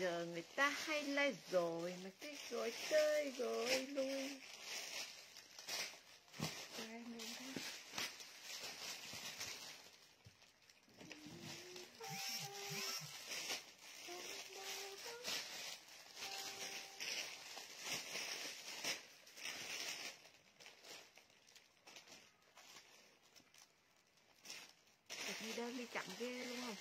Giờ người ta hay lai rồi mà cái rồi chơi rồi lui Đi đơn đi chậm ghê luôn không?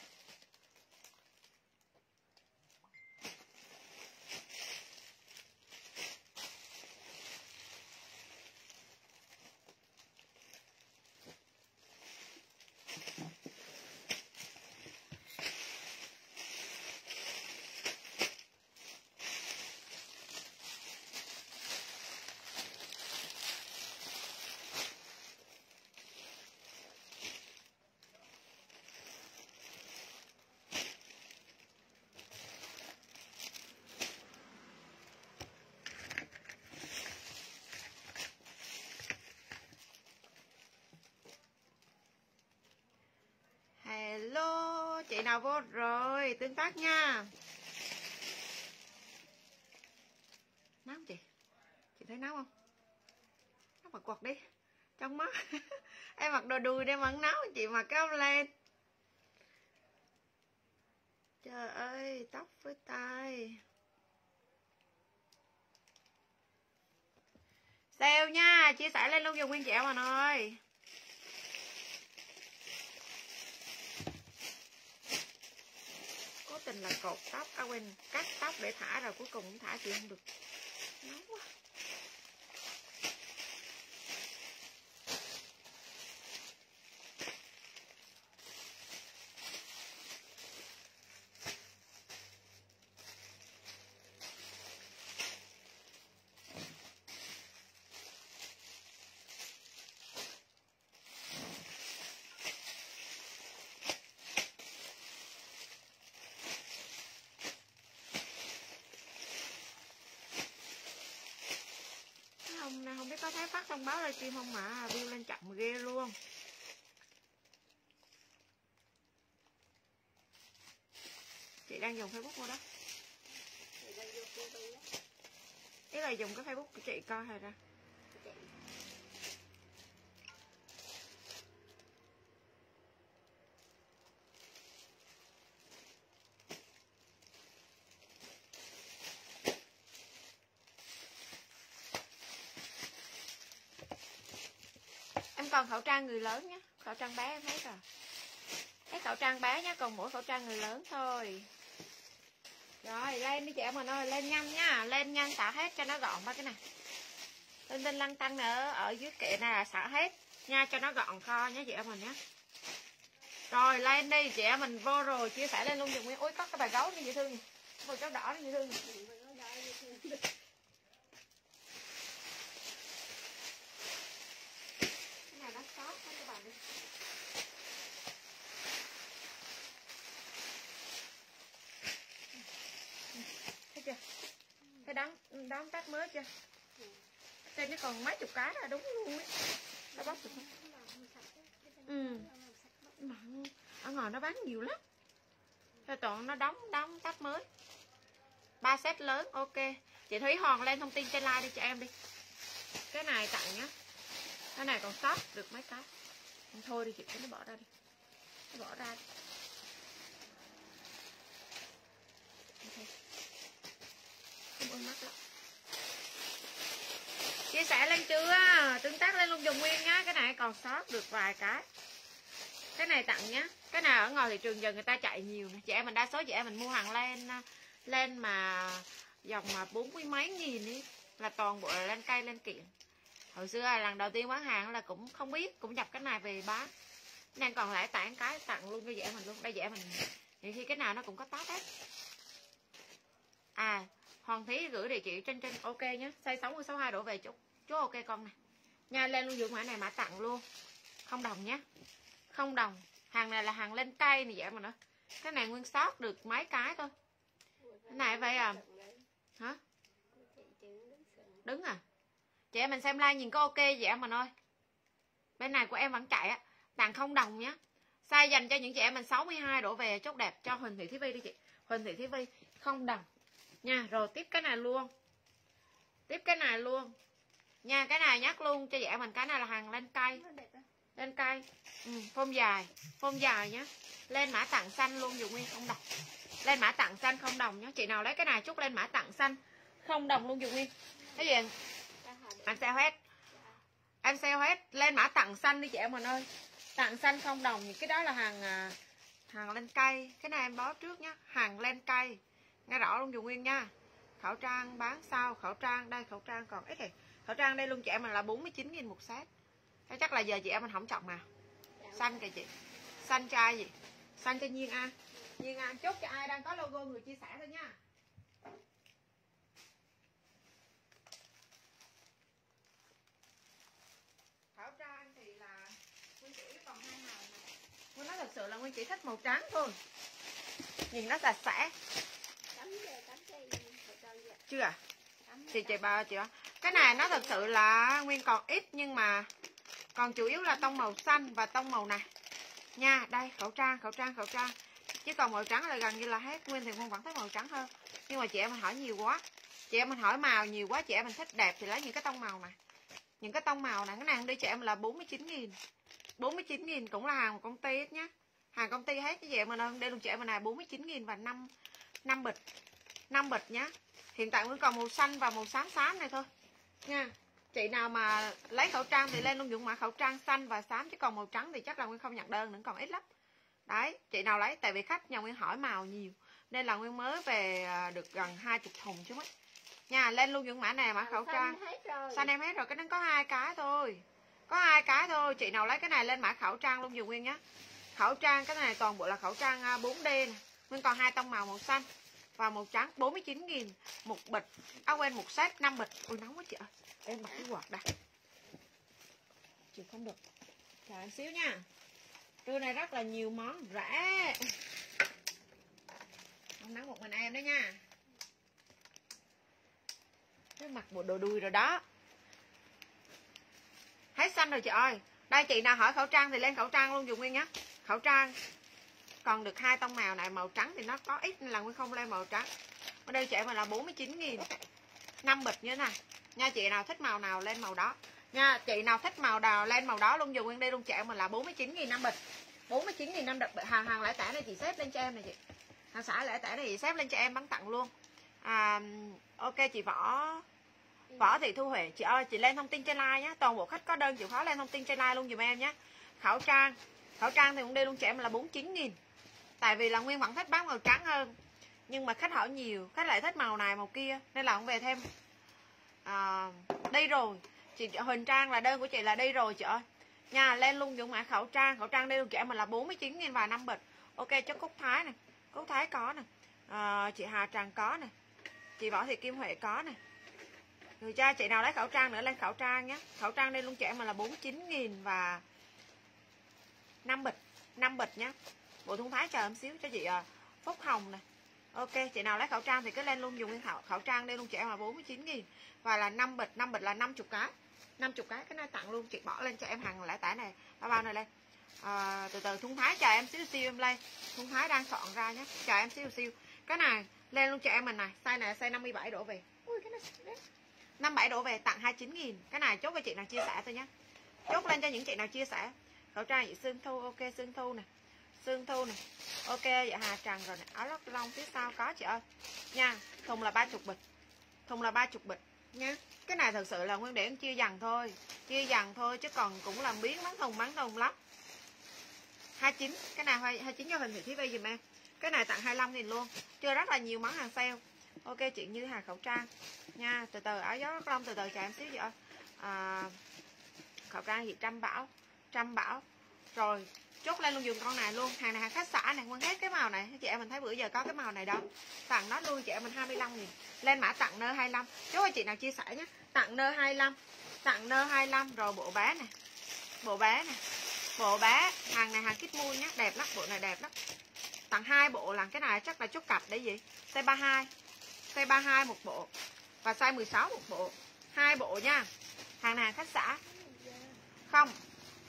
Hello, chị nào vô rồi, tương tác nha. Nóng chị? Chị thấy nóng không? Nó mặc quật đi. Trong mắt. em mặc đồ đùi đem mà nóng, chị mặc cái lên len. Trời ơi, tóc với tay. Sale nha, chia sẻ lên luôn dùng nguyên dẻo mà ơi. Tình là cột tóc à quên, cắt tóc để thả rồi cuối cùng cũng thả chị không được. Nóng quá không không biết có thấy phát thông báo livestream không mà view lên chậm ghê luôn. Chị đang dùng facebook mua đó. Ý là dùng cái facebook của chị coi hay ra em còn khẩu trang người lớn nhé khẩu trang bé em thấy rồi. Cái khẩu trang bé nhé còn mỗi khẩu trang người lớn thôi. Rồi, lên đi chị em mình ơi, lên nhanh nha lên nhanh, xả hết cho nó gọn ba cái này. Tinh tinh lăng tăng nữa ở dưới kệ này là xả hết nha, cho nó gọn kho nhé chị em mình nhé rồi, lên đi, chị em mình vô rồi, chia sẻ lên luôn dùng nguyên Ôi, có cái bài gấu như vậy thương. Bài gấu đỏ như thương. cái này nó sót hết các bạn đi thấy chưa cái đóng đóng tắt mới chưa? Trên nó còn mấy chục cái là đúng luôn ấy. Nó bóc được không? Ừ. Mà ở ngoài nó bán nhiều lắm. Rồi toàn nó đóng đóng tắt mới. Ba set lớn ok. Chị thúy hòn lên thông tin trên like đi cho em đi. Cái này tặng nhá. Cái này còn sót được mấy cái. Thôi đi chị cứ nó bỏ ra đi. Nó bỏ ra đi. Ok. không ơn mắt lắm chia sẻ lên chưa? Tương tác lên luôn dùng nguyên nhá. Cái này còn sót được vài cái. Cái này tặng nhá. Cái này ở ngoài thị trường giờ người ta chạy nhiều nè. Chị em mình đa số chị em mình mua hàng lên lên mà dòng mà bốn mươi mấy nghìn đi, là toàn bộ là lên cây, lên kiện hồi xưa là lần đầu tiên bán hàng là cũng không biết, cũng nhập cái này về bán. Nên còn lại tặng cái tặng luôn cho dễ mình luôn. Đây dễ mình, thì khi cái nào nó cũng có tát hết. À hoàng thí gửi địa chỉ trên trên, ok nhé size 60 62 đổ về chút chú ok con này nha lên luôn dưỡng mã này mã tặng luôn. Không đồng nhé. Không đồng. Hàng này là hàng lên cây này vậy mà nữa, cái này nguyên sót được mấy cái thôi. Cái này vậy à hả? Đứng à? Chị em mình xem like nhìn có ok vậy em mình ơi bên này của em vẫn chạy á. Tặng không đồng nhé. Size dành cho những chị em mình 62 đổ về chốt đẹp cho Huỳnh Thị Thí Vi đi chị. Huỳnh Thị Thí Vi không đồng. Nha rồi tiếp cái này luôn. Tiếp cái này luôn nha cái này nhắc luôn cho dễ mình cái này là hàng lên cây. Lên cây. Ừ, phông dài phông dài nhá. Lên mã tặng xanh luôn dùng nguyên không đồng. Lên mã tặng xanh không đồng nhá. Chị nào lấy cái này chúc lên mã tặng xanh không đồng luôn dùng nguyên. Cái gì? Em sale hết. Em sale hết. Lên mã tặng xanh đi chị em mình ơi. Tặng xanh không đồng cái đó là hàng à, hàng lên cây. Cái này em báo trước nhá. Hàng lên cây. Nghe rõ luôn dùng nguyên nha. Khẩu trang bán sau khẩu trang đây khẩu trang còn. Ít này khẩu trang đây luôn chị em mình là 49 nghìn một set. Thế chắc là giờ chị em mình không trọng nào xanh kìa chị. Xanh cho ai gì xanh cho nhiên a. Nhiên a chốt cho ai đang có logo người chia sẻ thôi nha. Khẩu trang thì là nguyên chỉ còn hai màu này nguyên nói thật sự là nguyên chỉ thích màu trắng thôi. Nhìn nó sạch sẽ. Về chưa à? Thì chị bà chị bảo cái này nó thật sự là nguyên còn ít, nhưng mà còn chủ yếu là tông màu xanh và tông màu này. Nha, đây, khẩu trang khẩu trang khẩu trang. Chứ còn màu trắng là gần như là hết. Nguyên thì con vẫn thấy màu trắng hơn. Nhưng mà chị em mình hỏi nhiều quá. Chị em mình hỏi màu nhiều quá, chị em mình thích đẹp thì lấy những cái tông màu này. Những cái tông màu này, cái này đi, chị em là 49 nghìn. 49 nghìn cũng là hàng của công ty hết nhá. Hàng công ty hết cái gì em mình đây luôn chị em mình này 49 nghìn và 5 năm bịch. 5 bịch nhá. Hiện tại vẫn còn màu xanh và màu xám xám này thôi nha chị nào mà lấy khẩu trang thì lên luôn dùng mã khẩu trang xanh và xám chứ còn màu trắng thì chắc là nguyên không nhận đơn nữa còn ít lắm. Đấy chị nào lấy tại vì khách nhà nguyên hỏi màu nhiều nên là nguyên mới về à, được gần hai chục thùng chứ mấy. Nha lên luôn những mã này mã khẩu trang. Xanh em hết rồi cái nó có hai cái thôi. Có hai cái thôi chị nào lấy cái này lên mã khẩu trang luôn dùng nguyên nhá. Khẩu trang cái này toàn bộ là khẩu trang à, 4D nè. Nguyên còn hai tông màu màu xanh và màu trắng 49 nghìn. Một bịch. À quên một set 5 bịch. Ôi, nóng quá chị ơi. Em mặc cái quạt đây chị không được. Chờ em xíu nha. Trưa này rất là nhiều món rẻ. Không nắng một mình em đấy nha. Cái mặc bộ đồ đuôi rồi đó. Hết xanh rồi chị ơi. Đây, chị nào hỏi khẩu trang thì lên khẩu trang luôn, dùng nguyên nhá. Khẩu trang còn được hai tông màu này màu trắng thì nó có ít nên là nguyên không lên màu trắng. Ở đây chị mà là 49 nghìn. Năm bịch như thế này nha chị nào thích màu nào lên màu đó. Nha chị nào thích màu nào lên màu đó luôn dùng nguyên đây luôn. Chị mình là 49 nghìn năm bịch. 49 nghìn năm bịch. Hàng hàng lẻ tẻ này chị xếp lên cho em này chị. Hàng xã lẻ tẻ này chị xếp lên cho em bán tặng luôn. À, ok chị võ. Võ Thị Thu Huệ chị ơi chị lên thông tin trên like nhé toàn bộ khách có đơn chịu khó lên thông tin trên like luôn dùm em nhé khẩu trang. Khẩu trang thì cũng đi luôn chị em là 49 nghìn tại vì là nguyên vẫn thích bán màu trắng hơn nhưng mà khách hỏi nhiều khách lại thích màu này màu kia nên là cũng về thêm. À, đây rồi chị Huỳnh Trang là đơn của chị là đây rồi chị ơi. Nha lên luôn dụng mã khẩu trang khẩu trang đây luôn chị em mình là 49 nghìn và năm bịch. Ok cho Cúc Thái này Cúc Thái có nè à, chị Hà Tràng có nè chị Võ Thị Kim Huệ có nè. Người cha chị nào lấy khẩu trang nữa lên khẩu trang nhé. Khẩu trang đây luôn chị em mình là 49 nghìn và năm bịch năm bịch nhé bộ thun thái chờ em xíu cho chị à, Phúc Hồng này Ok, chị nào lấy khẩu trang thì cứ lên luôn dùng nguyên khẩu, khẩu trang đây luôn chị em là 49 nghìn. Và là 5 bịch, 5 bịch là 50 cái. 50 cái, cái này tặng luôn, chị bỏ lên cho em hàng lẻ tẻ này. Bao bao này lên. À, Từ từ thun thái chờ em xíu siêu em lên. Thun thái đang soạn ra nhé, chờ em xíu siêu. Cái này lên luôn cho em mình này, size này size 57 đổ về. Ui cái này đấy. 57 đổ về tặng 29 nghìn. Cái này chốt với chị nào chia sẻ thôi nhé. Chốt lên cho những chị nào chia sẻ. Khẩu trang chị Sương Thu, ok Sương Thu nè. Sương Thu này. Ok dạ Hà Trần rồi này Áo lót lông phía sau có chị ơi. Nha Thùng là 30 bịch. Thùng là 30 bịch. Nha Cái này thật sự là nguyên điểm chia dần thôi. Chia dần thôi chứ còn cũng làm biến bán thùng bán thùng lắm. 29 Cái này 29 cho hình thị thí vi dùm em. Cái này tặng 25 nghìn luôn. Chưa rất là nhiều món hàng sale. Ok chuyện Như hàng khẩu trang. Nha Từ từ áo gió lông từ từ chờ em xíu chị ơi. À, Khẩu trang gì Trăm Bảo Trăm Bảo. Rồi chốt lên luôn dùng con này luôn. Hàng này hàng khách xã này nguyên hết cái màu này. Chị em mình thấy bữa giờ có cái màu này đâu. Tặng nó luôn, chị em mình 25 nghìn. Lên mã tặng nơ 25 chốt anh chị nào chia sẻ nhé. Tặng nơ 25 tặng nơ 25 rồi bộ bé này bộ bé này bộ bé hàng này hàng kit mua nhé. Đẹp lắm, bộ này đẹp lắm. Tặng hai bộ là cái này chắc là chốt cặp để gì? Size 32 size 32 một bộ. Và size 16 một bộ. Hai bộ nha. Hàng này hàng khách xã không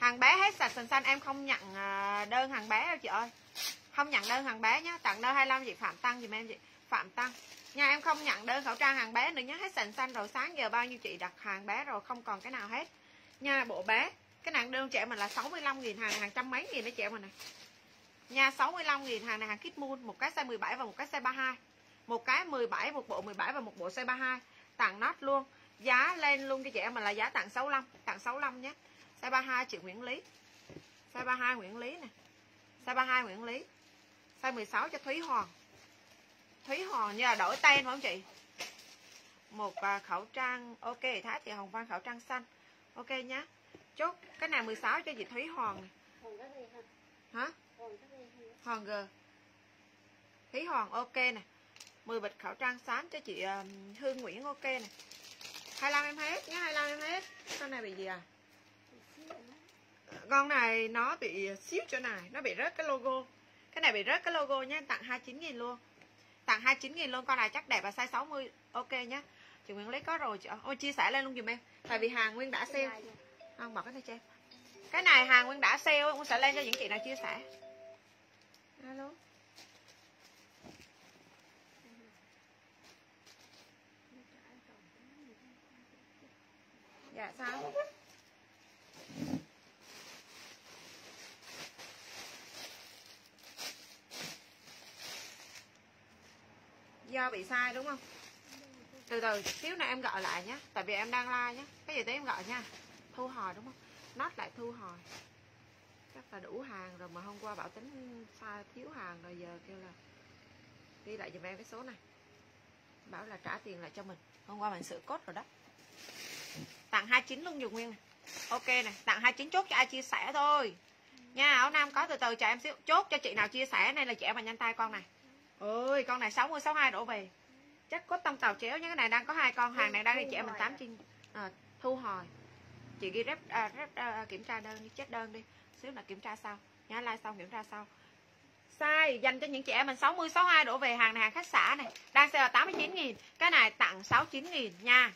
hàng bé hết sạch sành xanh em không nhận à, đơn hàng bé đâu chị ơi. Không nhận đơn hàng bé nhé tặng đơn 25 chị phạm tăng dùm em chị. Phạm Tăng. Nha em không nhận đơn khẩu trang hàng bé nữa nhé Hết sành xanh rồi sáng giờ bao nhiêu chị đặt hàng bé rồi Không còn cái nào hết. Nha bộ bé Cái nạn đơn trẻ mình là 65 nghìn hàng hàng trăm mấy nghìn đấy trẻ mình này Nha 65 nghìn hàng này hàng Kit Moon Một cái size 17 và một cái size 32 Một cái 17, một bộ 17 và một bộ size 32 Tặng nốt luôn Giá lên luôn cho chị em mình là giá tặng 65 Tặng 65 nhé Size 32 chị Nguyễn Lý. Size 32 Nguyễn Lý nè. Size 32 Nguyễn Lý. Size 16 cho Thúy Hoàng Thúy Hoàng như là đổi tên phải không chị? Một à, khẩu trang. Ok, Thái chị Hồng Văn khẩu trang xanh. Ok nhá. Chốt cái này 16 cho chị Thúy Hoàng này. Hả? Hoàng G. Thúy Hoàng ok nè. 10 bịch khẩu trang xám cho chị à, Hương Nguyễn ok nè. 25 em hết nhé 25 em hết. Con này bị gì à? Con này nó bị xíu chỗ này, Nó bị rớt cái logo. Cái này bị rớt cái logo nhé Tặng 29 nghìn luôn. Tặng 29 nghìn luôn, Con này chắc đẹp và size 60 Ok nhé Chị Nguyễn lấy có rồi chị Ôi, chia sẻ lên luôn dùm em. Tại vì hàng Nguyên đã sale. Không, bỏ cái này cho em cái này hàng nguyên đã sale cũng sẽ lên cho những chị nào chia sẻ. Alo. Dạ sao? Do bị sai, đúng không? Từ từ, xíu nữa em gọi lại nhé, tại vì em đang like nhé. Cái gì tới em gọi nha. Thu hồi, đúng không? Nốt lại thu hồi. Chắc là đủ hàng rồi mà hôm qua bảo tính sai thiếu hàng rồi, giờ kêu là ghi lại giùm em cái số này. Bảo là trả tiền lại cho mình. Hôm qua mình sửa cốt rồi đó. Tặng 29 luôn dùng nguyên này. Ok này tặng 29 chốt cho ai chia sẻ thôi. Nha, áo nam có từ từ chờ em xíu. Chốt cho chị nào chia sẻ này là chị em mà nhanh tay con này ơi con này 60 62 đổ về. Chắc có tông tàu chéo nhé cái này đang có hai con hàng này đang đi em mình tám chín à, thu hồi. Chị ghi rep, à, rep à, kiểm tra đơn đi check đơn đi. Xíu là kiểm tra sau nhá like sau kiểm tra sau. Sai dành cho những chị em mình 60 62 đổ về hàng này hàng khách xã này. Đang sale là 89 nghìn cái này tặng 69 nghìn nha.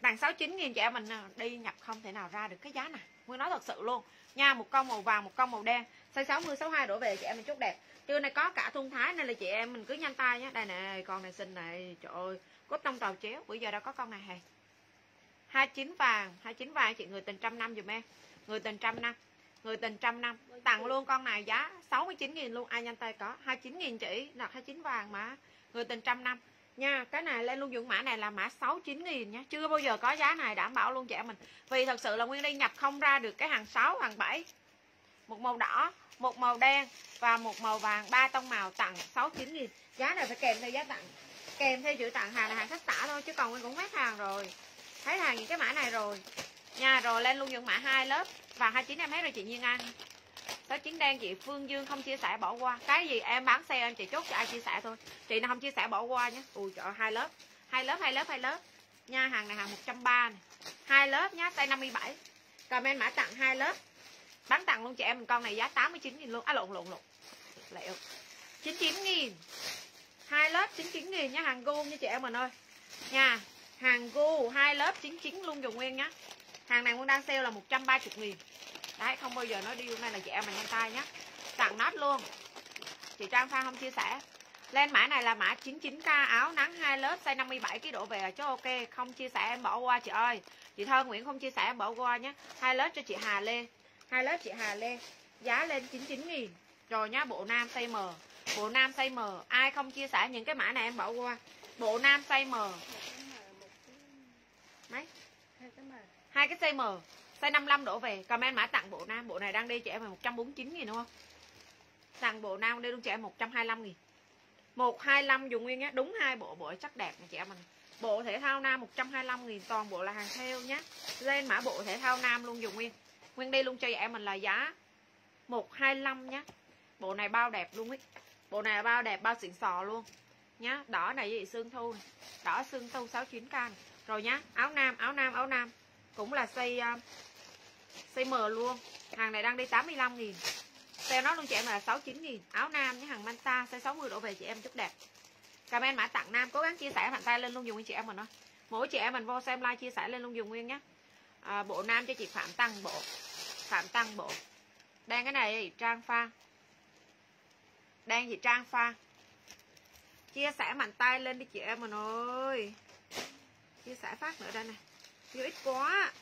Tặng 69 nghìn chị em mình à, đi nhập không thể nào ra được cái giá này. Nguyên nói thật sự luôn. Nha một con màu vàng một con màu đen. Size 60 62 đổ về chị em mình chút đẹp trưa nay có cả thun thái nên là chị em mình cứ nhanh tay nhé. Đây nè, con này xinh này. Trời ơi cốt tông tàu chéo. Bữa giờ đâu có con này hề 29 vàng 29 vàng chị, người tình trăm năm dùm em. Người tình trăm năm, người tình trăm năm. Tặng luôn con này giá 69 nghìn luôn. Ai nhanh tay có. 29 nghìn chị. Là 29 vàng mà. Người tình trăm năm. Nha, cái này lên luôn dụng mã này là mã 69 nghìn nha chưa bao giờ có giá này, đảm bảo luôn chị em mình. Vì thật sự là nguyên đi nhập không ra được cái hàng 6 hàng 7 một màu đỏ, một màu đen và một màu vàng. Ba tông màu tặng 69 nghìn. Giá này phải kèm theo giá tặng. Kèm theo chữ tặng hàng là hàng khách xã thôi, chứ còn nguyên cũng hết hàng rồi. Thấy hàng những cái mã này rồi. Nha, rồi lên luôn những mã hai lớp. Và 29 em hết rồi chị Nhiên Anh. Số chiến đen, chị Phương Dương không chia sẻ, bỏ qua. Cái gì em bán xe em chị chốt cho ai chia sẻ thôi. Chị nào không chia sẻ bỏ qua nhé. Ui trời hai lớp. Hai lớp hai lớp hai lớp. Nha, hàng này hàng 130 này hai lớp nhá size 57 comment mã tặng hai lớp bán tặng luôn chị em, con này giá 89 000 luôn. À lộn lộn lộn. Lẹo. 99 000 hai lớp 99 000 nha, hàng gu nha chị em mình ơi. Nha, hàng gu, hai lớp 99 luôn dùng nguyên nhá. Hàng này cũng đang sale là 130 000 đấy, không bao giờ nó đi hôm nay là chị em mình nhanh tay nhá. Tặng nốt luôn. Chị Trang Phan không chia sẻ. Lên mã này là mã 99k áo nắng hai lớp, size 57 kg độ về là chứ ok. Không chia sẻ, em bỏ qua chị ơi. Chị Thơ Nguyễn không chia sẻ, em bỏ qua nhé hai lớp cho chị Hà Lê hai lớp chị Hà Lê. Giá lên 99 nghìn. Rồi nhá bộ nam size M. Bộ nam size M ai không chia sẻ những cái mã này em bỏ qua. Bộ nam size M. Mờ, mấy? Hai cái mờ. hai size M size 55 đổ về. Comment mã tặng bộ nam. Bộ này đang đi chị em là 149 nghìn đúng không? Tặng bộ nam đi luôn chị em 125 nghìn. 125 dùng nguyên nhé đúng hai bộ bộ chắc đẹp nè chị em mình. Bộ thể thao nam 125 nghìn. Toàn bộ là hàng theo nhé lên mã bộ thể thao nam luôn dùng nguyên nguyên đi luôn cho chị em mình là giá 125 nhé bộ này bao đẹp luôn ấy. Bộ này bao đẹp, bao xịn sò luôn. Nhá, đỏ này gì xương thu này. đỏ, xương thu 69k này. rồi nhá, áo nam áo nam áo nam. Cũng là size ờ, size M luôn. Hàng này đang đi 85 nghìn. Sale nó luôn chị em là 69 nghìn. Áo nam với hàng Manta, size 60 đổ về chị em chút đẹp. Comment mã tặng nam, Cố gắng chia sẻ mạnh tay lên luôn dùng cho chị em mình thôi Mỗi chị em mình vô xem like, chia sẻ lên luôn dùng nguyên nhé à, Bộ nam cho chị Phạm Tăng bộ. Phạm Tăng bộ. Đang cái này? Trang Pha. Đang gì Trang Pha? Chia sẻ mạnh tay lên đi chị em mình ơi. Chia sẻ phát nữa đây nè. Chưa ít quá.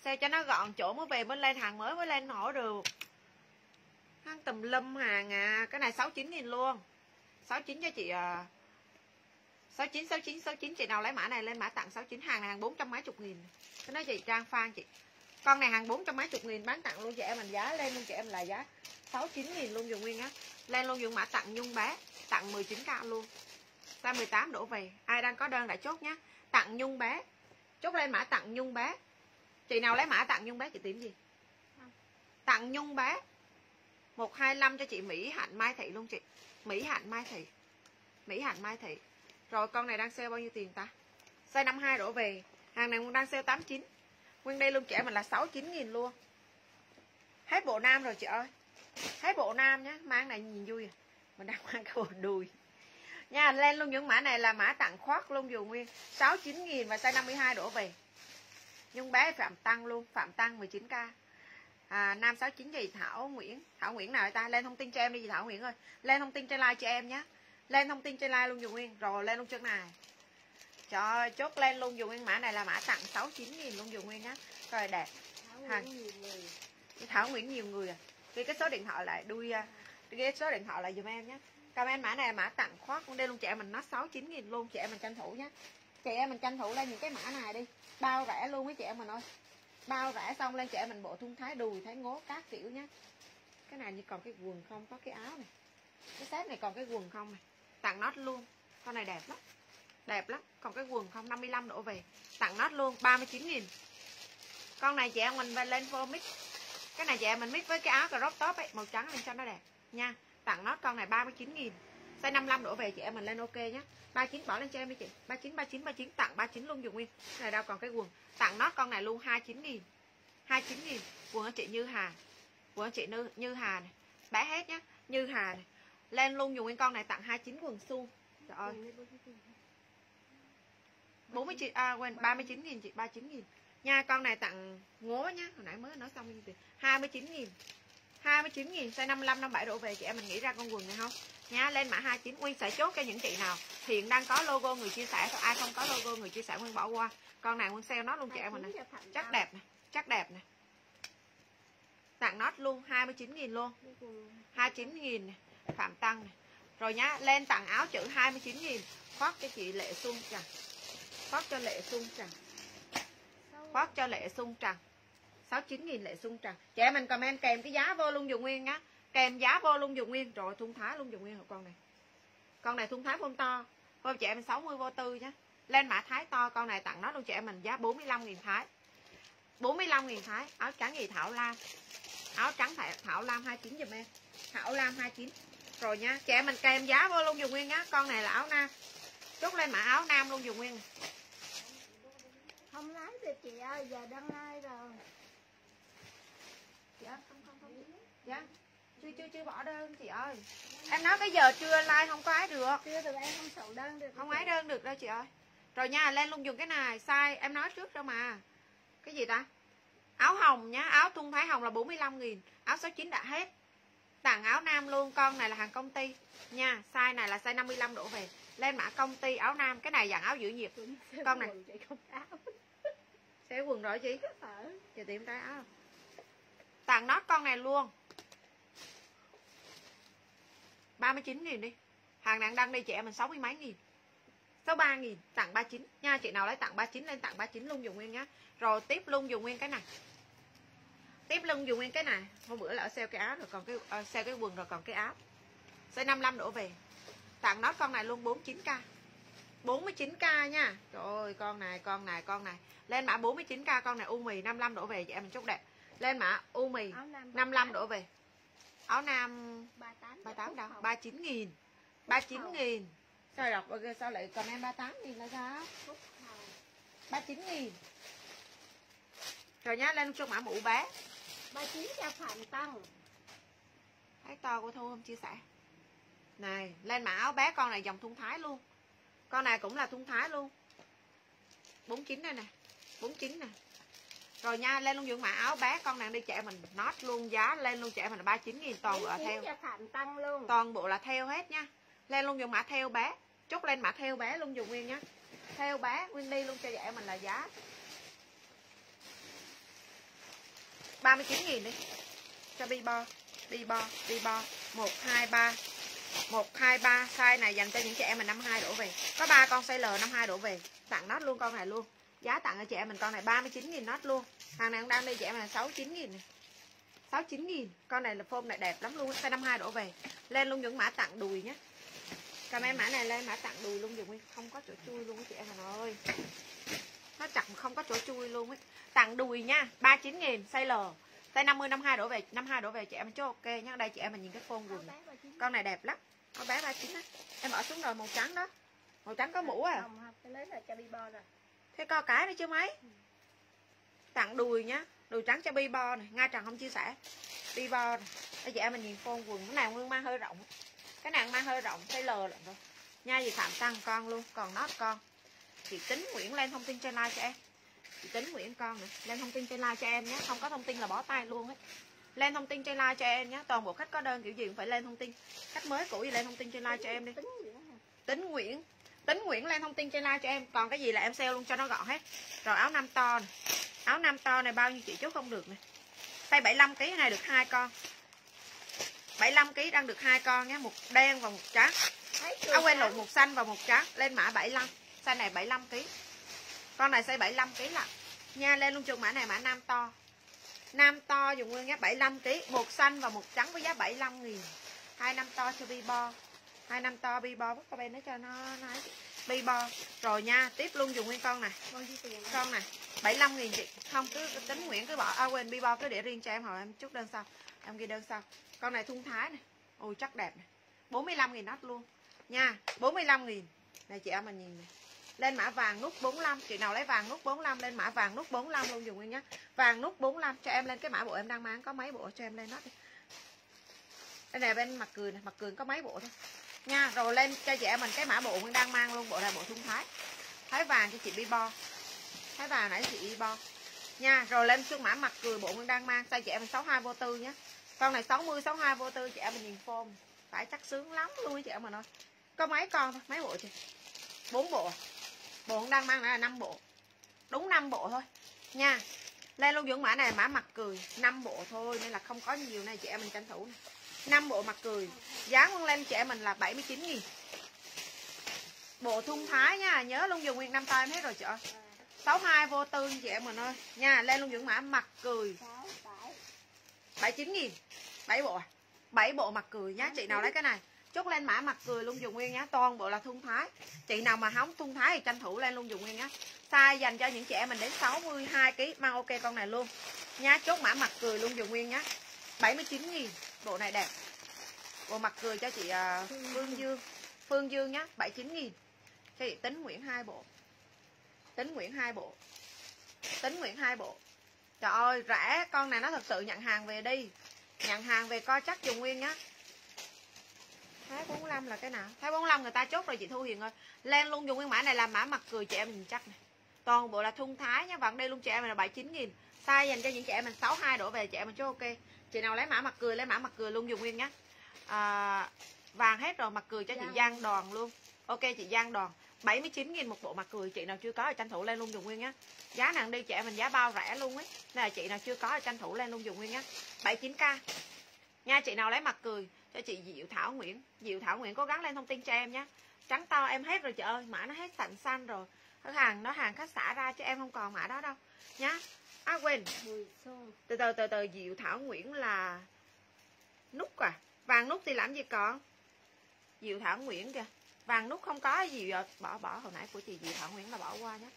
Xe cho nó gọn chỗ mới về mới lên hàng mới mới lên nổi được? Hàng tùm lum hàng à. Cái này 69 nghìn luôn. 69 cho chị à 69 69 69 chị nào lấy mã này lên mã tặng 69 hàng này hàng 400 mấy chục nghìn. Cái nói chị Trang Phan chị? Con này hàng 400 mấy chục nghìn, bán tặng luôn chị em mình giá, lên luôn chị em là giá 69 nghìn luôn dùng nguyên á. Lên luôn dùng mã tặng nhung bé, tặng 19k luôn. Ra 18 đổ về, ai đang có đơn đã chốt nhá. Tặng nhung bé, chốt lên mã tặng nhung bé. Chị nào lấy mã tặng nhung bé, chị tìm gì? Tặng nhung bé 125 cho chị Mỹ Hạnh Mai Thị luôn chị. Mỹ Hạnh Mai Thị, Mỹ Hạnh Mai Thị rồi con này đang sale bao nhiêu tiền ta? Size 52 đổ về. Hàng này đang sale 89 nguyên đây luôn trẻ mình là 69 nghìn luôn. Hết bộ nam rồi chị ơi. Hết bộ nam nhá. Mang này nhìn vui à. Mình đang mang cái bộ đùi. Nha lên luôn những mã này là mã tặng khoác luôn dù nguyên. 69 nghìn và size 52 đổ về. Nhưng bé Phạm Tăng luôn. Phạm Tăng 19k à, Nam 69 gì Thảo Nguyễn. Thảo Nguyễn nào ta? Lên thông tin cho em đi chị Thảo Nguyễn ơi. Lên thông tin trên like cho em nhé lên thông tin trên like luôn dùng nguyên. Rồi, lên luôn chân này. Cho chốt lên luôn dùng nguyên. Mã này là mã tặng 69 nghìn luôn dùng nguyên á. Rồi, đẹp. Thảo Hàng. Nguyễn nhiều người Thảo Nguyễn nhiều người à. Ghi cái số điện thoại lại, đuôi à, ghi số điện thoại lại dùm em nhé. Comment mã này là mã tặng khoác con đây luôn chị em mình nó 69 nghìn luôn chị em mình tranh thủ nhé. Chị em mình tranh thủ lên những cái mã này đi. Bao rẻ luôn với chị em mình ơi. Bao rẻ xong lên chị em mình bộ thun thái đùi, thái ngố, các kiểu nhé. Cái này như còn cái quần không, có cái áo này. Cái sếp này còn cái quần không này tặng nót luôn. Con này đẹp lắm. Đẹp lắm. Còn cái quần không? 55 đổ về. Tặng nót luôn. 39 nghìn. Con này chị em mình về lên vô mix. Cái này chị em mình mix với cái áo crop top ấy màu trắng lên cho nó đẹp. Nha tặng nót con này 39 nghìn. Size 55 đổ về chị em mình lên ok nhé 39 bỏ lên cho em đi chị. 39 39 39 tặng 39 luôn dùng nguyên. Cái này đâu còn cái quần. Tặng nót con này luôn 29 nghìn. 29 nghìn. Quần chị Như Hà. Quần chị Như, Như Hà này. Bé hết nhá. Như Hà này lên luôn, dùng nguyên con này tặng 29 quần su trời ơi. 49 à quên 39 nghìn chị 39 nghìn. Nha, con này tặng ngố nhá, hồi nãy mới nói xong như tiền 29 nghìn. 29 nghìn, size 55 57 đổ về, chị em mình nghĩ ra con quần này không? Nha, lên mã 29 Nguyên sẽ chốt cho những chị nào hiện đang có logo người chia sẻ thôi ai không có logo người chia sẻ Nguyên bỏ qua. Con này Nguyên sale nó luôn chị em mình này chắc đẹp nè, chắc đẹp nè. Tặng nót luôn 29 nghìn luôn. 29 nghìn này. Phạm Tăng này. Rồi nhá, lên tặng áo chữ 29 000 khoác cho chị Lệ Xuân Trần. Khoác cho Lệ Xuân Trần. Khoác cho Lệ Xuân Trần. 69 000 Lệ Xuân Trần. Chị em mình comment kèm cái giá vô luôn dùng nguyên nhá. Kèm giá vô luôn dùng nguyên. Rồi thun thái luôn dùng nguyên hả con này? Con này thun thái phong to. Cô chị em 60 vô tư nhá. Lên mã thái to, con này tặng nó luôn chị em mình. Giá 45 000 thái. 45 000 thái. Áo trắng gì? Thảo Lam. Áo trắng Thảo Lam 29 giùm em. Thảo Lam 29 rồi nha chị em mình kèm giá vô luôn dùng nguyên nhá con này là áo nam. Chốt lên mã áo nam luôn dùng nguyên. Không lái được chị ơi giờ đăng ai rồi? Dạ không không không. Dạ chưa chưa chưa bỏ đơn chị ơi. Em nói cái giờ chưa like không có ái được. Chưa được em không sầu đơn được. Không ái đơn được đâu chị ơi. Rồi nha lên luôn dùng cái này sai em nói trước đâu mà. Cái gì ta? Áo hồng nhá áo thun thái hồng là 45 nghìn áo 69 đã hết tặng áo nam luôn con này là hàng công ty. Nha size này là size 55 đổ về. Lên mã công ty áo nam cái này dạng áo giữ nhiệt. Con này. xe quần rồi chị? Chờ tìm cái áo. Tặng nót con này luôn. 39 nghìn đi. Hàng đang đăng đi chị em mình 60 mấy nghìn. 63 nghìn tặng 39 nha chị nào lấy tặng 39 lên tặng 39 luôn dùng nguyên nhá. Rồi tiếp luôn dùng nguyên cái này tiếp luôn dùng nguyên cái này. Hôm bữa là ở sale cái áo rồi còn cái uh, sale cái quần rồi còn cái áo. Size 55 đổ về. Tặng nót con này luôn 49k 49k nha. Trời ơi con này con này con này. Lên mã 49k con này u mì 55 đổ về. Chị em mình chốt đẹp. Lên mã u mì áo nam 55 đổ về. Áo nam 38 38 đâu? 39 nghìn. 39 nghìn. Sao đọc sao lại còn em 38 nghìn là sao? 39 nghìn. Rồi nhá lên cho mã mũ bé 39 cho Phạm Tăng. Thấy to của thu không chia sẻ? Này lên mã áo bé con này dòng thun thái luôn. Con này cũng là thun thái luôn. 49 đây nè 49 nè. Rồi nha lên luôn dưỡng mã áo bé con nàng đi trẻ mình nót luôn giá lên luôn trẻ mình là 39 nghìn toàn bộ là theo. cho Phạm tăng luôn. Toàn bộ là theo hết nha. Lên luôn dùng mã theo bé. Chốt lên mã theo bé luôn dùng nguyên nhá. Theo bé nguyên đi luôn cho trẻ mình là giá 39 nghìn đi. Cho bi bo bi bo bi bo. 1 2 3 1 2 3 size này dành cho những trẻ mình 52 đổ về. Có ba con size L 52 đổ về. Tặng nốt luôn con này luôn. Giá tặng cho trẻ mình con này 39.000 nốt luôn. Hàng này cũng đang đi, trẻ mình là 69 nghìn này. 69.000 con này là phôm này đẹp lắm luôn size 52 đổ về. Lên luôn những mã tặng đùi nhé comment mã này lên mã tặng đùi luôn dùng không có chỗ chui luôn chị em ơi nó chặt không có chỗ chui luôn ấy. Tặng đùi nha 39 nghìn size L size 50 52 đổ về 52 đổ về chị em cho ok nhá. Đây chị em mình nhìn cái phôn quần. này. con này đẹp lắm. Con bé 39 á. Em ở xuống rồi màu trắng đó. Màu trắng có mũ à. Thế co cái nữa chứ mấy? Tặng đùi nhá. Đùi trắng cho bi bo này. Ngay trần không chia sẻ. Bi bo này. Đây chị em mình nhìn phôn quần. Cái nào nguyên mang hơi rộng. Cái nàng mang hơi rộng. Size L lận rồi. Nha gì phạm tăng con luôn. Còn nót con chị tính Nguyễn lên thông tin trên like cho em. Chị tính Nguyễn con nữa lên thông tin trên like cho em nhé. Không có thông tin là bó tay luôn ấy. Lên thông tin trên like cho em nhé. Toàn bộ khách có đơn kiểu gì cũng phải lên thông tin. Khách mới cũ gì lên thông tin trên like cho em đi. Tính Nguyễn tính Nguyễn. Tính Nguyễn lên thông tin trên like cho em. Còn cái gì là em sale luôn cho nó gọn hết. Rồi áo nam to này. áo nam to này bao nhiêu chị chốt không được này tay 75 kg này được hai con. 75 kg đang được hai con nhé. Một đen và một trắng. Áo quên sao? lộn một xanh và một trắng. Lên mã 75 size này 75 kg con này size 75 kg là nha lên luôn trường mã này mã nam to. Nam to dùng nguyên giá 75 kg một xanh và một trắng với giá 75 nghìn. Hai năm to cho bi bo hai năm to bi bo các bên nó cho nó nói bi bo rồi nha tiếp luôn dùng nguyên con này. Con này 75 nghìn chị. Không cứ tính Nguyễn cứ bỏ. À quên bi bo cứ để riêng cho em hỏi em chút đơn sau. Em ghi đơn sau. Con này thun thái này. Ôi chắc đẹp này. 45 nghìn nát luôn. Nha 45 nghìn. Này chị em mình nhìn này lên mã vàng nút 45 chị nào lấy vàng nút 45 lên mã vàng nút 45 luôn dùng nguyên nhá. Vàng nút 45 cho em lên cái mã bộ em đang mang. Có mấy bộ cho em lên nó đi. Đây này bên mặt cười này mặt cười có mấy bộ thôi. Nha, rồi lên cho chị em mình cái mã bộ mình đang mang luôn, bộ này bộ thun thái. Thái vàng cho chị bi bo thái vàng nãy chị bi bo nha, rồi lên xuống mã mặt cười bộ mình đang mang. Size chị em 62 vô tư nhé con này 60 62 vô tư, chị em mình nhìn form. Phải chắc sướng lắm luôn chị em mình ơi. Có mấy con thôi, mấy bộ chị? Bốn bộ à? Bộ cũng đang mang này là 5 bộ. Đúng 5 bộ thôi. Nha lên luôn dưỡng mã này mã mặt cười 5 bộ thôi, nên là không có nhiều này chị em mình tranh thủ này. 5 bộ mặt cười, giá nguyên lên chị em mình là 79 nghìn. Bộ thun thái nha, nhớ luôn dùng nguyên năm tay em hết rồi chị ơi 62 vô tư chị em mình ơi. Nha lên luôn dưỡng mã mặt cười. 79 nghìn. 7 bộ à? 7 bộ mặt cười. Nhá chị nào lấy cái này? Chốt lên mã mặt cười luôn, dùng nguyên nhá toàn bộ là thun thái. Chị nào mà hóng thun thái thì tranh thủ lên luôn, dùng nguyên nhá size dành cho những trẻ mình đến 62 kg mang ok con này luôn. Nhá, chốt mã mặt cười luôn, dùng nguyên nhá 79 nghìn, bộ này đẹp. Bộ mặt cười cho chị à, Phương Dương. Phương Dương nhá 79 nghìn. Cho chị, tính Nguyễn hai bộ. Tính Nguyễn hai bộ. Tính Nguyễn hai bộ. Trời ơi, rẻ, con này nó thật sự nhận hàng về đi. Nhận hàng về coi chắc dùng nguyên nhá Thái 45 là cái nào? Thái 45 người ta chốt rồi chị Thu Hiền ơi. Lên luôn dùng nguyên mã này là mã mặt cười chị em mình chắc này. Toàn bộ là thun thái nhá Vẫn đây luôn chị em mình là 79 nghìn. Size dành cho những chị em mình 62 đổ về chị em mình chốt ok. Chị nào lấy mã mặt cười lấy mã mặt cười luôn dùng nguyên nhá. À, Vàng hết rồi mặt cười cho chị Giang Đoàn luôn. Ok chị Giang Đoàn. 79 nghìn một bộ mặt cười chị nào chưa có thì tranh thủ lên luôn dùng nguyên nhá. Giá nàng đi chị em mình giá bao rẻ luôn ấy. Nên là chị nào chưa có thì tranh thủ lên luôn dùng nguyên nhá. 79k nha chị nào lấy mặt cười cho chị Diệu Thảo Nguyễn. Diệu Thảo Nguyễn cố gắng lên thông tin cho em nhé. Trắng to em hết rồi chị ơi. Mã nó hết sạch xanh rồi. Hàng nó hàng khách xả ra chứ em không còn mã đó đâu. Nhá. À quên từ từ từ từ. Diệu Thảo Nguyễn là nút à. Vàng nút thì làm gì còn? Diệu Thảo Nguyễn kìa. Vàng nút không có gì rồi. Bỏ bỏ hồi nãy của chị Diệu Thảo Nguyễn là bỏ qua nhé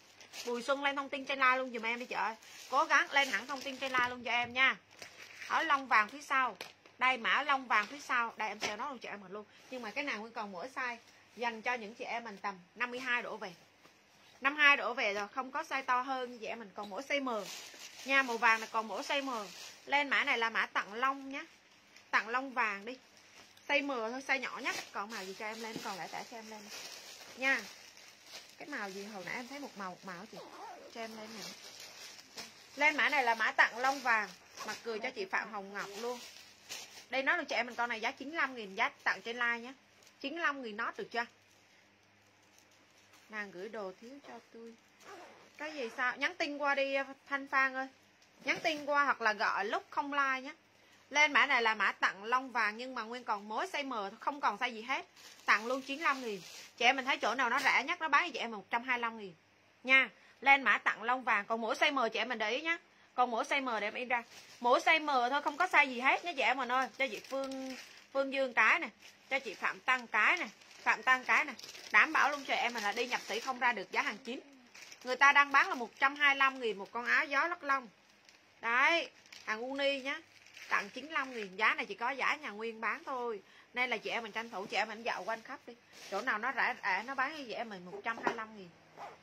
Bùi Xuân lên thông tin trên like luôn dùm em đi chị ơi. Cố gắng lên hẳn thông tin trên like luôn cho em nha. Ở lông vàng phía sau đây, mã lông vàng phía sau. Đây, em sẽ nói luôn chị, em mình luôn. Nhưng mà cái nào nguyên còn mỗi size, dành cho những chị em mình tầm 52 độ về. 52 độ về rồi, không có size to hơn vậy mình, còn mỗi size M. Nha, màu vàng là còn mỗi size M. Lên mã này là mã tặng lông nhé tặng lông vàng đi. Size M thôi, size nhỏ nhất còn màu gì cho em lên, còn lại tả cho em lên. Nha, cái màu gì? Hồi nãy em thấy một màu một màu chị. Cho em lên nè. Lên mã này là mã tặng lông vàng. Mặt cười cho chị Phạm Hồng Ngọc luôn đây nó được cho em mình con này giá 95 nghìn, giá tặng trên like nhé. 95 nghìn nót được chưa? Nàng gửi đồ thiếu cho tôi. Cái gì sao? Nhắn tin qua đi, thanh phan ơi. Nhắn tin qua hoặc là gọi lúc không like nhé. Lên mã này là mã tặng lông vàng nhưng mà nguyên còn mối size M, không còn size gì hết. Tặng luôn 95 nghìn. Chị em mình thấy chỗ nào nó rẻ nhất nó bán cho chị em 125 nghìn. Nha, lên mã tặng lông vàng, còn mỗi size M chị em mình để ý nhé còn mỗi size M để em in ra. Mỗi size M thôi, không có size gì hết nhé chị em mình ơi cho chị Phương Phương Dương cái này cho chị Phạm Tăng cái này Phạm Tăng cái này đảm bảo luôn cho em mình là đi nhập tỷ không ra được giá hàng chín người ta đang bán là 125 nghìn một con áo gió lắc lông. Đấy, hàng uni nhá. Tặng 95 nghìn, giá này chỉ có giá nhà nguyên bán thôi nên là chị em mình tranh thủ, chị em mình dạo quanh khắp đi. Chỗ nào nó rẻ rẻ nó bán cho chị em mình 125 nghìn.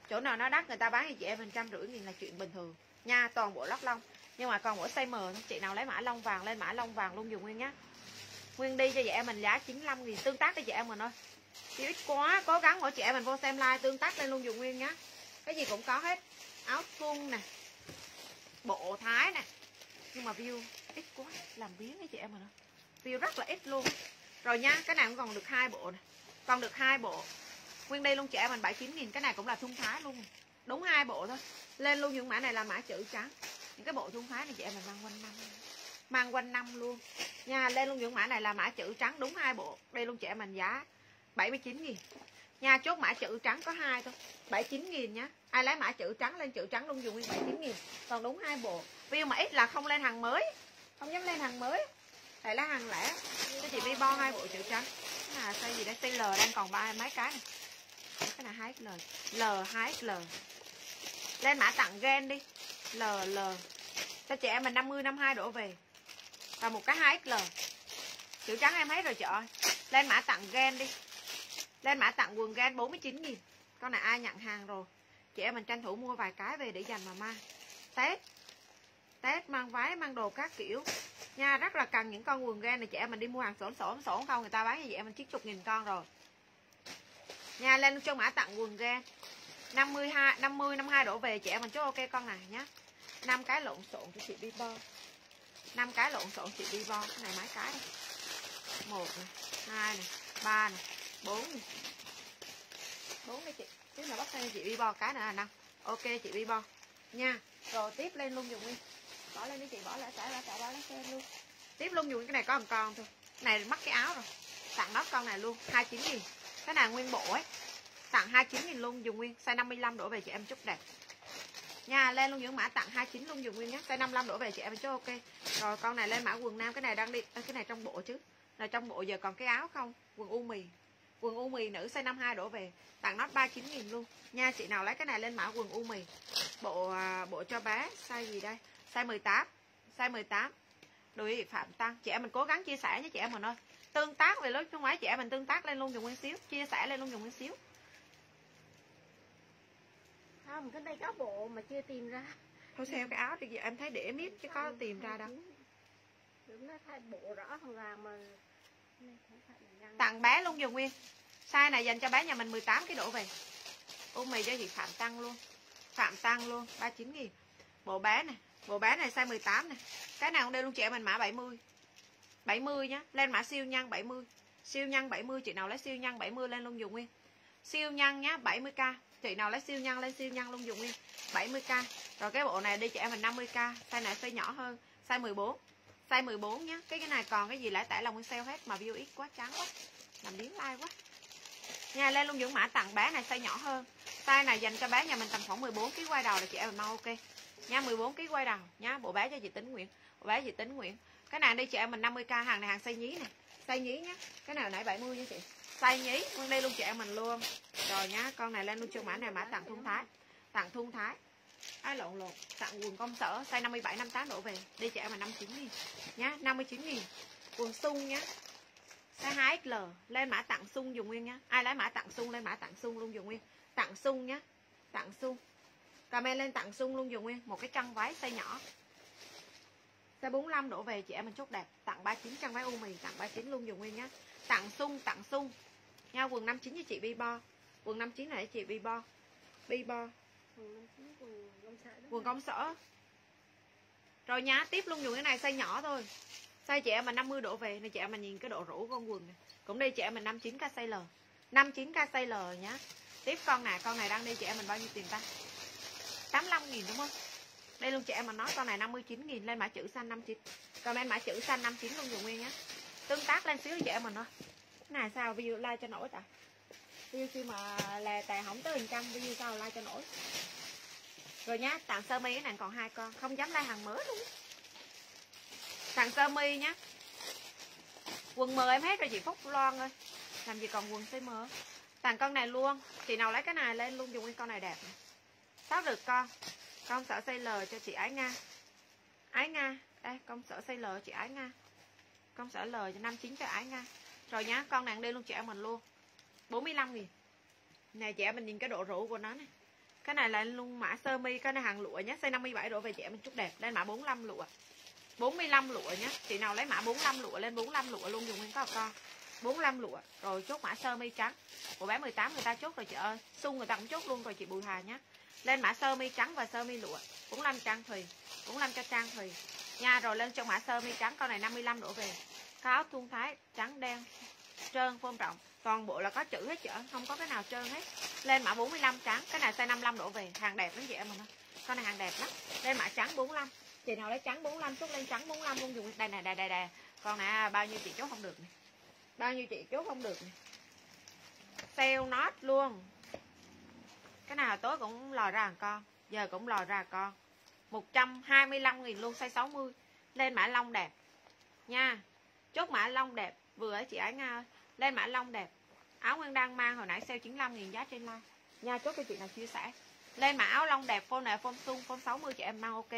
Chỗ nào nó đắt, người ta bán cho chị em mình trăm rưỡi nghìn là chuyện bình thường. Nha, toàn bộ lót lông nhưng mà còn mỗi size M, chị nào lấy mã lông vàng lên mã lông vàng luôn, dùng nguyên nhá. Nguyên đi cho chị em mình giá 95 nghìn, tương tác cho chị em mình thôi. Chị ít quá, cố gắng mỗi chị em mình vô xem like, tương tác lên luôn, dùng nguyên nhá. Cái gì cũng có hết. Áo thun nè, bộ thái nè. Nhưng mà view ít quá, làm biến với chị em mình view rất là ít luôn rồi nha, cái này cũng còn được hai bộ này. còn được hai bộ. Nguyên đây luôn, chị em mình 79 nghìn. Cái này cũng là thun thái luôn. Đúng hai bộ thôi. Lên luôn những mã này là mã chữ trắng. Những cái bộ thun thái này chị em mình mang quanh năm. Mang quanh năm luôn. Nha, lên luôn những mã này là mã chữ trắng, đúng hai bộ. Đây luôn chị em mình, giá 79 nghìn. Nha, chốt mã chữ trắng có hai thôi. 79 nghìn nhá. Ai lấy mã chữ trắng lên chữ trắng luôn, dùng nguyên 79 nghìn. Còn đúng hai bộ. View mà ít là không lên hàng mới. Không dám lên hàng mới. Đây lá hàng lẻ cho chị đi bo hai bộ chữ trắng. Cái này size gì đấy size L đang còn ba mấy cái này. Cái này 2XL L. 2XL lên mã tặng gen đi. L L. Cho chị em mình 50 52 đổ về. Và một cái 2XL chữ trắng em thấy rồi chị ơi. Lên mã tặng gen đi. Lên mã tặng quần gen 49 nghìn. Con này ai nhận hàng rồi? Chị em mình tranh thủ mua vài cái về để dành mà mang Tết. Tết mang váy, mang đồ các kiểu. Nha rất là cần những con quần ren này. Chị em mình đi mua hàng sổn sổn sổn không? Người ta bán như vậy mình chiếc chục nghìn con rồi. Nha lên cho mã tặng quần ren. 52, 50, 52 đổ về chị em mình chốt ok con này nhá. 5 cái lộn xộn cho chị đi bo. 5 cái lộn xộn chị đi bo. Cái này mấy cái đây. Một này, hai này, ba này bốn bốn đi chị. Chứ là bắt tay chị đi bo cái nữa là năm. Ok chị đi bo. Nha rồi tiếp lên luôn dùng nguyên bỏ lên đi chị, bỏ lại xả ra xả ra lấy xem luôn. Tiếp luôn dùng cái này có một con thôi. Này, mắc cái áo rồi. Tặng nó con này luôn 29 nghìn. Cái này nguyên bộ ấy. Tặng 29 nghìn luôn, dùng nguyên, size 55 đổ về chị em chút đẹp. Nha, lên luôn những mã tặng 29 luôn dùng nguyên nhé size 55 đổ về chị em chút ok. Rồi, con này lên mã quần nam, cái này đang đi cái này trong bộ chứ. Là trong bộ giờ còn cái áo không? Quần u mì. Quần u mì nữ size 52 đổ về. Tặng nó 39 nghìn luôn. Nha, chị nào lấy cái này lên mã quần u mì. Bộ à, bộ cho bé, size gì đây? Size 18 size 18 đùi phạm tăng chị em mình cố gắng chia sẻ nhé chị em mình ơi tương tác về lúc trong ngoái chị em mình tương tác lên luôn dùng nguyên xíu chia sẻ lên luôn dùng nguyên xíu. Không cái đây có bộ mà chưa tìm ra. Thôi xem cái áo thì em thấy để miết chứ có tìm ra đâu. đúng nó thay bộ rõ hơn là mà tặng bé luôn dùng nguyên. Size này dành cho bé nhà mình 18 cái đổ về. Ôm mì cho chị Phạm Tăng luôn. Phạm Tăng luôn 39 nghìn. Bộ bé này bộ bé này size 18 này cái nào cũng đây luôn, chị em mình mã 70 70 nhá, lên mã siêu nhân 70 siêu nhân 70 chị nào lấy siêu nhân 70 lên luôn dùng nguyên. Siêu nhân nhá 70k chị nào lấy siêu nhân lên siêu nhân luôn dùng nguyên. 70k rồi cái bộ này đi, chị em mình 50k size này size nhỏ hơn, size 14 size 14 nhá, cái cái này còn cái gì lại tải là nguyên sale hết mà view ít quá trắng quá. Làm điếm like quá. Nha, lên luôn dùng mã tặng, bé này size nhỏ hơn. Size này dành cho bé nhà mình tầm khoảng 14 kg quay đầu là chị em mình mau ok nha 14 kg quay đầu nha, bộ bé cho chị tính Nguyễn. Bộ bé chị tính Nguyễn. Cái này đây chị em mình 50k hàng này hàng xay nhí này xay nhí nhá. Cái nào nãy 70 nha chị. Xay nhí con đây luôn chị em mình luôn. Rồi nhá con này lên luôn cho mã này, mã tặng thun thái. Tặng thun thái. Ai lộn lộn, tặng quần công sở, size 57 58 đổ về. Đi chị em là 59 nghìn. Nhá 59 nghìn. Quần sung nhá. Size 2XL lên mã tặng sung dùng nguyên nhá. Ai lấy mã tặng sung, lên mã tặng sung luôn dùng nguyên. Tặng sung nhá. Tặng sung comment lên tặng sung luôn dùng nguyên một cái chân váy size nhỏ. Size 45 đổ về chị em mình chốt đẹp. Tặng 39 chân váy u mì tặng 39 luôn dùng nguyên nhá. Tặng sung tặng sung nha quần 59 cho chị bi bo quần 59 này chị bi bo bi bo quần công sở rồi nhá tiếp luôn dùng cái này size nhỏ thôi. Size chị em mà 50 độ về này chị em mà nhìn cái độ rũ con quần này. Cũng đây chị em mình 59 k size L. 59 k size L nhá. Tiếp con này con này đang đi chị em mình bao nhiêu tiền ta 85 nghìn đúng không? Đây luôn chị em mà nói con này 59 nghìn, lên mã chữ xanh 59 còn em mã chữ xanh 59 luôn dùng nguyên nhé. tương tác lên xíu chị em mình thôi. Cái này sao? View like cho nổi ta. View khi mà là tè hỏng tới hình trăm view sao? Like cho nổi. Rồi nhá, tặng sơ mi cái này còn hai con. Không dám like hàng mới luôn. Tặng sơ mi nhá. Quần mờ em hết rồi chị phúc, loan ơi. Làm gì còn quần size mờ? Tặng con này luôn. Chị nào lấy cái này lên luôn, dùng cái con này đẹp. này sáu được, con. Con sở xây L cho chị Ái Nga. Ái Nga. Đây con sở xây L chị Ái Nga. Con sở L cho 59 cho Ái Nga. Rồi nhá, con nàng đi luôn chị em mình luôn. 45 nghìn. Nè, chị em mình nhìn cái độ rũ của nó này cái này là luôn mã sơ mi, cái này hàng lụa nhé xây 57 độ về chị em mình chút đẹp. Lên mã 45 lụa. 45 lụa nhé chị nào lấy mã 45 lụa lên 45 lụa luôn dùng nguyên có con. 45 lụa. Rồi chốt mã sơ mi trắng. Của bé 18 người ta chốt rồi chị ơi. Xung người ta cũng chốt luôn rồi chị Bùi Hà nhé lên mã sơ mi trắng và sơ mi lụa. 45 trang thùy 45 cho trang thùy nha rồi lên trong mã sơ mi trắng, con này 55 độ về. Áo thun thái, trắng, đen, trơn phong trọng toàn bộ là có chữ hết chở không có cái nào trơn hết. Lên mã 45 trắng, cái này size 55 độ về. Hàng đẹp lắm chị em mình con này hàng đẹp lắm. Lên mã trắng 45 chị nào lấy trắng 45 chút, lên trắng 45 luôn dùng. Đây này đây đây đây. Con này à, bao nhiêu chị chốt không được này bao nhiêu chị chốt không được này sale nốt luôn cái nào tối cũng lò ra hàng con, giờ cũng lò ra con. 125 nghìn luôn size 60 lên mã lông đẹp. Nha, chốt mã lông đẹp, vừa chị Ái nga lên mã lông đẹp. Áo nguyên đang mang hồi nãy sale 95 nghìn giá trên live nha, chốt cho chị nào chia sẻ. Lên mã áo lông đẹp, phone này phone sung, phone 60 chị em mang ok.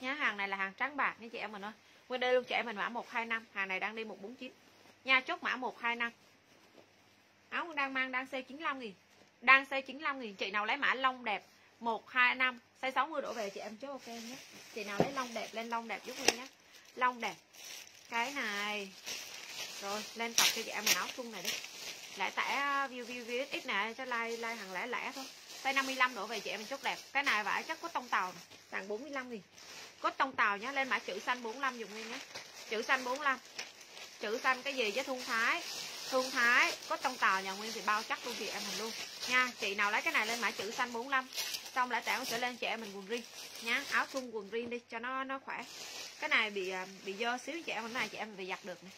Nhá hàng này là hàng trắng bạc nha chị em mình ơi. Nguyên đây luôn chị em mình, mã 125 hàng này đang đi 149 nha, chốt mã 125 áo nguyên đang mang đang sale 95 nghìn đang size 95 nghìn, chị nào lấy mã lông đẹp? 125 size 60 đổ về chị em chốt ok nhé. Chị nào lấy lông đẹp, lên lông đẹp giúp em nhé. Lông đẹp. Cái này. Rồi, lên tập cho chị em mình áo thun này đi. Lẻ tẻ à, view view view, ít nè cho like like hàng lẻ lẻ thôi. Size 55 đổ về chị em mình chốt đẹp. Cái này vải chắc có tông tàu tặng 45 nghìn. Có tông tàu nhé lên mã chữ xanh 45 dùng nguyên nhé. Chữ xanh 45 chữ xanh cái gì với thun thái? Hương Thái, có trong tàu nhà Nguyên thì bao chắc luôn chị em mình luôn. Nha, chị nào lấy cái này lên mã chữ xanh 45 xong lại tẻo sẽ lên chị em mình quần riêng. Nhá áo thun quần riêng đi, cho nó nó khỏe. Cái này bị à, bị dơ xíu chị em mình này chị em mình về giặt được này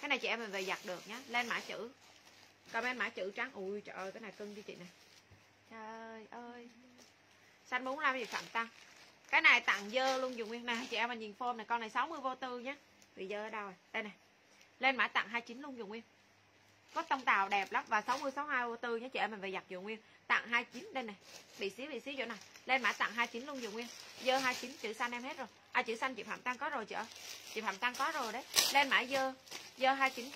cái này chị em mình về giặt được nhá, lên mã chữ. Comment mã chữ trắng. Ui, trời ơi, cái này cưng cho chị này trời ơi. Xanh 45 gì phạm tăng. Cái này tặng dơ luôn dùng nguyên. Này chị em mình nhìn form này, con này 60 vô tư nhá. Bị dơ ở đâu rồi? Đây này lên mã tặng 29 luôn dùng nguyên có tông tàu đẹp lắm và 60 62 ô tư nhé chị em, mình về giặt dừa nguyên. Tặng 29 đây này, bị xíu bị xíu chỗ này. Lên mã tặng 29 luôn dừa nguyên. Dơ 29 chữ xanh em hết rồi. À chữ xanh chị phạm tăng có rồi chị ơi. Chị phạm tăng có rồi đấy. Lên mã dơ dơ 29 k.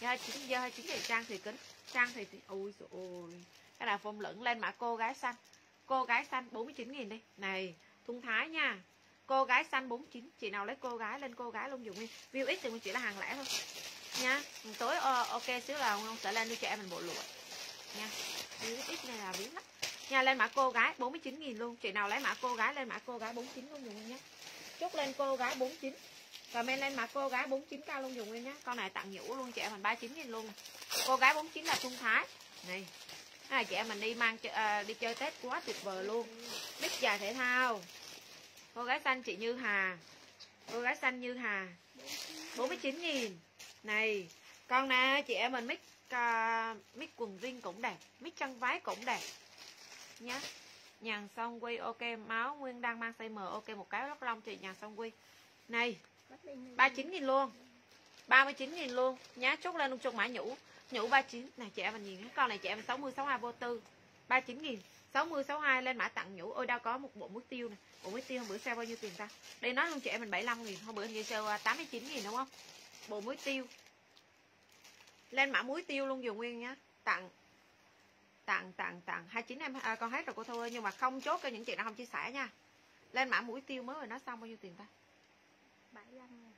Dơ 29 dơ 29 thì trang thì kính. Trang thì ui ôi cái nào phông lửng lên mã cô gái xanh. Cô gái xanh 49.000 đi này thun thái nha. Cô gái xanh 49 chị nào lấy cô gái lên cô gái luôn dùng nguyên. View ít thì chỉ là hàng lẻ thôi nha. Tối ờ, ok xíu là không sẽ lên cho trẻ mình bộ lụa. Nha. Ít này là biến lắm. Nha lên mã cô gái 49 nghìn luôn. Chị nào lấy mã cô gái lên mã cô gái 49 luôn dùng nhé chúc lên cô gái 49 comment lên mã cô gái 49k luôn dùng nguyên nhé con này tặng nhũ luôn chị em mình 39 nghìn luôn. Cô gái 49 là trung thái. Này. À, chị em mình đi mang à, đi chơi tết quá tuyệt vời luôn. Biết dài thể thao. Cô gái xanh chị Như Hà. Cô gái xanh Như Hà. 49 nghìn này con nè chị em mình mix uh, à, mix quần riêng cũng đẹp mix chân váy cũng đẹp. Nhá nhàn xong quy ok máu nguyên đang mang size M ok một cái lóc lông chị nhàn xong quy. Này 39 nghìn luôn 39 nghìn luôn. Nhá chốt lên luôn chung mã nhũ nhũ 39 này chị em mình nhìn cái con này chị em 60 62 vô tư 39 nghìn. 60 62 lên mã tặng nhũ ôi đâu có một bộ muối tiêu này bộ muối tiêu hôm bữa sale bao nhiêu tiền ta? Đây nói luôn chị em mình 75 nghìn hôm bữa hình như sale à, 89 nghìn đúng không? Bộ muối tiêu. Lên mã muối tiêu luôn dùng nguyên nhá. Tặng. Tặng tặng tặng. 29 em à, con hết rồi cô Thu ơi nhưng mà không chốt cho những chị nào không chia sẻ nha. Lên mã muối tiêu mới rồi nó xong bao nhiêu tiền ta? 75 nghìn.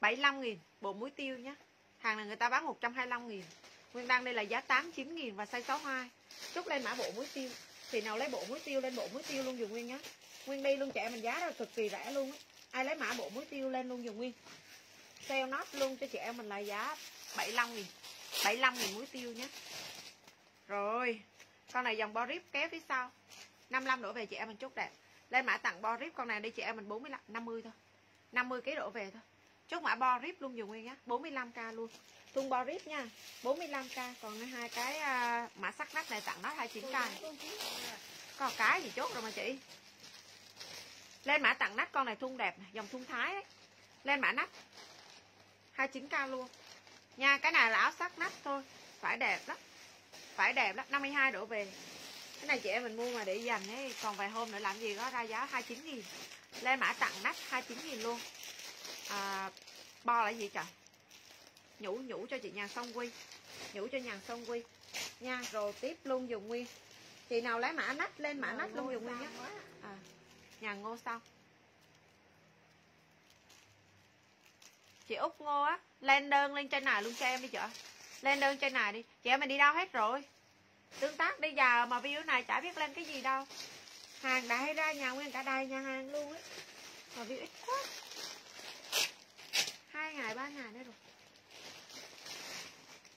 75 nghìn. Bộ muối tiêu nhá. Hàng này người ta bán 125 nghìn. Nguyên đăng đây là giá 89 nghìn và size 62 chốt lên mã bộ muối tiêu. Thì nào lấy bộ muối tiêu lên bộ muối tiêu luôn dùng Nguyên nhá. Nguyên đi luôn trẻ mình giá rồi cực kỳ rẻ luôn á. Ai lấy mã bộ muối tiêu lên luôn dùng nguyên sale nốt luôn cho chị em mình là giá 75 nghìn. 75 nghìn muối tiêu nhé. Rồi con này dòng bo rip kéo phía sau. 55 đổ về chị em mình chốt đẹp lên mã tặng bo rip con này đi chị em mình 45 50 thôi. 50 kg đổ về thôi. Chốt mã bo rip luôn dùng nguyên nhé 45k luôn. Thun bo rip nha 45k còn hai cái à, mã sắc nách này tặng nó 29k này. có cái gì chốt rồi mà chị? Lên mã tặng nách con này thun đẹp này, dòng thun thái ấy. lên mã nách 29k luôn. Nha cái này là áo sắc nách thôi phải đẹp lắm phải đẹp lắm 52 đổ về. Cái này chị em mình mua mà để dành ấy còn vài hôm nữa làm gì có ra giá 29 nghìn. Lên mã tặng nách 29 nghìn luôn. À, bo là gì trời? Nhũ nhũ cho chị nhà sông quy. Nhũ cho nhà sông quy. Nha rồi tiếp luôn dùng nguyên. Chị nào lấy mã nách lên mã nách luôn dùng nguyên nhé. à, nhà ngô xong chị út ngô á, lên đơn lên trên này luôn cho em đi chợ lên đơn trên này đi. Chị em mình đi đâu hết rồi? Tương tác bây giờ mà video này chả biết lên cái gì đâu. Hàng đã hay ra nhà, nguyên cả đầy nhà hàng luôn ấy mà view ít quá. Hai ngày, ba ngày nữa rồi.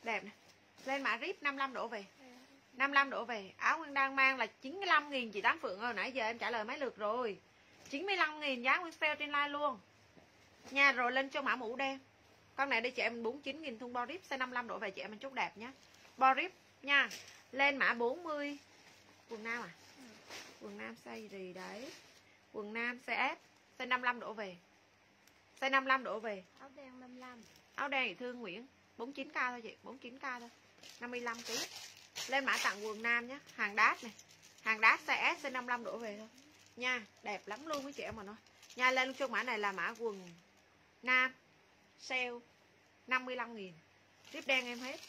Đẹp nè. Lên mã rip 55 độ về. 55 độ về. Áo nguyên đang mang là 95 nghìn chị Tám Phượng ơi. Nãy giờ em trả lời mấy lượt rồi. 95 nghìn giá nguyên sale trên live luôn nha rồi lên cho mã mũ đen con này đi chị em 49 nghìn thun bo rip size 55 đổ về chị em mình chút đẹp nhé bo rip nha lên mã 40 quần nam à? Quần nam size gì đấy. Quần nam size S size 55 đổ về. Size 55 đổ về. Áo đen 55 áo đen thì thương Nguyễn 49k thôi chị 49k thôi 55 kg lên mã tặng quần nam nhé hàng đát này. Hàng đát size S size 55 đổ về thôi. Nha đẹp lắm luôn với chị em mà nói. Nha lên cho mã này là mã quần nam sale 55 nghìn. Tiếp đen em hết.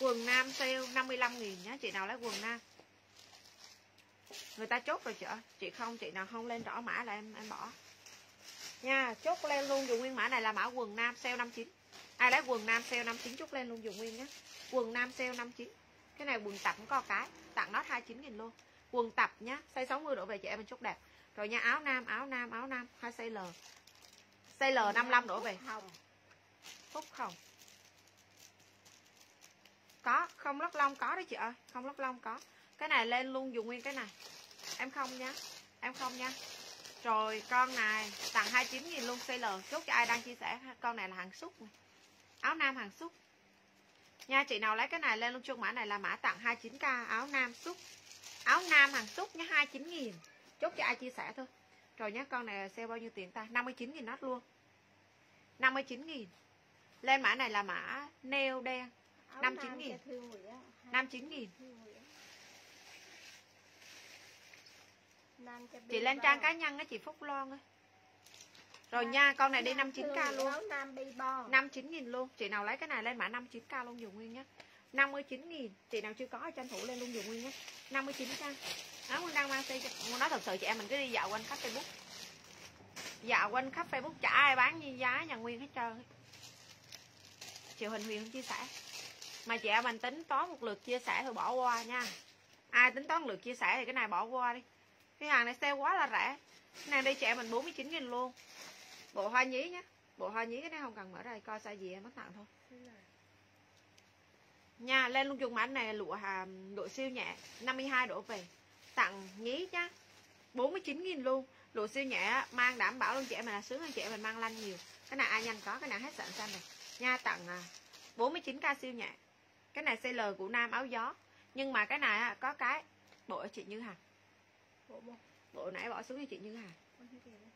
Quần nam sale 55 nghìn nhá. Chị nào lấy quần nam? Người ta chốt rồi chị chị không, chị nào không lên rõ mã là em em bỏ. Nha, chốt lên luôn dùng nguyên mã này là mã quần nam sale 59 ai lấy quần nam sale 59 chốt lên luôn dùng nguyên nhé quần nam sale 59 cái này quần tập cũng có cái. Tặng nó 29 nghìn luôn. Quần tập nhá. Size 60 độ về chị em mình chốt đẹp. Rồi nha, áo nam áo nam áo nam. Hai size L size L 55 đổ về. Hồng. Phúc không có không lót lông có đấy chị ơi. Không lót lông có. Cái này lên luôn dùng nguyên cái này. Em không nhá em không nha. Rồi con này tặng 29 nghìn luôn CL chốt cho ai đang chia sẻ con này là hàng xúc này. áo nam hàng xúc. Nha chị nào lấy cái này lên luôn chung mã này là mã tặng 29k áo nam xúc. Áo nam hàng xúc nhá 29 nghìn. Chốt cho ai chia sẻ thôi rồi nhá con này sale bao nhiêu tiền ta? 59 nghìn nát luôn. 59 nghìn. Lên mã này là mã neo đen. Áo 59 nam nghìn. cho Thư Nguyễn 59 nghìn. Thư Nguyễn Nam cho chị Bi lên trang cá nhân á chị Phúc Loan ơi rồi nha con này đi Nam 59k Thư luôn. Áo nam bi bo 59 nghìn luôn. Chị nào lấy cái này lên mã 59k luôn dùng nguyên nhé 59 nghìn. Chị nào chưa có tranh thủ lên luôn dùng nguyên nhé. 59k áo Nguyên đang mang xe nói thật sự chị em mình cứ đi dạo quanh khắp Facebook. Dạo quanh khắp Facebook Chả ai bán như giá nhà Nguyên hết trơn. Chị Huỳnh Huyền chia sẻ. Mà chị em mình tính toán một lượt chia sẻ thì bỏ qua nha. Ai tính toán lượt chia sẻ thì cái này bỏ qua đi. Cái hàng này sale quá là rẻ. Cái này đi chị em mình 49 nghìn luôn. Bộ hoa nhí nhé Bộ hoa nhí cái này không cần mở ra coi size gì em mất tặng thôi nha lên luôn dùng mã này lụa hà lụa siêu nhẹ 52 đổ về. Tặng nhí nhá 49 nghìn luôn. Lụa siêu nhẹ mang đảm bảo luôn chị em mình là sướng hơn chị em mình mang lanh nhiều. Cái này ai nhanh có cái này hết sẵn xanh rồi. Nha tặng à, 49k siêu nhẹ. Cái này CL của nam áo gió. Nhưng mà cái này có cái bộ chị Như Hà. Bộ bộ. Nãy bỏ xuống cho chị Như Hà. Con cái gì đấy.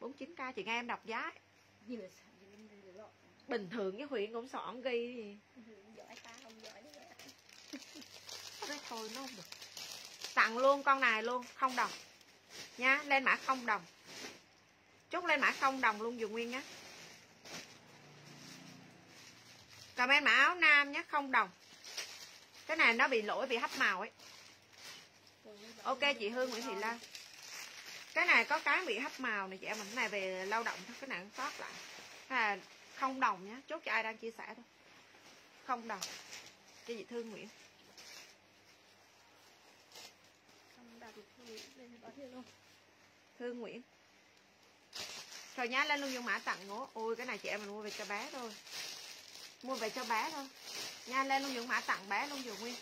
49k chị nghe em đọc giá bình thường cái huyện cũng sỏn ghi gì giỏi ta không giỏi đấy cái thôi nó không được. Tặng luôn con này luôn, Không đồng. Nha, lên mã không đồng. Chốt lên mã không đồng luôn, dùng nguyên nhé. Comment mã áo nam nhé, Không đồng. Cái này nó bị lỗi, bị hấp màu ấy. Ok, chị Hương, Nguyễn Thị Lan. Cái này có cái bị hấp màu này chị em mình Cái này về lao động thôi, Cái này nó sót lại. Cái này không đồng nhé, Chốt cho ai đang chia sẻ thôi. Không đồng. Cho chị Thương Nguyễn không đặt được thư Nguyễn thư luôn Thương Nguyễn. Rồi nhá, lên luôn dùng mã tặng ngố. Ôi, cái này chị em mình mua về cho bé thôi. Mua về cho bé thôi. Nha, lên luôn dùng mã tặng bé luôn dùng nguyên.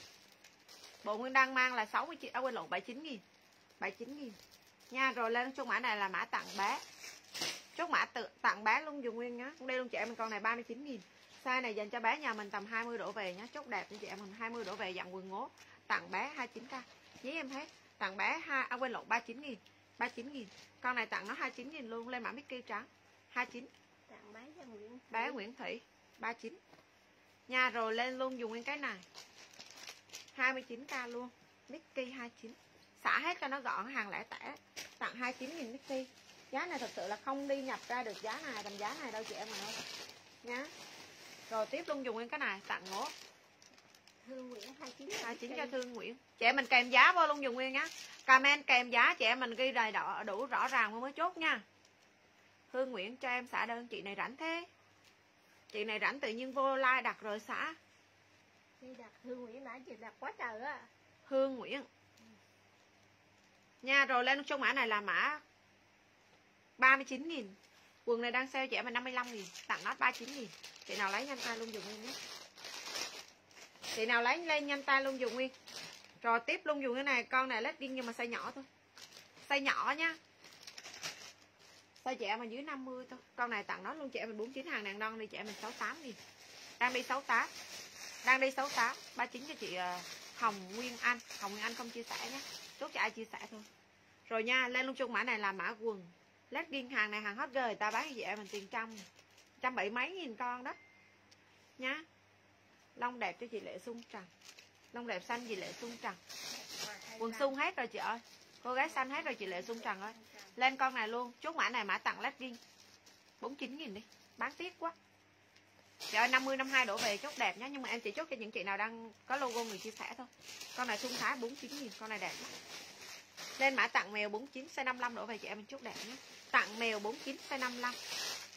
Bộ nguyên đang mang là 69 à quên, lộn 79 nghìn. 79 nghìn. Nha, rồi lên chung mã này là mã tặng bé. Chốt mã tự, tặng bé luôn dùng nguyên nhá. Đây luôn chị em mình, con này 39 nghìn. Size này dành cho bé nhà mình tầm 20 đổ về nhá. Chốt đẹp cho chị em mình 20 đổ về dạng quần ngố. Tặng bé 29k nhí em hết tặng bé hai à quên lộn 39 nghìn. 39 nghìn. Con này tặng nó 29 nghìn luôn lên mã Mickey trắng. 29 tặng bé cho Nguyễn bé Nguyễn Thị 39 nha rồi lên luôn dùng nguyên cái này. 29k luôn Mickey 29 xả hết cho nó gọn hàng lẻ tẻ. Tặng 29 nghìn Mickey. Giá này thật sự là không đi nhập ra được giá này tầm giá này đâu chị em mà ơi nhá. Rồi tiếp luôn dùng nguyên cái này tặng ngố Thương Nguyễn 29 29 cho Thương Nguyễn. Chị em mình kèm giá vô luôn dùng nguyên nhá comment kèm giá chị em mình ghi đầy đỏ đủ rõ ràng mới chốt nha. Hương Nguyễn cho em xả đơn chị này rảnh thế. Chị này rảnh tự nhiên vô like đặt rồi xả. Đi đặt Thương Nguyễn nãy chị đặt quá trời á. Hương Nguyễn. Nha rồi lên trong mã này là mã 39 nghìn. Quần này đang sale chị em là 55 nghìn. Tặng nó 39 nghìn. Chị nào lấy nhanh tay luôn dùng nguyên nhé Chị nào lấy lên nhanh tay luôn dùng nguyên Rồi tiếp luôn dùng cái này, Con này legging nhưng mà size nhỏ thôi. Size nhỏ nha. Size trẻ mà dưới 50 thôi. Con này tặng nó luôn, trẻ mình 49 hàng, nàng non đi, trẻ mình 68 nghìn Đang đi 68 Đang đi 68 39 cho chị ờ, Hồng Nguyên Anh. Hồng Nguyên Anh không chia sẻ nhé. Chốt cho ai chia sẻ thôi. Rồi nha, lên luôn chung mã này là mã quần. Legging hàng này hàng hot girl người ta bán cho chị em mình tiền trăm trăm bảy mấy nghìn con đó. Nhá lông đẹp cho chị lệ sung trần. Lông đẹp xanh chị lệ sung trần. Quần sung hết rồi chị ơi. Cô gái xanh hết rồi chị lệ sung trần ơi. Lên con này luôn. Chốt mã này mã tặng legging 49 nghìn đi. Bán tiếc quá. Chị ơi 50 52 đổ về chốt đẹp nhá. Nhưng mà em chỉ chốt cho những chị nào đang có logo người chia sẻ thôi. Con này sung thái 49 nghìn, Con này đẹp lắm. Lên mã tặng mèo 49 xe 55 đổ về chị em mình chốt đẹp nhé Tặng mèo 49 xe 55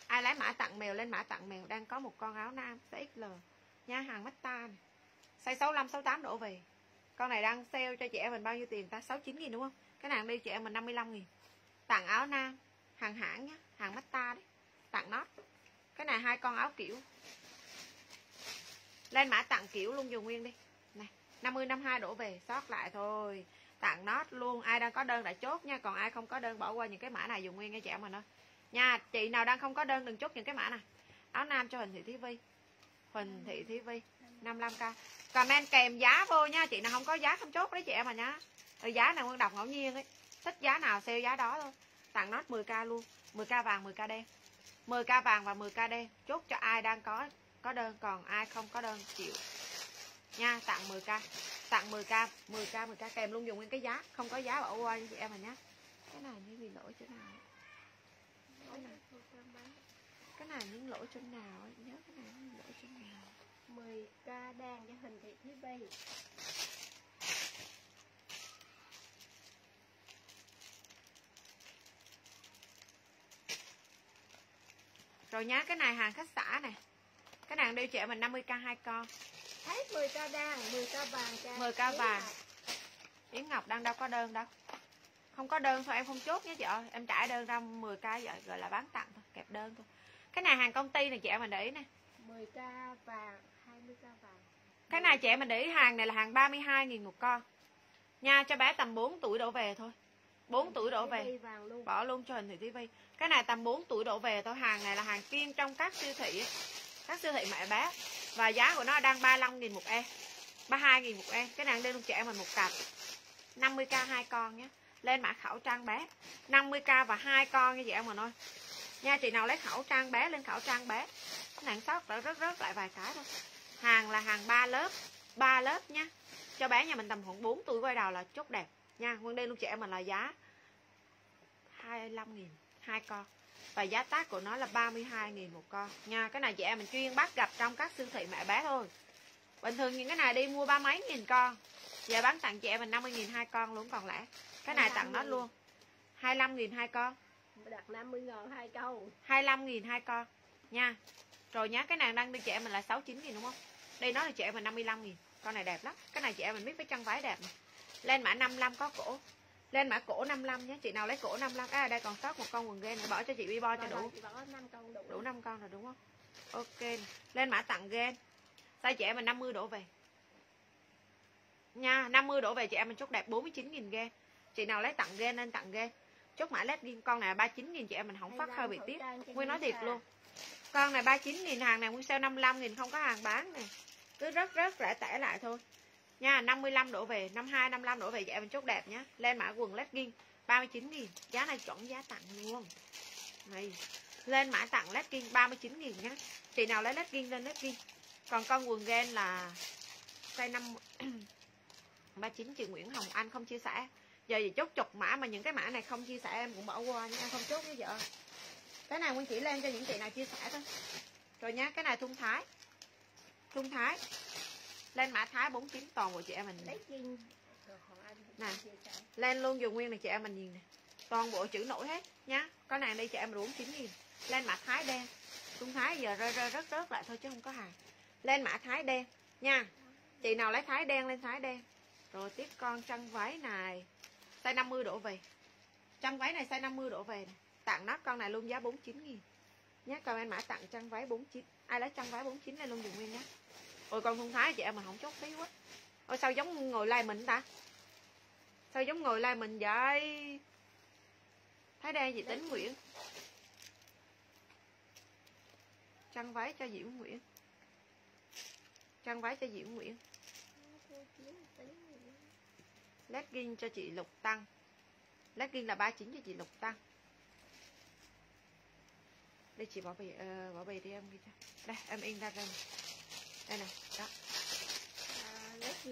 Ai lấy mã tặng mèo, lên mã tặng mèo Đang có một con áo nam size XL Nha hàng Mata này. Size 65 68 đổ về. Con này đang sale cho chị em mình bao nhiêu tiền ta? 69 nghìn đúng không? Cái này đi chị em mình 55 nghìn. Tặng áo nam, Hàng hãng nhá, Hàng Mata đấy. Tặng nó Cái này hai con áo kiểu. Lên mã tặng kiểu luôn dùng nguyên đi. Này 50 52 đổ về, sót lại thôi. Tặng nốt luôn, ai đang có đơn đã chốt nha, còn ai không có đơn bỏ qua những cái mã này dùng nguyên nghe chị em mình ơi. Nha, chị nào đang không có đơn đừng chốt những cái mã này. Áo nam cho hình Thị Thí Vi Huỳnh Thị Thí Vi 55k comment kèm giá vô nha chị nào không có giá không chốt đấy chị em à nhá ừ, ờ, giá này nguyên đọc ngẫu nhiên ấy thích giá nào sale giá đó thôi. Tặng nốt 10k luôn 10k vàng 10k đen. 10k vàng và 10k đen chốt cho ai đang có có đơn còn ai không có đơn chịu. Nha tặng 10k tặng 10k 10k 10k kèm luôn dùng nguyên cái giá không có giá bỏ qua cho chị em à nhé cái này như bị lỗi chỗ nào. Cái này cái này những lỗi chỗ nào ấy. nhớ cái này những lỗi chỗ nào? 10k đang cho Huỳnh Thị Thí Vi rồi nhá cái này hàng khách xã này cái này đeo chị mình 50k hai con. Hết 10k đang 10k vàng cho 10k vàng Yến Ngọc. Đang đâu có đơn đâu. Không có đơn thôi em không chốt nhé chị ơi. Em trả đơn ra 10k vậy gọi là bán tặng thôi kẹp đơn thôi cái này hàng công ty này chị em mình để ý nè. 10k vàng 20k vàng. Cái này chị em mình để ý hàng này là hàng 32 nghìn một con. Nha cho bé tầm 4 tuổi đổ về thôi. 4 tuổi đổ về. Luôn. bỏ luôn cho hình thị TV cái này tầm 4 tuổi đổ về thôi. Hàng này là hàng kiên trong các siêu thị các siêu thị mẹ bé. Và giá của nó đang 35 nghìn một em. 32 nghìn một em. Cái này lên luôn trẻ mình một cặp. 50k hai con nhé. Lên mã khẩu trang bé. 50k và hai con như vậy em mà nói nha, chị nào lấy khẩu trang bé, lên khẩu trang bé. Nạn sót lại rớt rớt lại vài cái thôi. Hàng là hàng 3 lớp 3 lớp nha. Cho bé nhà mình tầm khoảng 4 tuổi quay đầu là chốt đẹp. Nha, nguyên đây luôn chị em mình là giá 25 nghìn, hai con. Và giá tác của nó là 32 nghìn một con. Nha, cái này chị em mình chuyên bắt gặp trong các siêu thị mẹ bé thôi. Bình thường những cái này đi mua ba mấy nghìn con. Giờ bán tặng chị em mình 50 nghìn hai con luôn, còn lẽ cái này tặng nó luôn. 25 nghìn hai con đặt 50 ngàn hai câu. 25 nghìn hai con. Nha. Rồi nhá cái này đang đi chị em mình là 69 nghìn đúng không? Đây nó là chị em mình 55 nghìn. Con này đẹp lắm. Cái này chị em mình biết với chân váy đẹp này. lên mã 55 có cổ. Lên mã cổ 55 nhé chị nào lấy cổ 55 à đây còn sót một con quần gen bỏ cho chị bi bo cho đủ. bỏ 5 con đủ. Đủ 5 con rồi đúng không? Ok. Lên mã tặng gen. Size trẻ mình 50 đổ về? Nha 50 đổ về chị em mình chốt đẹp 49.000 gen. Chị nào lấy tặng gen nên tặng gen chốt mã led gin con này 39.000 chị em mình không phát hơi bị tiếp. nguyên nói thiệt luôn. Con này 39.000 hàng này nguyên sale 55.000 không có hàng bán nè cứ rất rất rẻ tẻ lại thôi. Nha 55 đổ về 52 55 đổ về chị em mình chốt đẹp nhé lên mã quần legging 39 nghìn. Giá này chuẩn giá tặng luôn. Này lên mã tặng legging 39 nghìn nhé chị nào lấy legging lên legging còn con quần gen là size 5 39 chị Nguyễn Hồng Anh không chia sẻ giờ gì chốt chục mã mà những cái mã này không chia sẻ em cũng bỏ qua nha. Em không chốt với vợ. Cái này Nguyên chỉ lên cho những chị nào chia sẻ thôi. Rồi nhá cái này thun thái. Thun thái. Lên mã thái 49 toàn của chị em mình. Nè lên luôn dùng nguyên này chị em mình nhìn nè. Toàn bộ chữ nổi hết nhá có nàng đây chị em 49 nghìn. Lên mã thái đen. Thun thái giờ rơi rơi rất rớt lại thôi chứ không có hàng lên mã thái đen nha. Chị nào lấy thái đen lên thái đen. Rồi tiếp con chân váy này size 50 đổ về. Chân váy này size 50 đổ về này. tặng nó con này luôn giá 49 nghìn. Nhé comment mã tặng chân váy 49 ai lấy chân váy 49 lên luôn dùng nguyên nhé ôi con thun thái chị em mà không chốt phí quá. Ôi sao giống ngồi lai mình ta? Sao giống ngồi lai mình vậy? Thái đen gì tính nguyễn. Chân váy cho diễm nguyễn. Chân váy cho diễm nguyễn legging cho chị lục tăng. Legging là 39 cho chị lục tăng. Đây chị bỏ bì uh, bỏ bì đi em ghi cho. Đây em in ra đây đây này đó.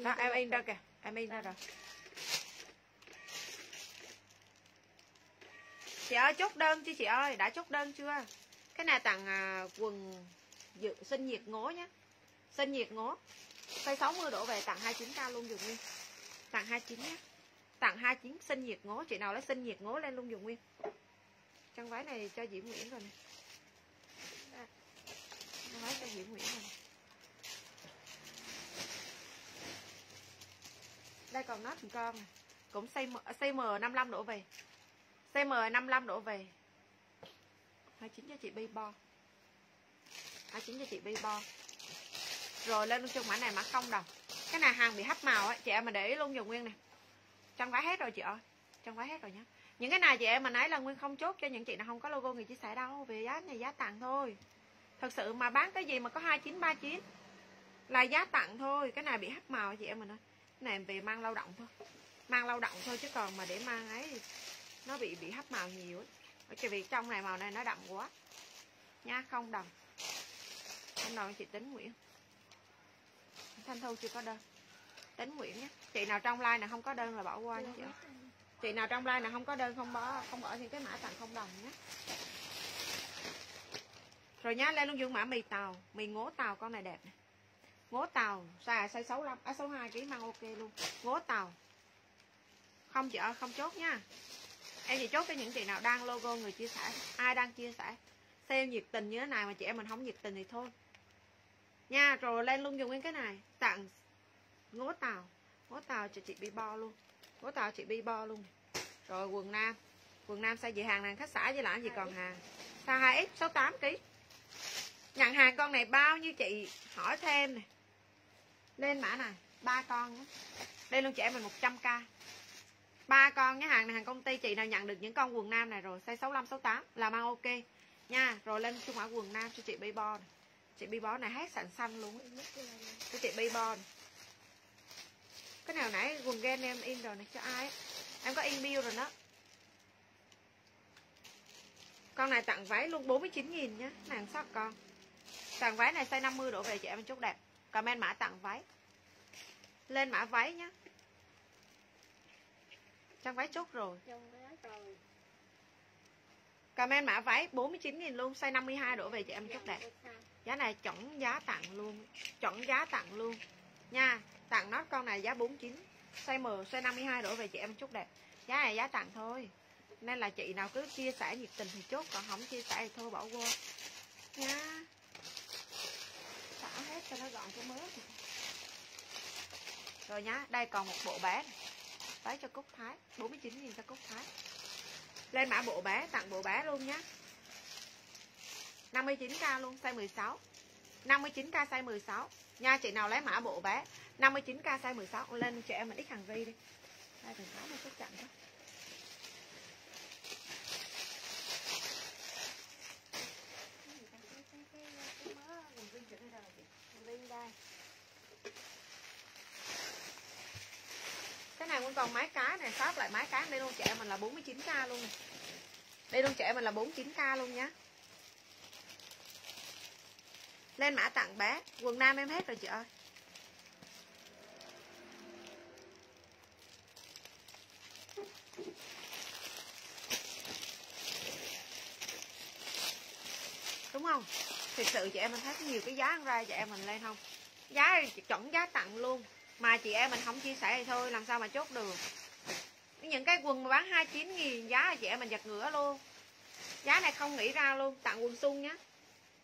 Đó em in ra kìa em in ra rồi. Chị ơi chốt đơn chứ chị ơi đã chốt đơn chưa? Cái này tặng à, quần dự sinh nhiệt ngố nhé sinh nhiệt ngố. Size 60 độ về tặng 29k luôn dùng nguyên tặng 29 nhé tặng 29 sinh nhiệt ngố, chị nào lấy sinh nhiệt ngố lên luôn dùng nguyên. Chân váy này cho Diễm Nguyễn rồi nè. Chân váy cho Diễm Nguyễn rồi nè. Đây còn nốt một con này. cũng xây xây size M 55 đổ về. Xây M 55 đổ về. 29 cho chị bi bo. 29 cho chị bi bo. Rồi lên luôn cho mã này mã không đồng cái này hàng bị hấp màu á, chị em mà để ý luôn dùng nguyên này trong quá hết rồi chị ơi. Trong quá hết rồi nhá. Những cái này chị em mà nãy là nguyên không chốt cho những chị nào không có logo người chia sẻ đâu, vì giá này giá tặng thôi. Thật sự mà bán cái gì mà có 2939 là giá tặng thôi. Cái này bị hấp màu chị em mình ơi. Cái này về mang lao động thôi. Mang lao động thôi chứ còn mà để mang ấy nó bị bị hấp màu nhiều ấy bởi vì trong này màu này nó đậm quá. Nha không đồng. Không đồng chị tính nguyễn thanh thu chưa có đơn. Tính nguyễn nhé. Chị nào trong like nào không có đơn là bỏ qua nhé chị chị nào trong like nào không có đơn không bỏ không bỏ những cái mã tặng không đồng nhé. Rồi nhá, lên luôn dùng mã mì tàu. Mì ngố tàu, con này đẹp này ngố tàu size size 65 à 62 à, kg mang ok luôn. Ngố tàu. Không chị ơi, không chốt nha em chỉ chốt cho những chị nào đang logo người chia sẻ, ai đang chia sẻ. Xem nhiệt tình như thế này mà chị em mình không nhiệt tình thì thôi nha, rồi lên luôn dùng nguyên cái này. Tặng. Ngố tàu. Ngố tàu cho chị bi bo luôn. Ngố tàu chị bi bo luôn. Rồi, quần nam. Quần nam size gì hàng này, khách xã với lại gì còn hàng? Size 2 x 68 kg nhận hàng con này bao nhiêu chị? Hỏi thêm này lên mã này, ba con nhé đây luôn chị em mình 100k ba con nhé hàng này, hàng công ty chị nào nhận được những con quần nam này rồi size 65 68 là mang ok. Nha, rồi lên chung mã quần nam cho chị bi bo này chị bi bo này hết sẵn xanh luôn cho chị bi bon. Cái nào nãy quần gen em in rồi này cho ai ấy. em có in bill rồi đó. Con này tặng váy luôn 49 nghìn nhá. Nàng sót con? Tặng váy này size 50 độ về chị em chút đẹp. Comment mã tặng váy. Lên mã váy nhá. Trang váy chốt rồi. Comment mã váy 49 nghìn luôn, size 52 đổ về chị em chốt đẹp giá này chuẩn giá tặng luôn chuẩn giá tặng luôn. Nha, tặng nó con này giá 49 size M, size 52 đổi về chị em chút đẹp. Giá này giá tặng thôi. Nên là chị nào cứ chia sẻ nhiệt tình thì chốt, còn không chia sẻ thì thôi, bỏ qua. Nha. Xả hết cho nó gọn cho mới. Rồi nhá đây còn một bộ bé này. cho cúc thái 49 nghìn cho cúc thái. Lên mã bộ bé, tặng bộ bé luôn nhá 59k luôn, size 16 59k size 16 nha, chị nào lấy mã bộ bé. 59k size 16 lên chị em mình ít hàng vi đi. Đây thằng sáu nó chắc chắn đó cái này cũng còn máy cá này sáp lại máy cá đây luôn trẻ mình là 49k luôn này đây luôn trẻ mình là 49k luôn nhá lên mã tặng bé quần nam em hết rồi chị ơi. Đúng không? Thực sự chị em mình thấy nhiều cái giá ăn ra chị em mình lên không? Giá chuẩn giá tặng luôn. Mà chị em mình không chia sẻ thì thôi, làm sao mà chốt được? Những cái quần mà bán 29 nghìn giá chị em mình giật ngửa luôn. Giá này không nghĩ ra luôn. Tặng quần sung nhá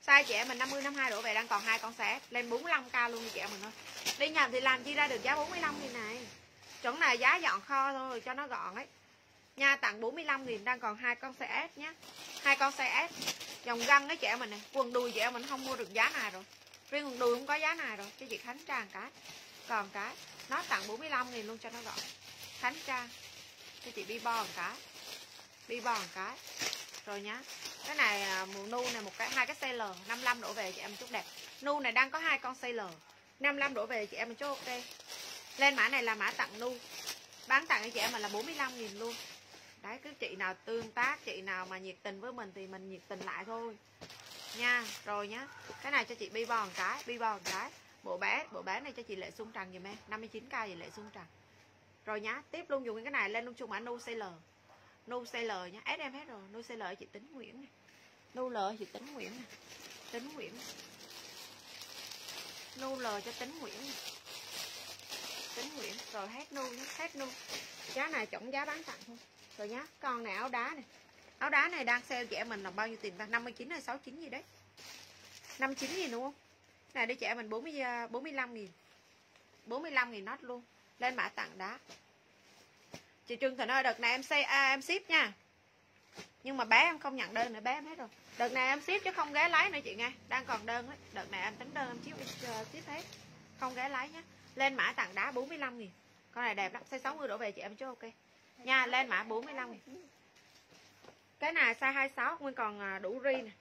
size trẻ mình 50 52 đổ về đang còn hai con xé lên 45k luôn chị em mình thôi. Đi nhầm thì làm chi ra được giá 45 000 này? Chuẩn là giá dọn kho thôi, cho nó gọn ấy. Nha tặng 45 000 đang còn hai con xe S nhá. hai con xe S dòng găng ấy trẻ mình này, quần đùi trẻ mình không mua được giá này rồi. Riêng quần đùi không có giá này rồi cho chị Khánh Trang cái còn cái nó tặng 45 000 luôn cho nó gọn. Khánh Trang. Cho chị bi bo một cái bi bo một cái rồi nhá cái này à, mùa nu này một cái hai cái size L 55 đổ về chị em chút đẹp. Nu này đang có hai con size L 55 đổ về chị em chút ok. Lên mã này là mã tặng nu bán tặng cho chị em mình là 45 nghìn luôn. Đấy cứ chị nào tương tác chị nào mà nhiệt tình với mình thì mình nhiệt tình lại thôi. Nha rồi nhá. Cái này cho chị bi bo một cái bi bo một cái. Bộ bé bộ bé này cho chị lệ xuân trần giùm em 59k gì lệ xuân trần. Rồi nhá tiếp luôn dùng cái này lên luôn chung mã nu CL nu CL nhá. S em hết rồi. Nu CL chị tính Nguyễn này nu L chị tính Nguyễn này tính Nguyễn. Này. nu L cho tính Nguyễn này. tính Nguyễn. Rồi hết nu nhá. Hết nu. Giá này chuẩn giá bán tặng thôi. Rồi nhá. Con này áo đá này áo đá này đang sale trẻ mình là bao nhiêu tiền ta? 59 hay 69 gì đấy? 59 gì đúng không? Này đi trẻ mình 40 45 nghìn. 45 nghìn nốt luôn. Lên mã tặng đá chị Trương Thịnh ơi đợt này em say à, em ship nha. Nhưng mà bé em không nhận đơn nữa bé em hết rồi. Đợt này em ship chứ không ghé lái nữa chị nghe. Đang còn đơn ấy. Đợt này em tính đơn em ship uh, ship hết. Không ghé lái nhé lên mã tặng đá 45 nghìn. Con này đẹp lắm. Size 60 đổ về chị em chứ ok. Nha lên mã 45 nghìn. Cái này size 26 nguyên còn à, đủ ri nè.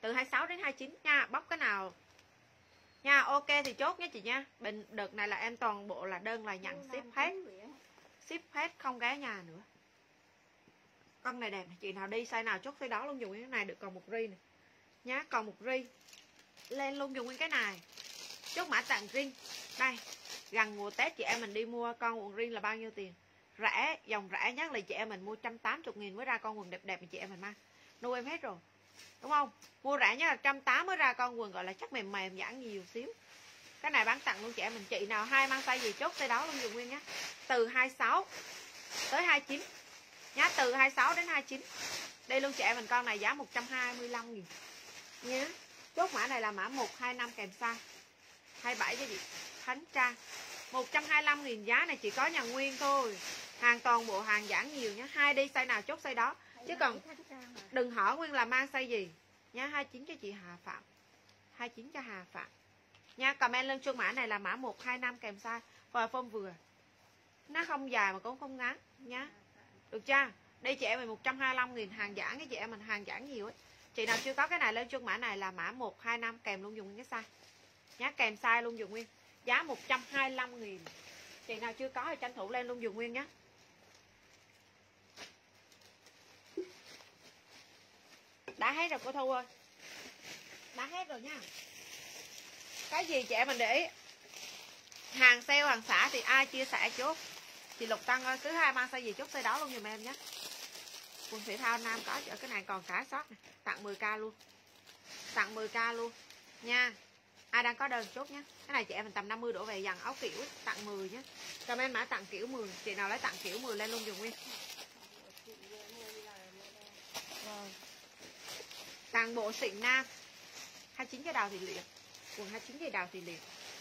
Từ 26 đến 29 nha bóc cái nào? Nha ok thì chốt nhé chị nha. Bình đợt này là em toàn bộ là đơn là nhận ship hết ship hết không ghé nhà nữa. Con này đẹp này. chị nào đi, size nào chốt size đó luôn dùng cái này được, còn một ri này. Nhá, còn một ri. Lên luôn dùng cái này. Chốt mã tặng riêng. Đây, gần mùa tết chị em mình đi mua con quần riêng là bao nhiêu tiền? Rẻ, dòng rẻ nhất là chị em mình mua 180 nghìn mới ra con quần đẹp đẹp mà chị em mình mang. Nuôi em hết rồi, đúng không? Mua rẻ nhất là trăm tám mới ra con quần, gọi là chắc mềm mềm giãn nhiều xíu cái này bán tặng luôn chị em, mình chị nào hai mang tay gì chốt tay đó luôn, dùng nguyên nhé từ 26 tới 29 nhá, từ 26 đến 29 đây luôn chị em, mình con này giá 125 nghìn. Nhé chốt mã này là mã 125 kèm size 27 cho chị. Khánh Trang 125 nghìn, giá này chỉ có nhà nguyên thôi. Hàng toàn bộ, hàng giảm nhiều nhé hai đi, size nào chốt size đó. Chứ còn đừng hỏi nguyên là mang size gì. Nhá 29 cho chị Hà Phạm. 29 cho Hà Phạm nha, comment lên chuông mã này là mã 125 kèm size. Và phong vừa. Nó không dài mà cũng không ngắn nhá được chưa? Đây chị em mình 125 nghìn, hàng giãn cái chị em mình, hàng giãn nhiều ấy. Chị nào chưa có cái này, lên chuông mã này là mã 125 kèm luôn dùng cái size. Nhá kèm size luôn dùng nguyên. Giá 125 nghìn. Chị nào chưa có thì tranh thủ lên luôn dùng nguyên nhé đã hết rồi cô thu ơi. Đã hết rồi nha cái gì chị em mình để ý? Hàng sale, hàng xã thì ai chia sẻ chốt? Chị lục tăng ơi, cứ hai, ba size gì chốt size đó luôn giùm em nhé. Quần thể thao nam có ở cái này còn cả sót này. Tặng 10k luôn. Tặng 10k luôn. Nha, ai đang có đơn chốt nhé. Cái này chị em mình tầm 50 đổ về dần áo kiểu tặng 10 nhé. Comment mã tặng kiểu 10 chị nào lấy tặng kiểu 10 lên luôn dùng nguyên tặng bộ xịn nam. 29 cái đào thì liệt quần 29 cái đào thì liền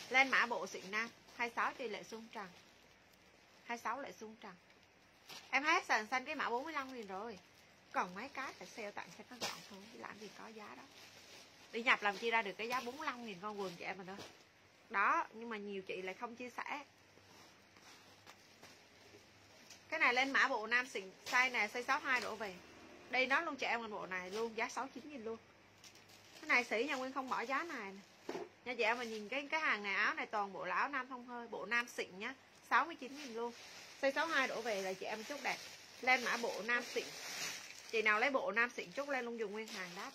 lên mã bộ xịn nam 26 thì lệ xuân trần 26 lệ xuân trần em hết sàn xanh cái mã 45 nghìn rồi. Còn mấy cái phải sale tặng cho nó gọn thôi, làm gì có giá đó. Đi nhập làm chi ra được cái giá 45 nghìn con quần chị em mình thôi đó, nhưng mà nhiều chị lại không chia sẻ. Cái này lên mã bộ nam xịn size này size 62 đổ về. Đây nó luôn chị em mình bộ này luôn, giá 69 nghìn luôn. Cái này sĩ nhà Nguyên không bỏ giá này nè nha chị em mà nhìn cái cái hàng này, áo này toàn bộ là áo nam thông hơi, bộ nam xịn nhá 69 nghìn luôn. Size 62 đổ về là chị em chút đẹp lên mã bộ nam xịn. Chị nào lấy bộ nam xịn chút lên luôn, dùng nguyên hàng đáp.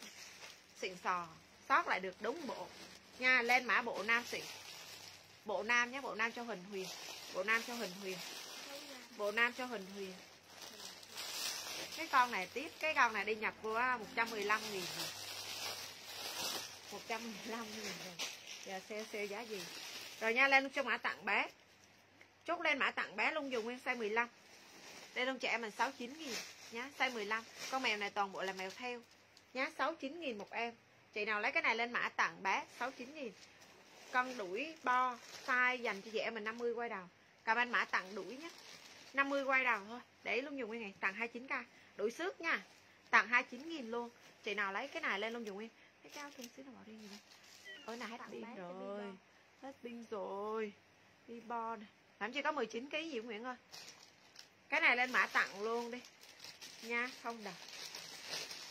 Xịn sò, sót lại được đúng bộ. Nha, lên mã bộ nam xịn. Bộ nam nhé, bộ nam cho hình huyền. Bộ nam cho hình huyền. Bộ nam cho hình huyền. Cái con này tiếp, cái con này đi nhập của à, 115 nghìn. rồi 115 000 rồi. Giờ sale sale giá gì? Rồi nha, lên cho mã tặng bé. Chốt lên mã tặng bé luôn, dùng nguyên size 15 đây luôn trẻ mình 69 000 nhá, size 15 con mèo này toàn bộ là mèo theo nhá 69 000 một em. Chị nào lấy cái này lên mã tặng bé 69 000 con đuổi bo, size dành cho chị em mình 50 quay đầu. Cảm ơn mã tặng đuổi nhé 50 quay đầu thôi. Để luôn, dùng nguyên này, tặng 29k đuổi xước nha, tặng 29 000 luôn. Chị nào lấy cái này lên luôn, dùng nguyên cao thêm xíu nào bỏ đi gì ôi này hết pin rồi. hết pin rồi. Đi bo này làm chi có 19 kg gì Nguyễn ơi? Cái này lên mã tặng luôn đi. Nha không đồng.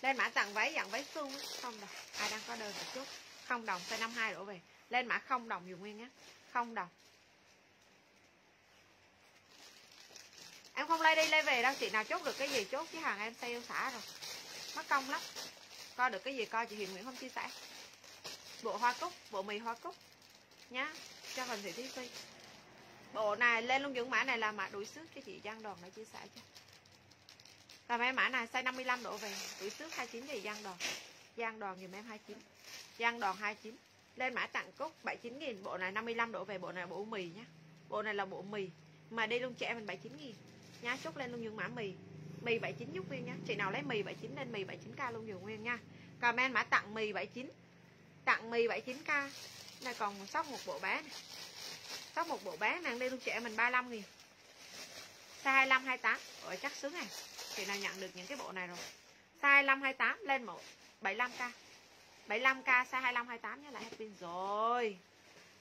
Lên mã tặng váy dặn váy xuông á, không đồng. Ai đang có đơn một chút? Không đồng size 52 đổ về. Lên mã không đồng dùng nguyên nhé. Không đồng. Em không lay đi lay về đâu. Chị nào chốt được cái gì chốt chứ hàng em sale xả rồi. Mất công lắm coi được cái gì coi, chị Hiền Nguyễn không chia sẻ. Bộ hoa cúc, bộ mì hoa cúc nhá, cho phần thị thí phi bộ này lên luôn những mã này là mã đuổi xước cho chị Giang Đoàn đã chia sẻ cho. Còn em mã này size 55 độ về đuổi xước 29 thì Giang Đoàn. Giang Đoàn dùm em 29 Giang Đoàn 29 lên mã tặng cúc 79 nghìn, bộ này 55 độ về, bộ này bộ mì nhá. Bộ này là bộ mì. Mà đi luôn trẻ mình 79 nghìn. Nhá, chốt lên luôn những mã mì mì 79 giúp viên nhá. Chị nào lấy mì 79 lên mì 79k luôn dùng nguyên nha. Comment mã tặng mì 79 tặng mì 79k này còn sóc một bộ bé này sóc một bộ bé nàng đi luôn trẻ mình 35 nghìn. Size 25 28 ở chắc sướng này chị nào nhận được những cái bộ này rồi. Size 25 28 lên một. 75k 75k size 25 28 nhé lại hết pin rồi.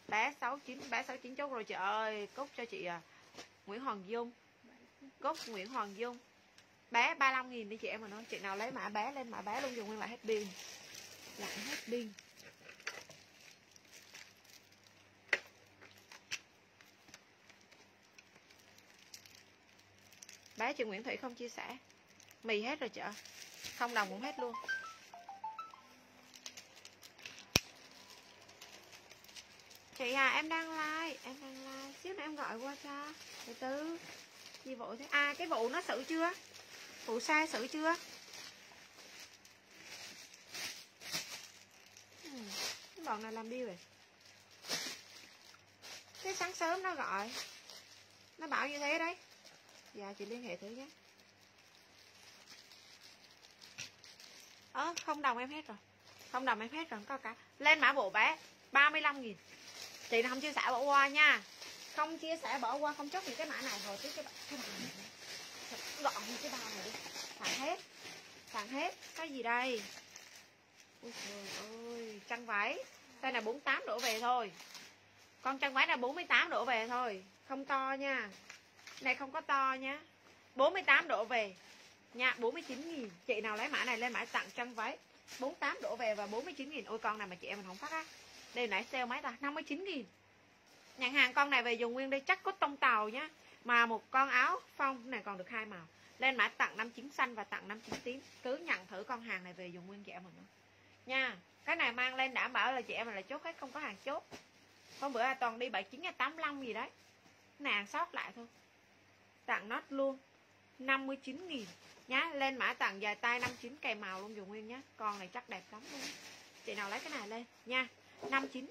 Bé 69 bé 69 chốt rồi chị ơi. Cúc cho chị à, Nguyễn Hoàng Dung. Cúc Nguyễn Hoàng Dung bé 35 nghìn đi chị em, mà nói chị nào lấy mã bé, lên mã bé luôn, dùng nguyên lại hết pin. Lại hết pin. Bé chị Nguyễn Thủy không chia sẻ. Mì hết rồi chợ. Không đồng cũng hết luôn. Chị à em đang like, em đang like. Xíu nữa em gọi qua cho. Từ từ. Gì vụ thế à cái vụ nó xử chưa? Phụ sai xử chưa? Ừ, cái bọn này làm điêu rồi. Cái sáng sớm nó gọi. Nó bảo như thế đấy. Dạ chị liên hệ thử nhé. Ờ không đồng em hết rồi. Không đồng em hết rồi có cả. Lên mã bộ bé 35 nghìn. Chị nào không chia sẻ bỏ qua nha. Không chia sẻ bỏ qua không chốt những cái mã này rồi chứ cái cái mã này. Thật gọn như cái bao này đi. Sàn hết. Sàn hết. Cái gì đây? Ôi trời ơi, chăn váy. Đây là 48 đổ về thôi. Con chăn váy là 48 đổ về thôi. Không to nha. Này, không có to nhá 48 độ về. Nha 49 nghìn. Chị nào lấy mã này lên mã tặng chân váy. 48 độ về và 49 nghìn. Ôi, con này mà chị em mình không phát á. Đây nãy sale mấy ta 59 nghìn. Nhận hàng con này về dùng nguyên đây, chắc có tông tàu nhá mà một con áo phong này còn được hai màu. Lên mã tặng 59 xanh và tặng 59 tím. Cứ nhận thử con hàng này về dùng nguyên chị mình nữa nha, cái này mang lên đảm bảo là chị em mình là chốt hết, không có hàng chốt. Hôm bữa toàn đi 79 hay 85 gì đấy. Cái này hàng sót lại thôi. Tặng nốt luôn. 59 nghìn. Nhá, lên mã tặng dài tay 59 kèm màu luôn dùng nguyên nhá. Con này chắc đẹp lắm luôn. Chị nào lấy cái này lên. Nha 59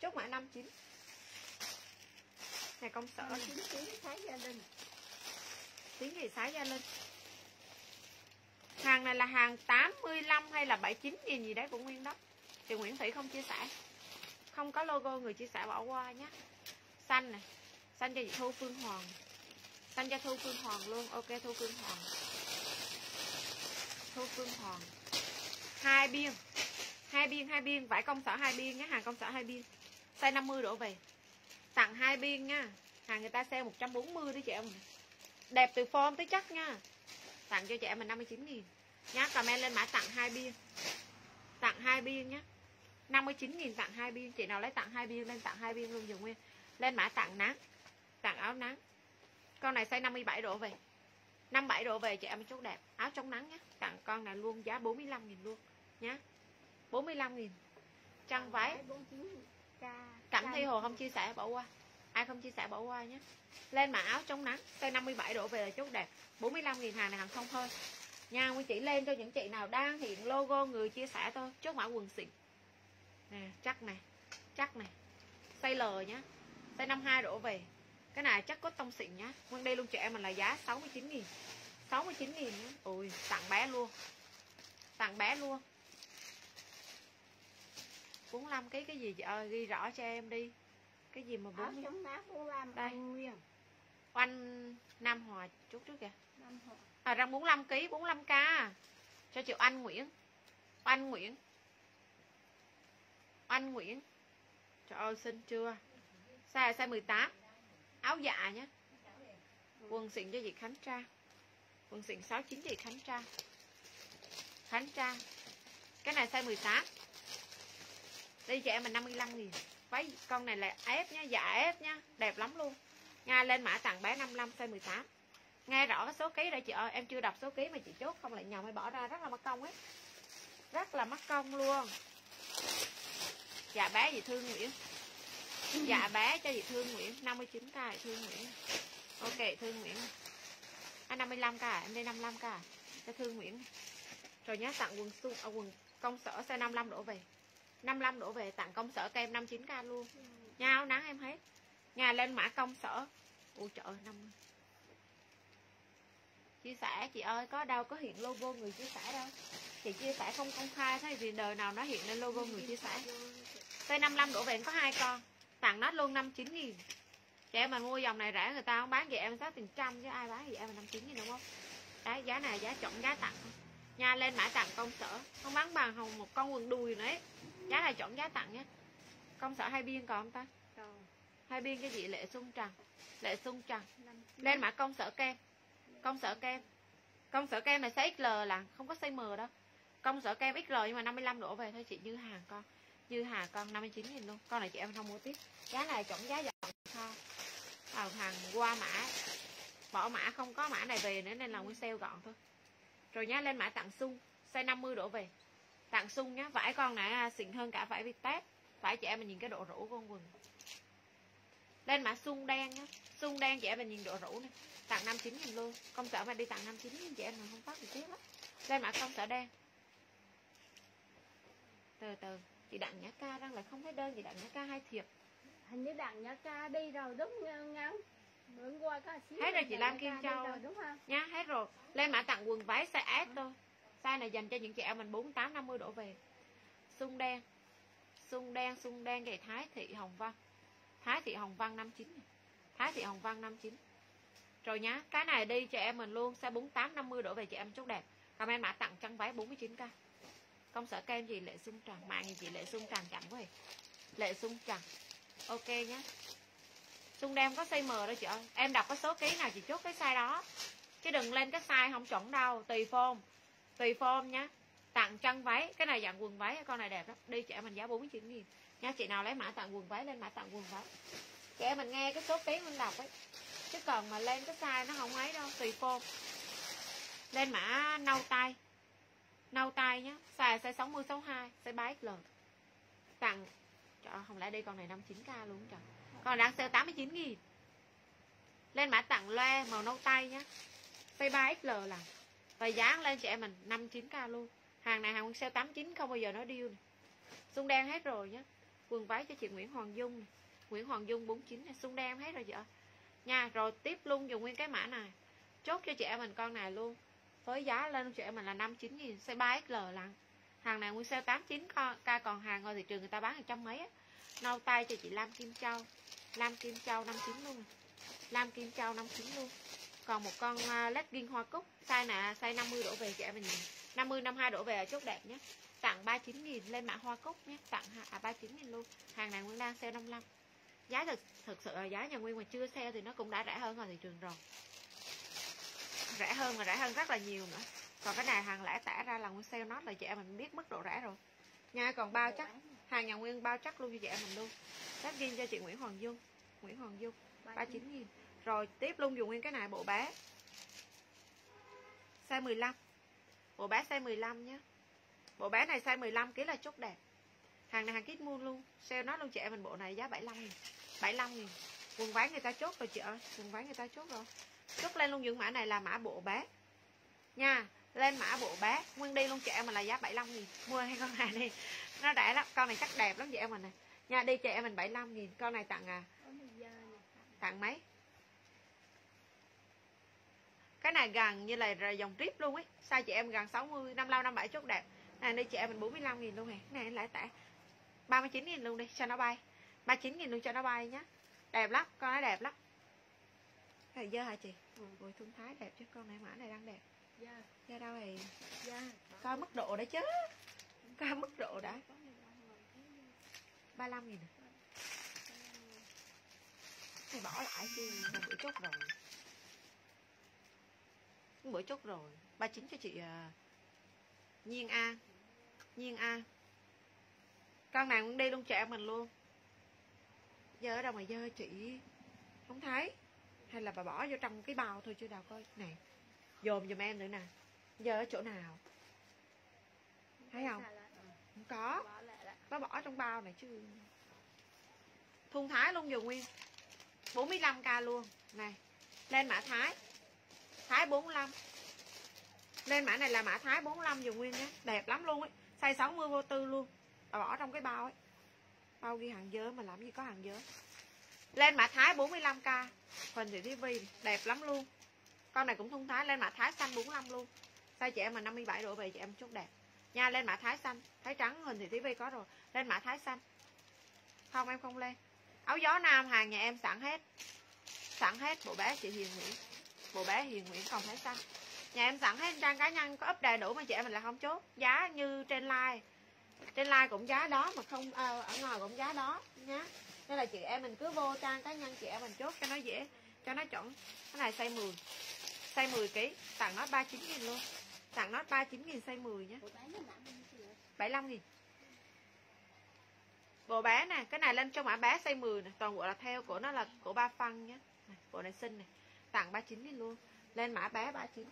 chốt mã 59 này công sở chín tiếng thái gia đình tiếng gì sái ra lên hàng này là hàng 85 hay là 79 nghìn gì đấy của Nguyên đó. Chị Nguyễn Thủy không chia sẻ. Không có logo người chia sẻ bỏ qua nhé. Xanh này. Xanh cho chị Thu Phương Hoàng. Xanh cho thu phương hoàng luôn. Ok thu phương hoàng. Thu phương hoàng. Hai biên. Hai biên hai biên. Vải công sở hai biên nhé. Hàng công sở hai biên. Size 50 đổ về tặng hai biên nha. Hàng người ta sale 140 đấy chị em đẹp từ form tới chắc nha. Tặng cho chị em mình 59 nghìn. Nhá comment lên mã tặng hai biên tặng hai biên nhé 59 nghìn tặng hai biên chị nào lấy tặng hai biên lên tặng hai biên luôn dùng nguyên. Lên mã tặng nắng. Tặng áo nắng. Con này size 57 độ về. 57 độ về chị em chút đẹp. Áo chống nắng nhé tặng con này luôn giá 45 nghìn luôn. Nhá. 45 nghìn. Trăng váy. 49k. Cảm Thi Hồ không chia sẻ bỏ qua. Ai không chia sẻ bỏ qua nhé. Lên mã áo chống nắng Size 57 độ về là chút đẹp. 45 nghìn hàng này hàng không thôi. Nha Nguyên chỉ lên cho những chị nào đang hiện logo người chia sẻ thôi Chốt mã quần xịn. Nè chắc này Chắc này Size L nhá. Size 52 độ về. Cái này chắc có tông xịn nhá. Nguyên đây luôn chị em mình là giá 69 nghìn. 69 nghìn nhá. Ui tặng bé luôn. Tặng bé luôn 45 cái cái gì ơi ghi rõ cho em đi. Cái gì mà áo 40 chống nắng của Lam Đây. Anh Nguyên. Oanh Nam Hòa chút trước kìa. Năm hộ à răng 45 kg 45k cho chị Anh Nguyễn. Anh Nguyễn. Anh Nguyễn. Trời ơi xinh chưa? Size size 18 áo dạ nhé quần xịn cho chị Khánh Trang. Quần xịn 69 chị Khánh Trang. Khánh Trang. Cái này size 18 đi chị em mình 55 nghìn váy con này là ép nhá dạ ép nhá. Đẹp lắm luôn. Nga lên mã tặng bé 55 size 18 nghe rõ cái số ký đây chị ơi em chưa đọc số ký mà chị chốt không lại nhầm hay bỏ ra rất là mất công ấy. Rất là mất công luôn. Dạ bé chị Thương Nguyễn? Dạ bé cho chị Thương Nguyễn 59k chị Thương Nguyễn. Ok Thương Nguyễn. À, 55k em đi 55k cho Thương Nguyễn. Rồi nhá tặng quần su à, quần công sở size 55 đổ về. 55 đổ về tặng công sở kem 59k luôn. Nha áo nắng em hết nhà lên mã công sở. Ui trời ơi 50 chia sẻ chị ơi có đâu có hiện logo người chia sẻ đâu. Chị chia sẻ không công khai thế vì đời nào nó hiện lên logo người chia sẻ. Size 55 đổ về có hai con. Tặng nó luôn 59 nghìn. Chị em mà mua dòng này rẻ người ta không bán chị em giá tiền trăm chứ ai bán chị em là 59 nghìn đúng không? Đấy giá này giá chọn giá tặng. Nha lên mã tặng công sở. Không bán bằng hồng một con quần đùi nữa ấy. Giá này chọn giá tặng nhé công sở hai biên còn không ta? Rồi, hai biên cho chị lệ xuân trần. Lệ xuân trần. Lên mã công sở kem. Công sở kem. Công sở kem này size XL là không có size M đâu. Công sở kem XL nhưng mà 55 đổ về thôi chị. Như hàng con. Như hàng con 59 nghìn luôn. Con này chị em không mua tiếp. Giá này chọn giá dọn kho. Vào hàng qua mã. Bỏ mã không có mã này về nữa nên là nguyên sale gọn thôi. Rồi nhá lên mã tặng sung. Size 50 đổ về tặng sung nhá vải con này à, xịn hơn cả vải Viettel vải chị em mình nhìn cái độ rũ của con quần. Lên mã sung đen nhá sung đen chị em mình nhìn độ rũ này tặng 59 nghìn luôn công sở mà đi tặng 59 nghìn chị em mình không phát thì tiếc lắm. Lên mã công sở đen. Từ từ chị đặng nhã ca đang lại không thấy đơn chị đặng nhã ca hai thiệp. Hình như đặng nhã ca đi rồi đúng ngắn. Bữa qua có xíu Hết rồi chị nhã Kim Châu rồi, đúng không? Nha hết rồi. Lên mã tặng quần váy size S thôi size này dành cho những chị em mình 48 50 đổ về. Sung đen. Sung đen sung đen gầy Thái Thị Hồng Văn. Thái Thị Hồng Văn 59. Thái Thị Hồng Văn 59 rồi nhá, cái này đi cho em mình luôn, size 48 50 đổ về chị em chốt đẹp. Comment mã tặng chân váy 49k công sở kem gì, lệ sung trần mạng gì chị lệ sung trần chậm quá lệ sung trần ok nhá. Sung đen có size M đâu chị ơi. Em đọc cái số ký nào chị chốt cái size đó. Chứ đừng lên cái size không chuẩn đâu, tùy form tùy form nhá tặng chân váy. Cái này dạng quần váy con này đẹp lắm. Đi trẻ mình giá 49 nghìn. Nha chị nào lấy mã tặng quần váy lên mã tặng quần váy. Trẻ mình nghe cái số tiếng mình đọc ấy. Chứ còn mà lên cái size nó không ấy đâu. Tùy form. Lên mã nâu tay nâu tay nhá. Size size 60 62 size 3 XL tặng. Trời ơi, không lẽ đây con này 59k luôn trời. Con đang sale 89 nghìn. Lên mã tặng loe màu nâu tay nhá. Size 3 XL là và dán lên chị em mình 59k luôn. Hàng này hàng nguyên sale 89 không bao giờ nó điêu này xung đen hết rồi nhá. Quần váy cho chị Nguyễn Hoàng Dung này. Nguyễn Hoàng Dung 49 này xung đen hết rồi chị ơi nha, rồi tiếp luôn dùng nguyên cái mã này. Chốt cho chị em mình con này luôn. Với giá lên chị em mình là 59 000 size 3 XL lặng hàng này nguyên sale 89 k còn hàng ngoài thị trường người ta bán hàng trăm mấy á. Nâu tay cho chị Lam Kim Châu. Lam Kim Châu 59 luôn Lam Kim Châu 59 luôn còn một con uh, legging hoa cúc. Size nè size 50 đổ về chị em mình nhìn. 50 52 đổ về ở chốt đẹp nhé. Tặng 39 nghìn lên mã hoa cúc nhé. Tặng à 39 nghìn luôn. Hàng này Nguyên đang sale 55 giá thực thực sự là giá nhà Nguyên mà chưa sale thì nó cũng đã rẻ hơn ngoài thị trường rồi. Rẻ hơn và rẻ hơn rất là nhiều nữa. Còn cái này hàng lẻ tẻ ra là Nguyên sale nó là chị em mình biết mức độ rẻ rồi. Nha còn bao chắc hàng nhà Nguyên bao chắc luôn cho chị em mình luôn. Tết riêng cho chị Nguyễn Hoàng Dung. Nguyễn Hoàng Dung 39 nghìn Rồi tiếp luôn dùng nguyên cái này bộ bé Size 15 Bộ bé size 15 nhé Bộ bé này size 15 kg là chốt đẹp. Hàng này hàng kit mua luôn. Sale nó luôn chị em mình bộ này giá 75 nghìn. 75 nghìn. Quần váy người ta chốt rồi chị ơi. Quần váy người ta chốt rồi. Chốt lên luôn những mã này là mã bộ bé Nha Lên mã bộ bé Nguyên đi luôn chị em mình là giá 75 nghìn. Mua hai con này đi. Nó rẻ lắm Con này chắc đẹp lắm chị em mình này Nha đi chị em mình 75 nghìn. Con này tặng à? Tặng mấy cái này gần như là dòng trip luôn ấy. Size chị em gần 60 55 57 chốt đẹp. Này đây chị em mình 45 nghìn luôn nè. Cái này lại tẻ. 39 nghìn luôn đi cho nó bay. 39 nghìn luôn cho nó bay nhá. Đẹp lắm con này đẹp lắm. Này dơ hả chị? Ừ. thun thái đẹp chứ con này mã này đang đẹp. Dạ. dơ đâu thì Dạ. coi mức độ đã chứ. Coi mức độ đã. 35 nghìn à? Này bỏ lại một bữa chốt rồi bữa chốt rồi. 39 cho chị uh, Nhiên A. Nhiên A. Con này cũng đi luôn trẻ mình luôn. Giờ ở đâu mà dơ chị? Không thấy. Hay là bà bỏ vô trong cái bao thôi chứ đâu coi Này. Dồn giùm em nữa nè. Giờ ở chỗ nào? Thấy không? Không có. Bà bỏ trong bao này chứ. Thun thái luôn dùng nguyên. 45k luôn. Này Lên mã thái. Thái 45 Lên mã này là mã Thái 45 dùng nguyên nhé. Đẹp lắm luôn ấy. Size 60 vô tư luôn. Và bỏ trong cái bao ấy. Bao ghi hàng dớ mà làm gì có hàng dớ. Lên mã Thái 45k Huỳnh thị TV đẹp lắm luôn. Con này cũng thông thái. Lên mã Thái xanh 45 luôn. Size chị em mà 57 độ về chị em chút đẹp. Nha, lên mã Thái xanh. Thái trắng, hình thị TV có rồi. Lên mã Thái xanh. Không, em không lên. Áo gió nam hàng nhà em sẵn hết. Sẵn hết, bộ bé chị Hiền Nguyễn. Bộ bé Hiền Nguyễn còn thấy xanh Nhà em sẵn hết trang cá nhân có up đầy đủ mà chị em mình là không chốt. Giá như trên like Trên like cũng giá đó mà không à, ở ngoài cũng giá đó nhá. Nên là chị em mình cứ vô trang cá nhân chị em mình chốt cho nó dễ Cho nó chuẩn. Cái này size 10 Size 10 kg Tặng nó 39 nghìn luôn. Tặng nó 39 nghìn size 10 nhé 75 nghìn. Bộ bé nè Cái này lên cho mã bé size 10 nè. Toàn bộ là theo của nó là của ba phân nhá. Bộ này xinh này Tặng 39 nghìn luôn. Lên mã bé 39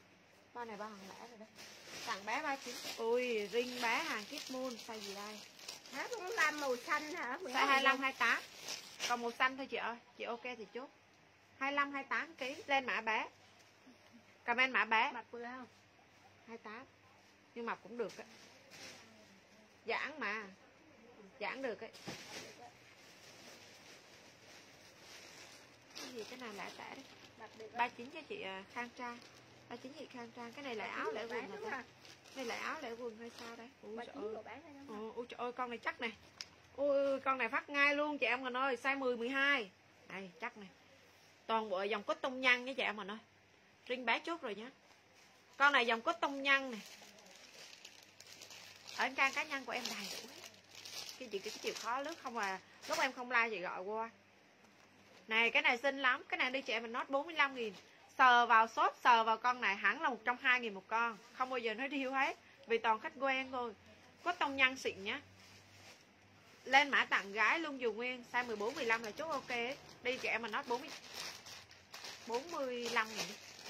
Con này bao hàng lẻ rồi đấy Tặng bé 39 Ui ring bé hàng Kit Moon Size gì đây? Hả? Cũng làm màu xanh hả? Size 25 28 Còn màu xanh thôi chị ơi. Chị ok thì chốt. 25 28 kg Lên mã bé. Comment mã bé. Mặt vừa không? 28 Nhưng mà cũng được á. Giãn mà. Giãn được ấy. Cái gì cái này lại tẻ đấy 39 cho chị à, Khang Trang. 39 chị Khang Trang. Cái này lại áo lẻ quần hả ta? Đây lại áo lẻ quần hay sao đây? Ui trời ơi. ôi trời ơi con này chắc này. Ôi con này phát ngay luôn chị em mình ơi. Size 10 12 Đây chắc này. Toàn bộ dòng cốt tông nhăn nha chị em mình ơi. Ring bé chốt rồi nhá. Con này dòng cốt tông nhăn này. Ở trang cá nhân của em đầy đủ Cái chị cái chịu khó lướt không à. Lúc em không like chị gọi qua này cái này xinh lắm. Cái này đi chị em mình nốt 45 nghìn. Sờ vào shop sờ vào con này hẳn là 120 nghìn một con. Không bao giờ nói điêu hết Vì toàn khách quen thôi. Có tông nhăn xịn nhá. Lên mã tặng gái luôn dù nguyên Size 14, 15 là chốt ok. Đi chị em mình nốt 40 45 nghìn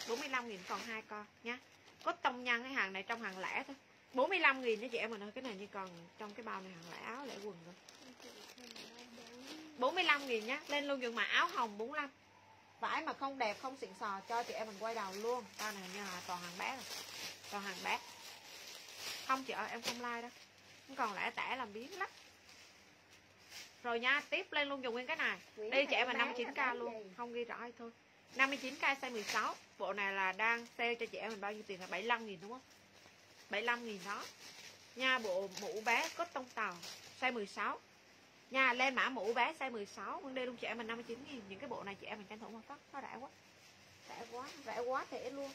45 nghìn còn hai con nhá. Có tông nhăn cái hàng này trong hàng lẻ thôi. 45 nghìn đó chị em mình ơi. Cái này như còn trong cái bao này hàng lẻ áo lẻ quần rồi 45 nghìn nhá. Lên luôn dùng mà áo hồng 45 Vải mà không đẹp không xịn sò cho chị em mình quay đầu luôn. Con này hình như là toàn hàng bé rồi. Toàn hàng bé Không chị ơi em không like đâu còn lẻ tẻ làm biến lắm. Rồi nha tiếp lên luôn dùng nguyên cái này. Nguyễn Đi chị em mình bán là 59k bán luôn. gì? Không ghi rõ hay thôi. 59k size 16 Bộ này là đang sale cho chị em mình bao nhiêu tiền? Là 75 nghìn đúng không? 75 nghìn đó. Nha bộ mũ bé cốt tông tàu Size 16 Nha lên mã mũ, bé size 16 Vấn đề luôn chị em mình 59 nghìn. Những cái bộ này chị em mình tranh thủ mà phát. Nó rẻ quá. Rẻ quá rẻ quá thể luôn.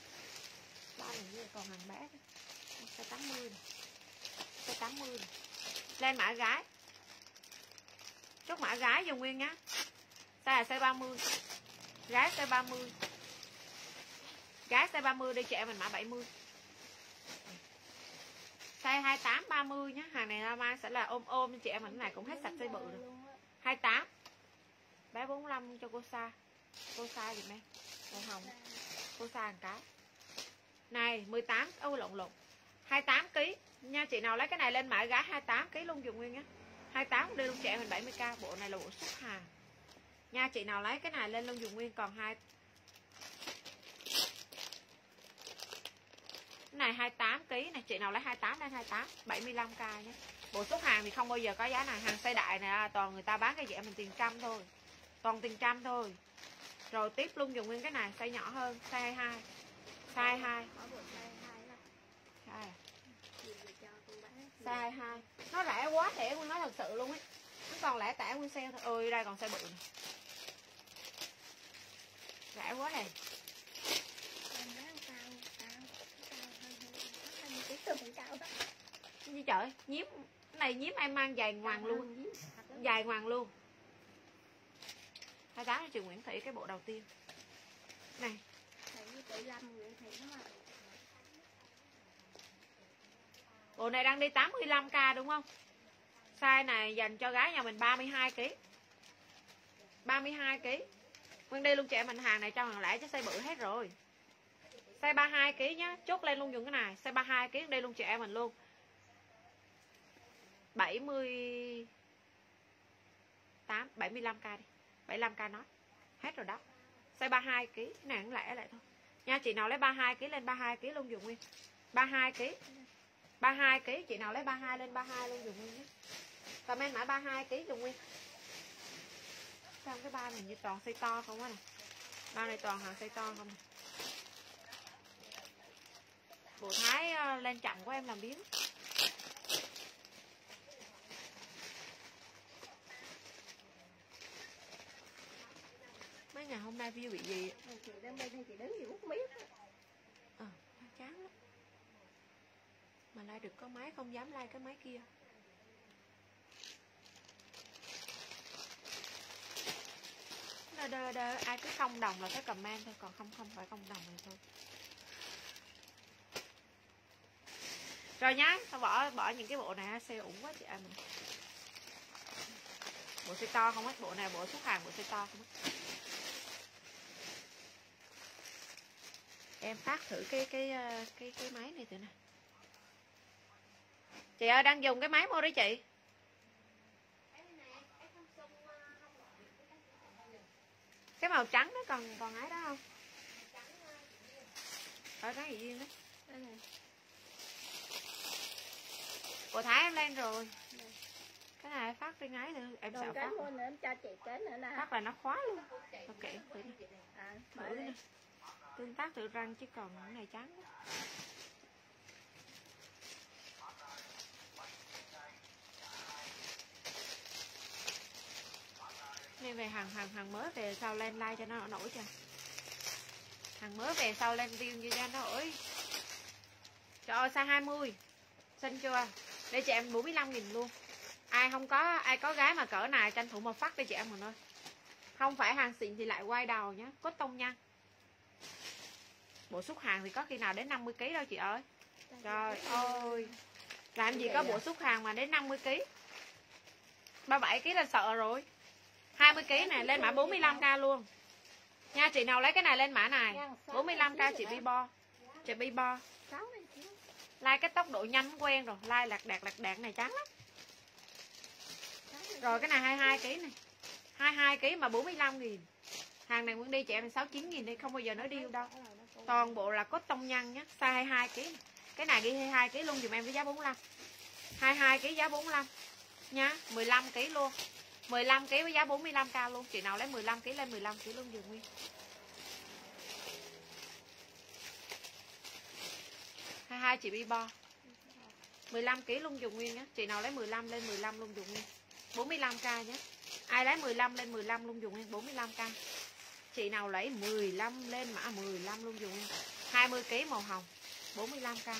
Ba này như còn hàng bé size 80 này. Size 80 này. Lên mã gái. Chốt mã gái dùng nguyên nhá. Size là size 30 gái size 30 gái size 30 đi, chị em mình mã 70 size 28 30 nhá. Hàng này ra mai sẽ là ôm ôm, chị em mình này cũng hết sạch size bự rồi. 28 bé 45 cho cô Sa. Cô Sa gì em cô hồng. Cô Sa một cái. Này 18 ô, lộn lộn. 28 kg nha, chị nào lấy cái này lên mã gái 28 kg luôn dùng nguyên nhá. 28 đi luôn chị em mình 70k bộ này là bộ xuất hàng. Nha, chị nào lấy cái này lên luôn dùng nguyên, còn hai này 28 kg này, chị nào lấy 28 lên 28 75k nhé. Bộ xuất hàng thì không bao giờ có giá này. Hàng xây đại này à, toàn người ta bán cái dạng mình tiền trăm thôi. Toàn tiền trăm thôi. Rồi tiếp luôn dùng nguyên cái này, size nhỏ hơn, size 22 size 2 Có bộ size hai. 2 nó rẻ quá rẻ quân nói thật sự luôn ấy. Nó còn lẻ tẻ nguyên sale thôi. Ơi đây còn size bự này rẻ quá này Em bán cao, cao, cao hơn hơn. Có hơn tí tuần cao đó. cái gì trời nhím cái này nhím em mang dài ngoằng luôn. dài ngoằng luôn. Hai tám cho chị Nguyễn Thị cái bộ đầu tiên. Này. Bộ này đang đi 85k đúng không? Size này dành cho gái nhà mình 32 kg 32 kg Nguyên đi luôn chị em mình hàng này cho hàng lẻ chứ size bự hết rồi size 32 kg nhá. Chốt lên luôn dùng cái này. Size 32 kg đây luôn chị em mình luôn. 70 8 75k đi. 75k nói. Hết rồi đó. Size 32 kg này cũng lẻ lại thôi. Nha, chị nào lấy 32 kg lên 32 kg luôn dùng nguyên 32 kg 32 kg chị nào lấy 32 lên 32 luôn dùng nguyên nhé. Comment mã 32 kg dùng nguyên sao cái ba này như toàn xây to không á nè? Bao này toàn hàng xây to không nè bộ thái ờ, lên chậm của em làm biến mấy ngày hôm nay view bị gì chị bên đây chị đứng gì bút miết. ờ chán lắm. Mà like được có máy không dám like cái máy kia. Đơ đơ đơ ai cứ không đồng là cái comment thôi còn không không phải không đồng thì thôi rồi nhá tao bỏ bỏ những cái bộ này ha, xe ủng quá chị em mình bộ xe to không hết bộ này bộ xuất hàng bộ xe to không hết em phát thử cái cái ờ, cái cái máy này thử nè. Chị ơi đang dùng cái máy mua đấy chị. Cái màu trắng nó còn còn ấy đó không? Ờ, Ở cái gì riêng đấy Bộ thái em lên rồi. Cái này phát trên ấy nữa em sợ Rồi cái phát mua nữa em cho chị cái nữa nè. phát là nó khóa luôn. Ok thử. nè À, thử tương tác tự răng chứ còn cái này trắng quá. nên về hàng hàng hàng mới về sau lên like cho nó nổi cho hàng mới về sau lên view như ra nó nổi. Trời ơi size 20 xinh chưa để chị em 45 nghìn luôn. Ai không có ai có gái mà cỡ này tranh thủ một phát đi chị em mình ơi. Không phải hàng xịn thì lại quay đầu nhé cốt tông nha. Bộ xuất hàng thì có khi nào đến 50 kg đâu chị ơi. Trời ơi. Làm gì có bộ xuất hàng mà đến 50 kg 37 kg là sợ rồi. 20 kg này lên mã 45k luôn. Nha chị nào lấy cái này lên mã này? 45k chị bi bo chị bi bo lai cái tốc độ nhanh quen rồi. Lai lạc đạt lạc đạt này trắng lắm. Rồi cái này 22 kg này. 22 kg mà 45 nghìn. Hàng này muốn đi chị em 69 nghìn đi, không bao giờ nói điêu đâu. Toàn bộ là cốt tông nhân nhá. Size 22 kg cái này ghi 22 kg luôn dùm em với giá 45 22 kg giá 45 nha 15 kg luôn. 15 kg với giá 45k luôn. Chị nào lấy 15 kg lên 15 kg luôn dùm nguyên hai hai chị bi bo. 15 kg luôn dùng nguyên nhé chị nào lấy 15 lên 15 luôn dùng nguyên. 45k nhé ai lấy 15 lên 15 luôn dùng nguyên. 45k chị nào lấy 15 lên mã 15 luôn dùng 20 kg màu hồng 45k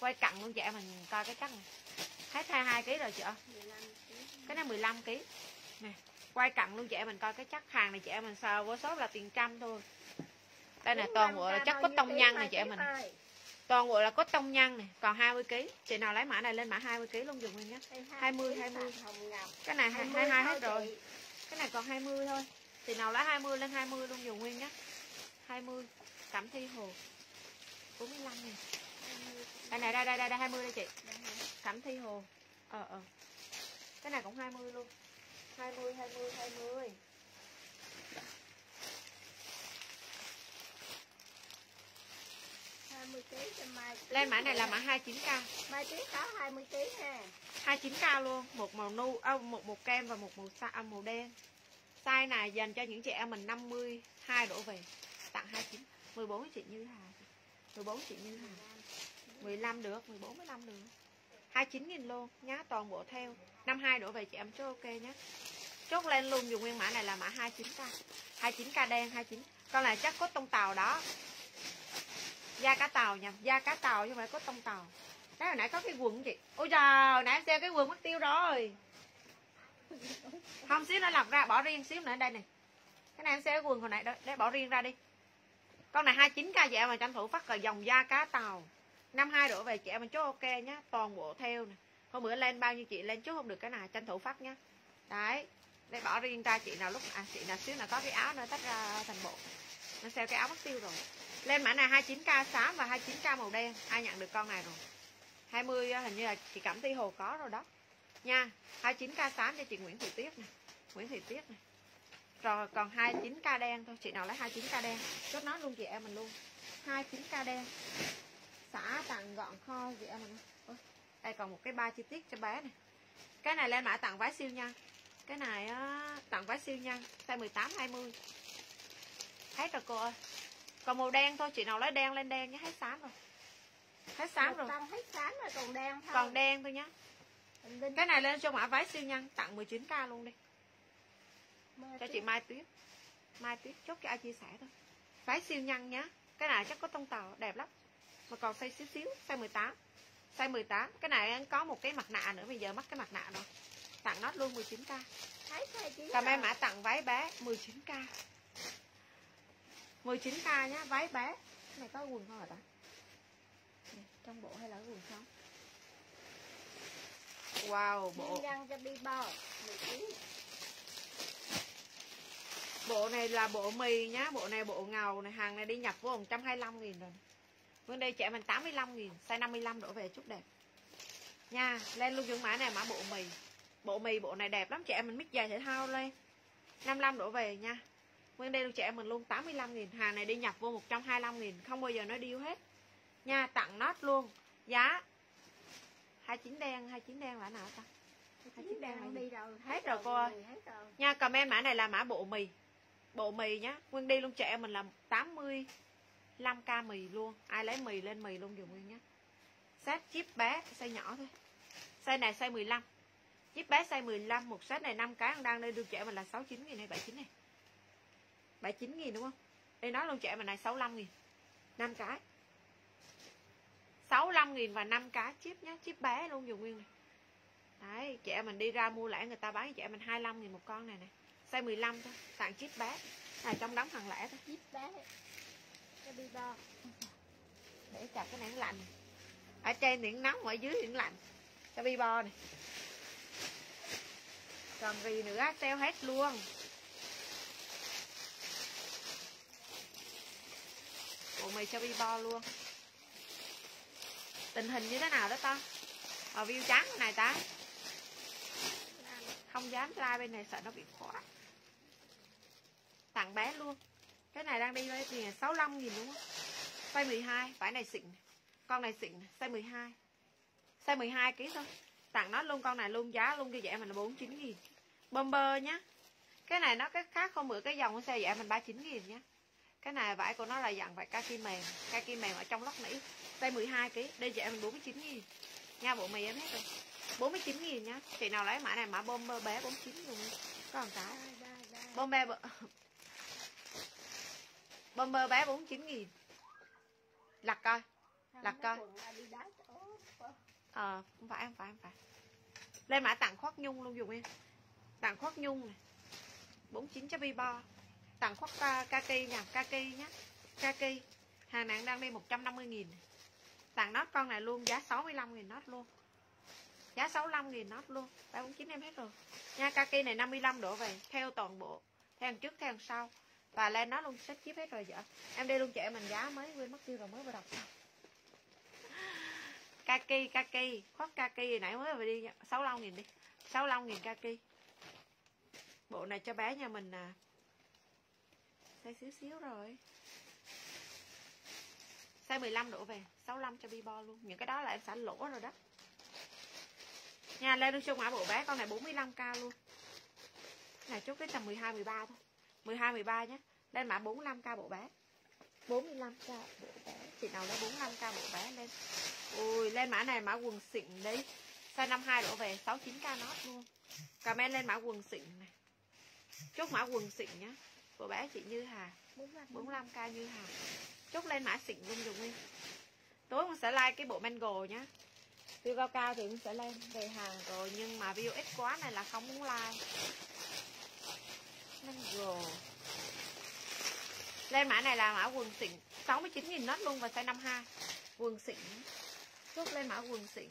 quay cặn luôn chị em mình coi cái này. Hết 22 kg rồi chị ơi 15 kg. cái này 15 kg nè quay cặn luôn chị em mình coi cái chắc. Hàng này chị em mình sao vô số là tiền trăm thôi. Đây là toàn bộ là 45K chắc có tông nhân này chị em mình? Toàn bộ là có tông nhân này còn 20 kg chị nào lấy mã này lên mã 20 kg luôn dùng luôn nhé Đây, 20, ký 20. Phạm Hồng Ngọc. cái này 20 22 hết rồi cái này còn 20 thôi chị nào lấy 20 lên 20 luôn dùng nguyên nhé 20 cẩm thi hồ 45 nghìn 20. đây này đây đây đây, đây 20 đây chị cẩm thi hồ ờ ờ cái này cũng 20 luôn 20 20 20 20 kg cho Mai. lên mã này là mã 29k Mai Tuyết có 20 kg ha. 29k luôn một màu nu à, một một kem và một màu sa, à, màu đen. Size này dành cho những chị em mình 52 đổ về tặng 29 14 chị Như Hà. 14 chị Như Hà. 15 được 14 15 được. 29 nghìn luôn nhá toàn bộ theo. 52 đổ về chị em chốt ok nhé chốt lên luôn dùng nguyên mã này là mã 29k 29k đen 29 con này chắc có tông tàu đó da cá tàu nha da cá tàu chứ không phải có tông tàu. Cái hồi nãy có cái quần chị ôi trời nãy em xem cái quần mất tiêu rồi. Không, xíu nữa lọc ra, bỏ riêng xíu nữa, đây này. Cái này em xem cái quần hồi nãy đó, để bỏ riêng ra đi. Con này 29k dạ mà tranh thủ phát cờ dòng da cá tàu. Năm hai đổ về chị em mình chốt ok nhá, toàn bộ theo nè. Hôm bữa lên bao nhiêu chị lên chốt không được cái này tranh thủ phát nhá. Đấy, để bỏ riêng ra chị nào lúc à chị nào xíu nào có cái áo nữa tách ra thành bộ. Nó xeo cái áo mất tiêu rồi lên mã này 29k xám và 29k màu đen. Ai nhận được con này rồi? 20 hình như là chị Cẩm Thi Hồ có rồi đó. Nha 29k xám cho chị Nguyễn Thị Tuyết này Nguyễn Thị Tuyết này rồi còn 29k đen thôi. Chị nào lấy 29k đen? Chốt nó luôn chị em mình luôn. 29k đen. Xả tặng gọn kho chị em mình. Ôi, đây còn một cái ba chi tiết cho bé này cái này lên mã tặng váy siêu nha. Cái này á, tặng váy siêu nha. Size 18 20 hết rồi cô ơi còn màu đen thôi chị nào lấy đen lên đen nhé hết xám rồi. Hết xám Một rồi. hết xám rồi còn đen thôi. còn đen thôi nhá. Cái này lên cho mã váy siêu nhân tặng 19k luôn đi. Cho tuyết. chị Mai Tuyết. Mai Tuyết chốt cho ai chia sẻ thôi. Váy siêu nhân nhá. Cái này chắc có tông tàu đẹp lắm. Mà còn size xíu xíu size 18 size 18 cái này có một cái mặt nạ nữa bây giờ mất cái mặt nạ rồi. Tặng nó luôn 19k Thấy thôi chị Cầm em rồi. mã tặng váy bé 19k 19k nhá váy bé. Cái này có quần không hả ta? Trong bộ hay là quần không? Wow bộ. Nhân dân cho đi bò. 10 kg. bộ này là bộ mì nhá bộ này bộ ngầu này hàng này đi nhập vô 125 nghìn rồi. Bên đây trẻ mình 85 nghìn size 55 đổ về chút đẹp. Nha lên luôn những mã này mã bộ mì. Bộ mì bộ này đẹp lắm trẻ mình mix dài thể thao lên. 55 đổ về nha bên đây luôn trẻ mình luôn 85 nghìn hàng này đi nhập vô 125 nghìn không bao giờ nó điêu hết. Nha tặng nốt luôn. Giá 29 đen 29 đen là nào ta? 29 đen gì? đi rồi. Hết rồi cô ơi. Nha comment mã này là mã bộ mì. Bộ mì nhá nguyên đi luôn trẻ mình là 85 k mì luôn. Ai lấy mì lên mì luôn dùng nguyên nhá. Set chip bé size nhỏ thôi. Size này size 15 chip bé size 15 một set này 5 cái đang đây được trẻ mình là 69 nghìn hay 79 này 79 nghìn đúng không? Đây nói luôn trẻ mình này 65 nghìn. 5 cái. 65 nghìn và 5 cái. Chip nhá chip bé luôn dùng nguyên này. Đấy, chị em mình đi ra mua lẻ người ta bán chị em mình 25 nghìn một con này này Size 15 thôi, tặng chip bé. Này trong đóng hàng lẻ thôi. Chip bé. Cho đi bò. Để chặt cái này nó lạnh. Ở trên thì nó nóng, ở dưới thì lạnh. Cho bi bo này. Còn gì nữa, sale hết luôn Bộ mì cho bi bo luôn? Tình hình như thế nào đó ta? Mà view trắng này ta. Không dám like bên này, sợ nó bị khóa. Tặng bé luôn. Cái này đang đi với tiền 65 nghìn đúng không? Size 12 vải này xịn. Con này xịn, size 12 size 12 ký thôi. Tặng nó luôn, con này luôn, giá luôn cho vậy mình là 49 nghìn. Bơm bơ nhá. Cái này nó cái khác không bữa cái dòng xe vậy mình 39 nghìn nhá cái này vải của nó là dạng vải kaki mềm kaki mềm ở trong lóc nỉ. Đây 12 kg đây vậy mình 49 nghìn. Nha bộ mì em hết rồi. 49 nghìn nhá Chị nào lấy mã này mã bomber bé 49 nghìn Có một cái? Đây, đây. Bomber bự- Bomber bé 49 nghìn. Lặt coi Lặt coi. Quần là Ờ không phải không phải không phải. Lên mã tặng khoác nhung luôn dùng em. Tặng khoác nhung này. 49 cho bi bo Tặng khoác ca- kaki nha, Kaki nhá, Kaki. Hàng này đang đi 150 nghìn. Tặng nốt con này luôn, giá 65 nghìn nốt luôn. Giá 65 nghìn nốt luôn 349 em hết rồi. Nha, kaki này 55 đổ về, Theo toàn bộ, Theo trước, theo sau. Và lên nó luôn sách chip hết rồi vợ. Em đi luôn, chị mình giá mới, quên mất tiêu rồi, mới vừa đọc. Xong Kaki kaki, Khoác kaki nãy mới vừa đi 65 nghìn đi 65 nghìn kaki. Bộ này cho bé nhà mình à sai xíu xíu rồi. Size 15 đổ về 65 cho bi bo luôn. Những cái đó là em xả lỗ rồi đó. Nha lên luôn chung mã bộ bé Con này 45k luôn. Này chút cái tầm 12, 13 thôi. 12, 13 nhé Lên mã 45k bộ bé. 45k bộ bé. Chị nào đó 45k bộ bé lên. Ui lên mã này mã quần xịn đấy. Size 52 đổ về 69k nót luôn. Comment lên mã quần xịn này. Chốt mã quần xịn nhá của bé chị Như Hà. 45k Như Hà. Chốt lên mã xịn luôn dùng đi. Tối con sẽ like cái bộ mango nhá. View cao cao thì cũng sẽ lên về hàng rồi, Nhưng mà view ít quá này là không muốn like. Mango. Lên mã này là mã quần xịn. 69.000 nốt luôn và size 52 Quần xịn. Chốt lên mã quần xịn.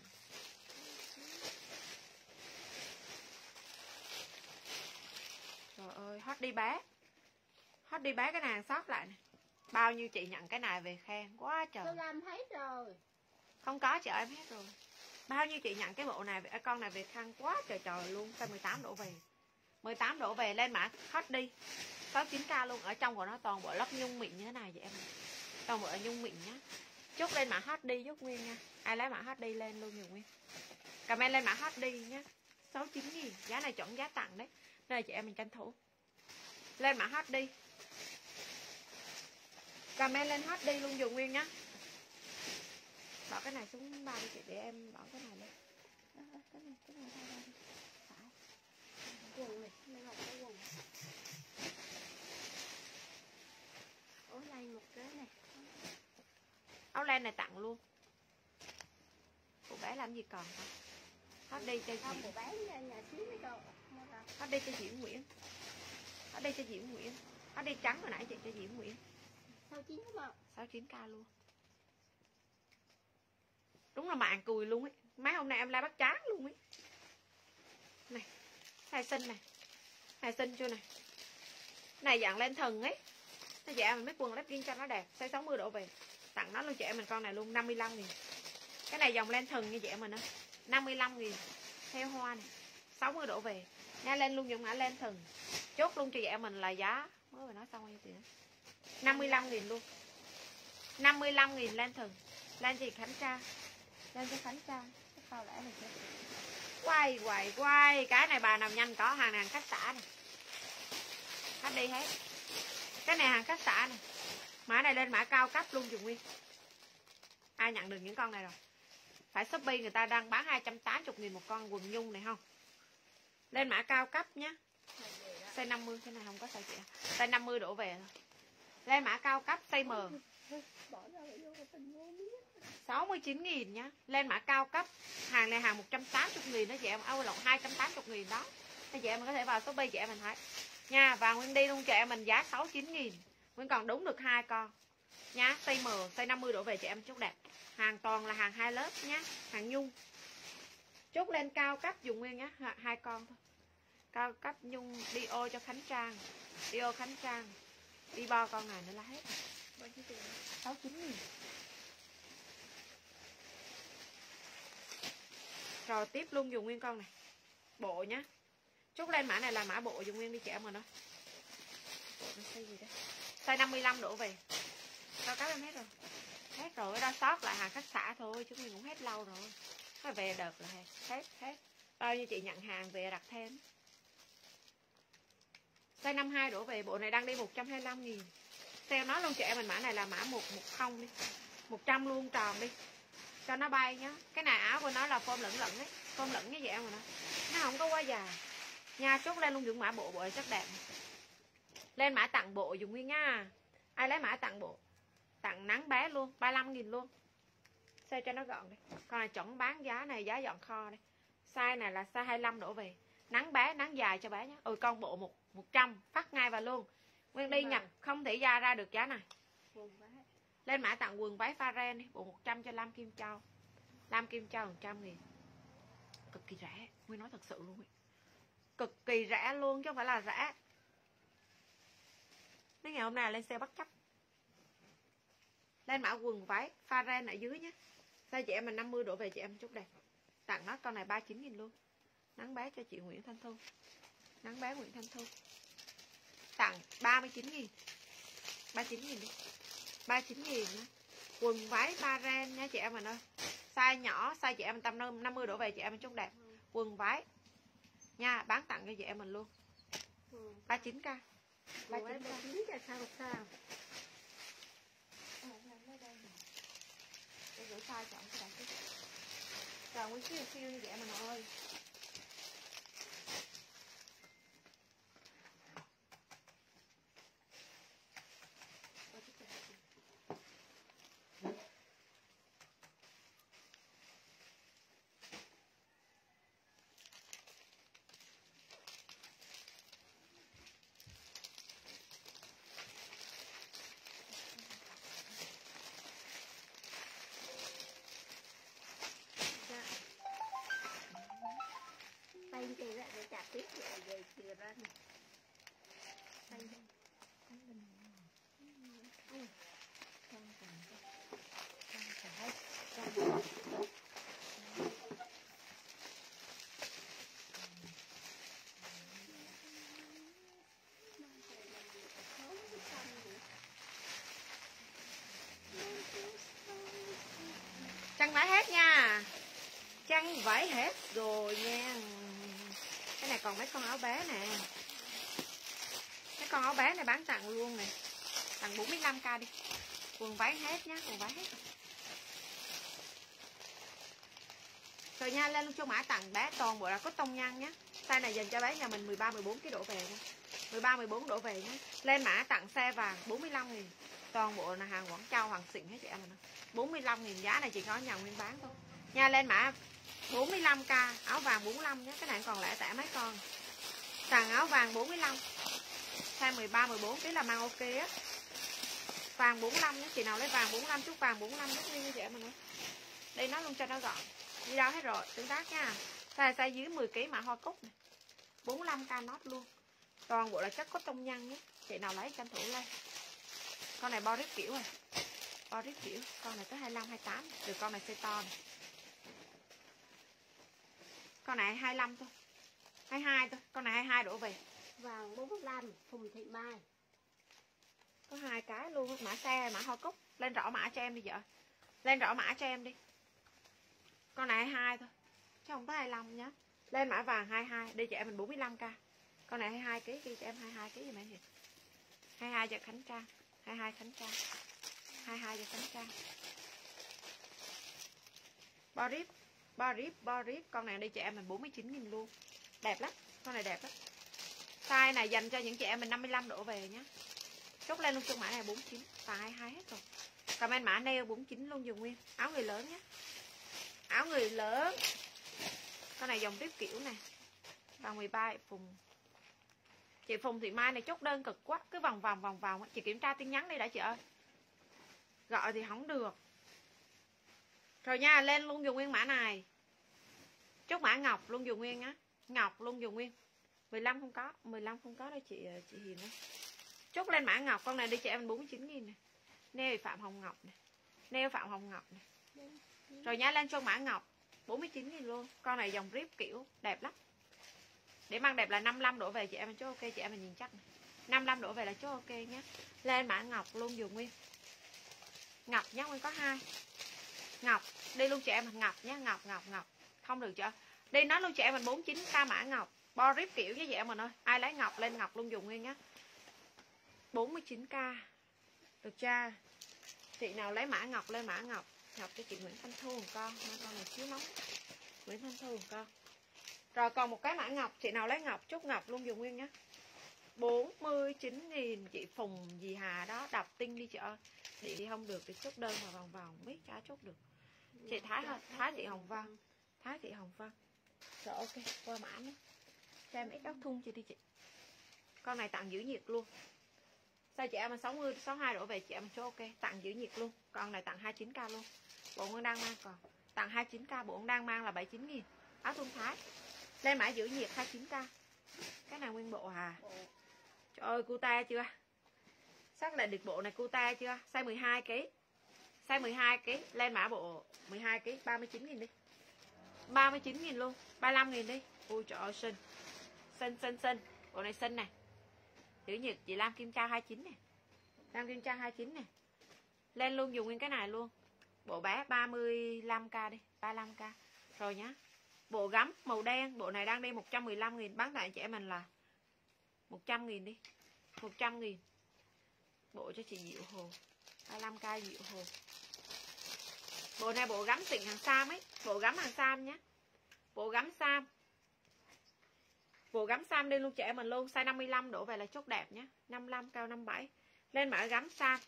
Trời ơi, hot đi bé. Hot đi bé cái này hàng sót lại nè. Bao nhiêu chị nhận cái này về khen quá trời. Tôi làm hết rồi. Không có chị ơi em hết rồi. Bao nhiêu chị nhận cái bộ này về con này về khăn quá trời trời luôn. Size 18 đổ về. 18 đổ về lên mã hot đi. 69k luôn ở trong của nó toàn bộ lớp nhung mịn như thế này vậy em toàn bộ nhung mịn nhá. Chốt lên mã hot đi giúp nguyên nha. Ai lấy mã hot đi lên luôn nhiều nguyên. Comment lên mã hot đi nhá. 69 nghìn giá này chuẩn giá tặng đấy. Đây chị em mình tranh thủ. Lên mã hot đi comment lên hết đi luôn dùng nguyên nhá. Bỏ cái này xuống ba đi chị để em bỏ cái này lên. Cái này cái này đây, đây. Phải. Quần này Nó gọi cái quần Ủa len một cái này. Áo len này tặng luôn. Cô bé làm gì còn hả? Hết đi cho chị. Cô bé nhà, nhà xíu mấy đâu hết đi cho chị Nguyễn. Hết đi cho chị Nguyễn. Hết đi trắng hồi nãy chị cho chị Nguyễn. Sao chín bạn. 69k luôn. Đúng là mạng cùi luôn ấy. Mấy hôm nay em la bắt chán luôn ấy. Này này xinh này. Này xinh chưa này? Này dạng lên thần ấy. Nó dạ mình mấy quần lắp riêng cho nó đẹp size 60 độ về. Tặng nó luôn chị em mình con này luôn 55 nghìn. Cái này dòng lên thần như vậy mình á. 55 nghìn. Theo hoa này. 60 độ về. Nha, lên luôn dùng mã lên thần. Chốt luôn cho dạ mình là giá. Mới vừa nói xong bao chị nữa 55 nghìn luôn. 55 nghìn lên thần lên chị Khánh Trang lên cho Khánh Trang Cái sao lẽ này chứ quay quay quay. Cái này bà nào nhanh có hàng này hàng khách xã này. Khách đi hết. Cái này hàng khách xã này. Mã này lên mã cao cấp luôn, dùng nguyên. Ai nhận được những con này rồi? Phải shopee người ta đang bán 280 nghìn một con quần nhung này không? Lên mã cao cấp nhé Này size 50 cái này không có size chị ạ. size 50 đổ về thôi lên mã cao cấp, size M. 69 nghìn nhá. Lên mã cao cấp. Hàng này hàng 180 nghìn đó, chị em. Âu lộn 280 nghìn đó. Thì chị em mình có thể vào số Shopee, chị em mình thấy. Nha, và Nguyên đi luôn, chị em mình, giá 69 nghìn. Nguyên còn đúng được hai con. Nhá size M, Size 50 đổ về chị em, chốt đẹp. Hàng toàn là hàng hai lớp nhá, Hàng nhung. Chốt lên cao cấp, dùng Nguyên nhá, Hai con thôi. Cao cấp nhung đi ô cho Khánh Trang. Đi ô Khánh Trang. Đi bo con này nữa là hết. Sáu chín nghìn. Rồi tiếp luôn dùng nguyên con này. Bộ nhá. Chốt lên mã này là mã bộ dùng nguyên đi chị em rồi đó. Nó size gì đó Size 55 đổ về. Cao cấp em hết rồi? Hết rồi cái đó sót lại hàng khách xã thôi Chứ mình cũng hết lâu rồi. Nó về đợt là hết Hết hết. Bao nhiêu chị nhận hàng về đặt thêm? Size 52 đổ về, Bộ này đang đi 125 nghìn. Sale nói luôn chị em mình, mã này là mã 110 đi. 100 luôn tròn đi. Cho nó bay nhá. Cái này áo của nó là form lẫn lẫn ấy. Form lẫn như vậy em rồi nó Nó không có quá dài. Nha chốt lên luôn dùng mã bộ bộ này rất đẹp. Lên mã tặng bộ dùng nguyên nha. Ai lấy mã tặng bộ? Tặng nắng bé luôn 35 nghìn luôn. Size cho nó gọn đi. Còn này chuẩn bán giá này, giá dọn kho đây size này là size 25 đổ về. Nắng bé, nắng dài cho bé nhé ôi ừ, con bộ một 100 phát ngay vào luôn. Nguyên đi Vâng. nhập không thể ra ra được giá này. Lên mã tặng quần váy pha ren đi bộ 100 cho Lam Kim Châu. Lam Kim Châu 100 nghìn. Cực kỳ rẻ Nguyên nói thật sự luôn ấy. cực kỳ rẻ luôn chứ không phải là rẻ. Mấy ngày hôm nay lên xe bắt chấp. Lên mã quần váy pha ren ở dưới nhé. Size chị em mình 50 đổ về chị em chút đẹp. Tặng nó con này 39 nghìn luôn. Nắng bé cho chị Nguyễn Thanh Thu nắng bé Nguyễn Thanh Thu. Tặng 39 nghìn. 39 nghìn đi. 39 nghìn nhé quần váy ba ren nha chị em mình ơi. Size nhỏ, size chị em tầm 50 đổ về chị em mình chút đẹp quần váy. Nha, bán tặng cho chị em mình luôn. 39k 39k ba sao sao? Để gửi size chọn cho bạn chứ. Chọn nguyên siêu siêu như vậy mình ơi dạ tay chị lại để chặt tiếp rồi về chừa ra nè tay Chăn vải hết nha. Chăn vải hết rồi nha. Cái này còn mấy con áo bé nè. Mấy con áo bé này bán tặng luôn nè. Tặng 45k đi. Quần váy hết nhá, Quần váy hết. Rồi. Nha, lên luôn cho mã tặng bé toàn bộ là có tông nhăn nhá. Size này dành cho bé nhà mình 13 14 cái độ về nha. 13 14 độ về nhá. Lên mã tặng xe vàng 45 000 Toàn bộ là hàng Quảng Châu, hàng xịn hết chị em mình 45.000 giá này chị có nhà nguyên bán thôi nha lên mã 45k áo vàng 45 nhé. Cái này còn lẻ tẻ mấy con? Sàn áo vàng 45 size 13 14 tí là mang ok á. Vàng 45 nhé. Chị nào lấy vàng 45 chút vàng 45 chút như vậy mà nữa đây nó luôn cho nó gọn. Đi đâu hết rồi? Tương tác nha. Size size dưới 10 kg mã hoa cúc này. 45k nốt luôn. Toàn bộ là chất có tông nhân nhé. Chị nào lấy tranh thủ lên con này bo rất kiểu rồi rít kiểu con này tới 25 28 được con này size to này con này 25 thôi 22 thôi con này 22 đổ về. Vàng 45 Phùng Thị Mai. Có hai cái luôn mã xe mã hoa cúc lên rõ mã cho em đi vợ. Lên rõ mã cho em đi. Con này 22 thôi chứ không tới 25 nhá. Lên mã vàng 22 đi cho em mình 45k con này 22 kg đi cho em 22 kg gì mẹ gì 22 cho Khánh Trang 22 Khánh Trang 22 giờ Khánh Trang bo rip bo rip bo rip. Con này đi chị em mình 49 nghìn luôn. Đẹp lắm, con này đẹp lắm. Size này dành cho những chị em mình 55 độ về nhá. Chốt lên luôn chung mã này 49 và 22 hết rồi. Comment mã nail 49 luôn dùng nguyên. Áo người lớn nhé áo người lớn. Con này dòng tiếp kiểu nè và 13 phùng. Chị phùng thị mai này chốt đơn cực quá. Cứ vòng vòng vòng vòng. Chị kiểm tra tin nhắn đi đã, chị ơi gọi thì không được. Rồi nha, lên luôn dùng nguyên mã này. Chốt mã ngọc luôn dùng nguyên á. Ngọc luôn dùng nguyên. 15 không có 15 không có đâu chị à, chị Hiền ơi. Chốt lên mã ngọc, con này đi chị em 49 nghìn nè. Neo phạm hồng ngọc nè. Neo phạm hồng ngọc nè. Rồi nhá lên cho mã ngọc 49 nghìn luôn. Con này dòng rip kiểu đẹp lắm. Để mang đẹp là 55 đổ về chị em chốt ok, chị em mình nhìn chắc này. 55 đổ về là chốt ok nhé lên mã ngọc luôn dùng nguyên ngọc nhá, nguyên có hai. Ngọc, đi luôn chị em. Mình ngọc nhá, ngọc ngọc ngọc. Không được chưa? Đi nó luôn chị em mình 49 k mã ngọc. Bo rip kiểu như vậy mình ơi. Ai lấy ngọc lên, ngọc luôn dùng nguyên nhá. 49k được chưa chị nào lấy mã ngọc lên, mã ngọc. Ngọc cho chị Nguyễn Thanh Thu một con. Mai con này chiếu nóng Nguyễn Thanh Thu một con. Rồi còn một cái mã ngọc. Chị nào lấy ngọc chốt ngọc luôn dùng nguyên nhá. 49 nghìn chị Phùng gì Hà đó, đọc tinh đi chị ơi đi không được thì chốt đơn mà vòng vòng biết chả chốt được. Chị Thái hả? Thái chị Hồng Vân. Thái thị Hồng Vân. Rồi ok qua mã nhé. Cho em ít ốc thun chị đi chị. Con này tặng giữ nhiệt luôn. Size chị em mà 60 62 đổ về chị em cho ok. Tặng giữ nhiệt luôn. Con này tặng 29k luôn. Bộ con đang mang còn. Tặng 29k bộ con đang mang là 79 nghìn. Áo thun thái. Lên mã giữ nhiệt 29k cái này nguyên bộ à? Trời ơi cuta chưa xác định được bộ này cuta chưa? Size 12 kg size 12 kg lên mã bộ 12 kg 39 000 đi. 39 000 luôn 35 000 đi. Ôi trời ơi, xinh. Xinh xinh xinh. Bộ này xinh nè. Chữ nhật, chị Lam Kim Trao 29 nè. Lam Kim Trao 29 nè. Lên luôn dùng nguyên cái này luôn. Bộ bé 35k đi 35k rồi nhá. Bộ gấm màu đen, bộ này đang đi 115 000 bán tại trẻ mình là 100 000 đi. 100 000 bộ cho chị Diệu Hồ. 25k Diệu Hồ. Bộ này bộ gắm xịn hàng Sam ấy. Bộ gắm hàng Sam nhé. Bộ gắm Sam. Bộ gắm Sam lên luôn trẻ mình luôn. Size 55 đổ về là chốt đẹp nhé. 55 cao 57 lên mã gắm Sam.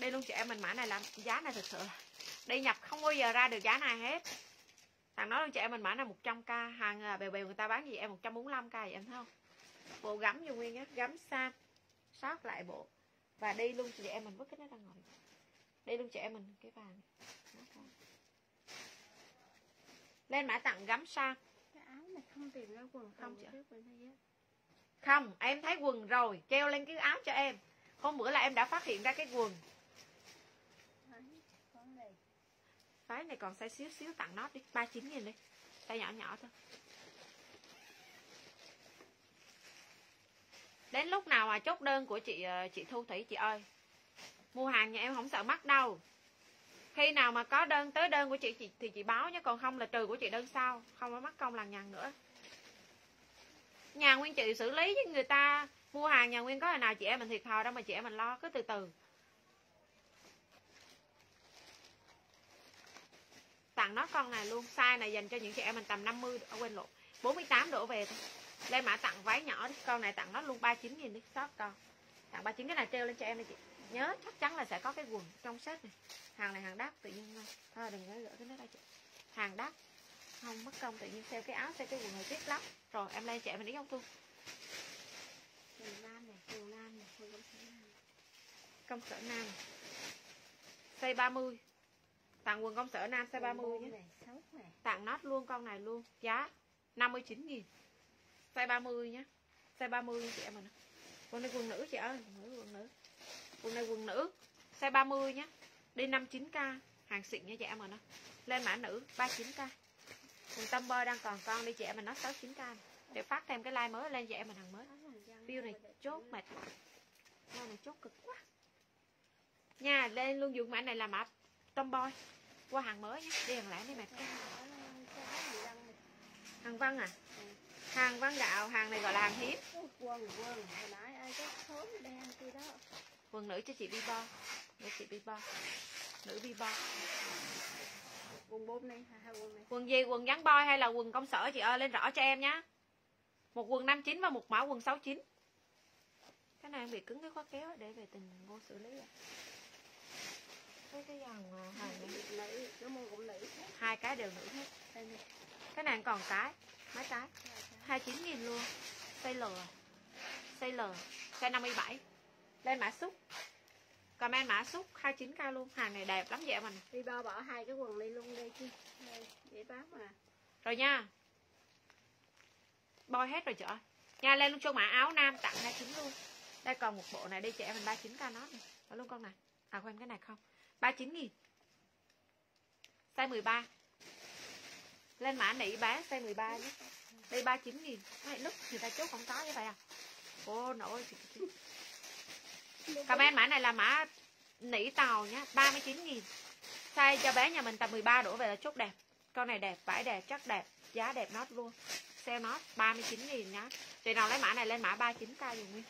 Đây luôn chị em mình, mã này làm giá này thật sự là đi nhập không bao giờ ra được giá này hết. Thằng nói luôn chị em mình, mã này 100k hàng à, bèo bèo người ta bán gì em 145k vậy em thấy không? Bộ gắm vô nguyên á, gắm sam. Sót lại bộ và đi luôn chị em mình vứt cái nó ra ngoài. Đây luôn chị em mình cái vàng lên mã tặng gắm sam cái áo này không tìm ra quần Không chị cái không em thấy quần rồi treo lên cái áo cho em. Hôm bữa là em đã phát hiện ra cái quần. Con này. Còn size xíu xíu tặng nó đi 39 nghìn đi. Size nhỏ nhỏ thôi Đến lúc nào mà chốt đơn của chị ờ, chị Thu Thủy chị ơi? Mua hàng nhà em không sợ mắc đâu. Khi nào mà có đơn tới đơn của chị, chị thì chị báo nhé. Còn không là trừ của chị đơn sau. Không có mắc công làm nhàn nữa. Nhà Nguyên chị xử lý với người ta. Mua hàng nhà Nguyên có hồi nào chị em mình thiệt thòi đâu mà chị em mình lo. Cứ từ từ. Tặng nó con này luôn. Size này dành cho những chị em mình tầm 50 mươi quên lộ 48 đổ về thôi lên mã tặng váy nhỏ đi. Con này tặng nó luôn 39 nghìn đi. Sót con. Tặng 39 cái này treo lên cho em đi chị. Nhớ chắc chắn là sẽ có cái quần trong set này. Hàng này hàng đắt tự nhiên thôi. Thôi đừng có gỡ cái nó đây chị. Hàng đắt. Không mất công tự nhiên xeo cái áo xeo cái quần này tiếc lắm. Rồi em lên em mình đi không thu quần nam này quần nam này quần công sở nam. Size 30 tặng quần công sở nam size 30 nhé. tặng nốt luôn con này luôn. Giá 59 nghìn size 30 nhé size 30 chị em mình quần này quần nữ chị ơi. Quần nữ quần nữ. Quần này quần nữ. Size 30 nhé đi 59k hàng xịn nha chị em mình đó lên mã nữ 39k quần tâm bơ đang còn con đi chị em mình nó 69k này. để phát thêm cái like mới lên chị em mình hàng mới. View này chốt mệt. Mã này chốt cực quá. Nha, lên luôn dùng mã này là mã tomboy qua hàng mới nhé đi hàng lẻ đi mệt hàng văn à? Hàng văn gạo hàng này gọi là hàng hiếm quần quần hồi nãy ai cái thốn đen kia đó. Quần nữ cho chị bi bo để chị bi bo nữ bi bo quần bom này hay quần này. Quần gì? Quần gắn boy hay là quần công sở? Chị ơi lên rõ cho em nhá. Một quần 59 và một mã quần 69 cái này bị cứng cái khóa kéo để về tình vô xử lý ạ. Cái cái dòng à, hàng này. Nữ nó mua cũng nữ. Hai cái đều nữ hết. Cái này còn cái mấy cái hai cái. 29 nghìn luôn. Size L size L size 57 lên mã xúc. Comment mã xúc. 29k luôn. Hàng này đẹp lắm vậy mình. Đi bao bỏ hai cái quần này luôn đây chứ đây để bán mà. Rồi nha. Bôi hết rồi ơi nha lên luôn cho mã áo nam tặng 29 luôn. Đây còn một bộ này đi chị em mình 39k nó. Này có luôn con này. À quên cái này không. 39 nghìn. Size 13 lên mã nỉ bán size 13 nhé. Đây 39 nghìn. Mày nút người ta chốt không có như vậy à? Ô nội Comment mã này là mã nỉ tàu nhá 39 nghìn. Size cho bé nhà mình tầm 13 đổ về là chốt đẹp. Con này đẹp, vải đẹp, chắc đẹp Giá đẹp nốt luôn. Sale nốt 39 nghìn nhá. Chị nào lấy mã này lên mã 39k dùng nguyên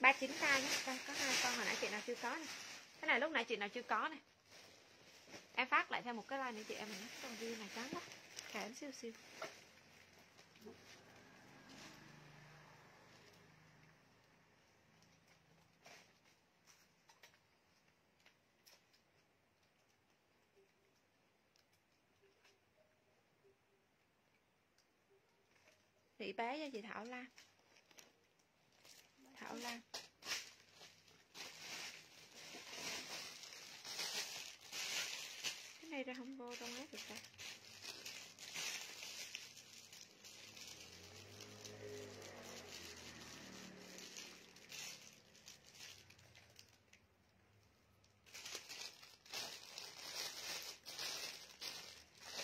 39k nhé. Đây có hai con hồi nãy chị nào chưa có nè. Cái này lúc nãy chị nào chưa có nè em phát lại thêm một cái like nữa chị, em mình con view này trắng quá kẽm siêu siêu Thị bé cho chị Thảo Lam Thảo Lam này ra không vô trong hết được ta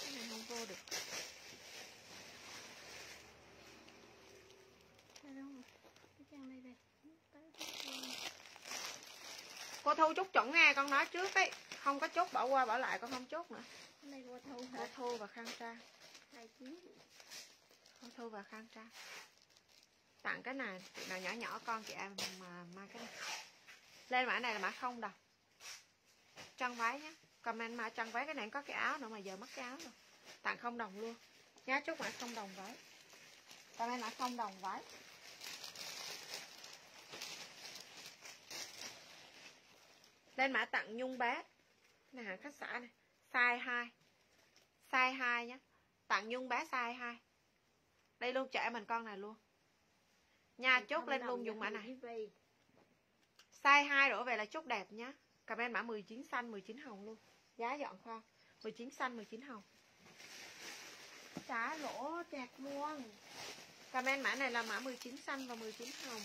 cái này không vô được Đây đâu mà. Cái trang đây đây. Tới tới luôn thu chốt chuẩn nghe con nói trước ấy. Không có chốt bỏ qua bỏ lại con không chốt nữa. Này vô thâu cô hả? thu và khang trang. Hai chín. cô thu và khang trang. Tặng cái này chị nào nhỏ nhỏ con chị em mà mang cái này. Lên mã này là mã không đồng chân váy nhé comment mã chân váy cái này có cái áo nữa mà giờ mất cái áo rồi. Tặng không đồng luôn. Nhá chốt mã không đồng váy. Comment mã không đồng váy lên mã tặng nhung bé này hàng khách xã này size 2 size 2 nhé tặng nhung bé size 2 đây luôn trẻ mình con này luôn. Nha chốt lên luôn dùng mã này. size 2 đổ về là chốt đẹp nhá. Comment mã 19 xanh 19 hồng luôn. Giá dọn kho. 19 xanh 19 hồng. Trả lỗ chẹt luôn. comment mã này là mã 19 xanh và 19 hồng.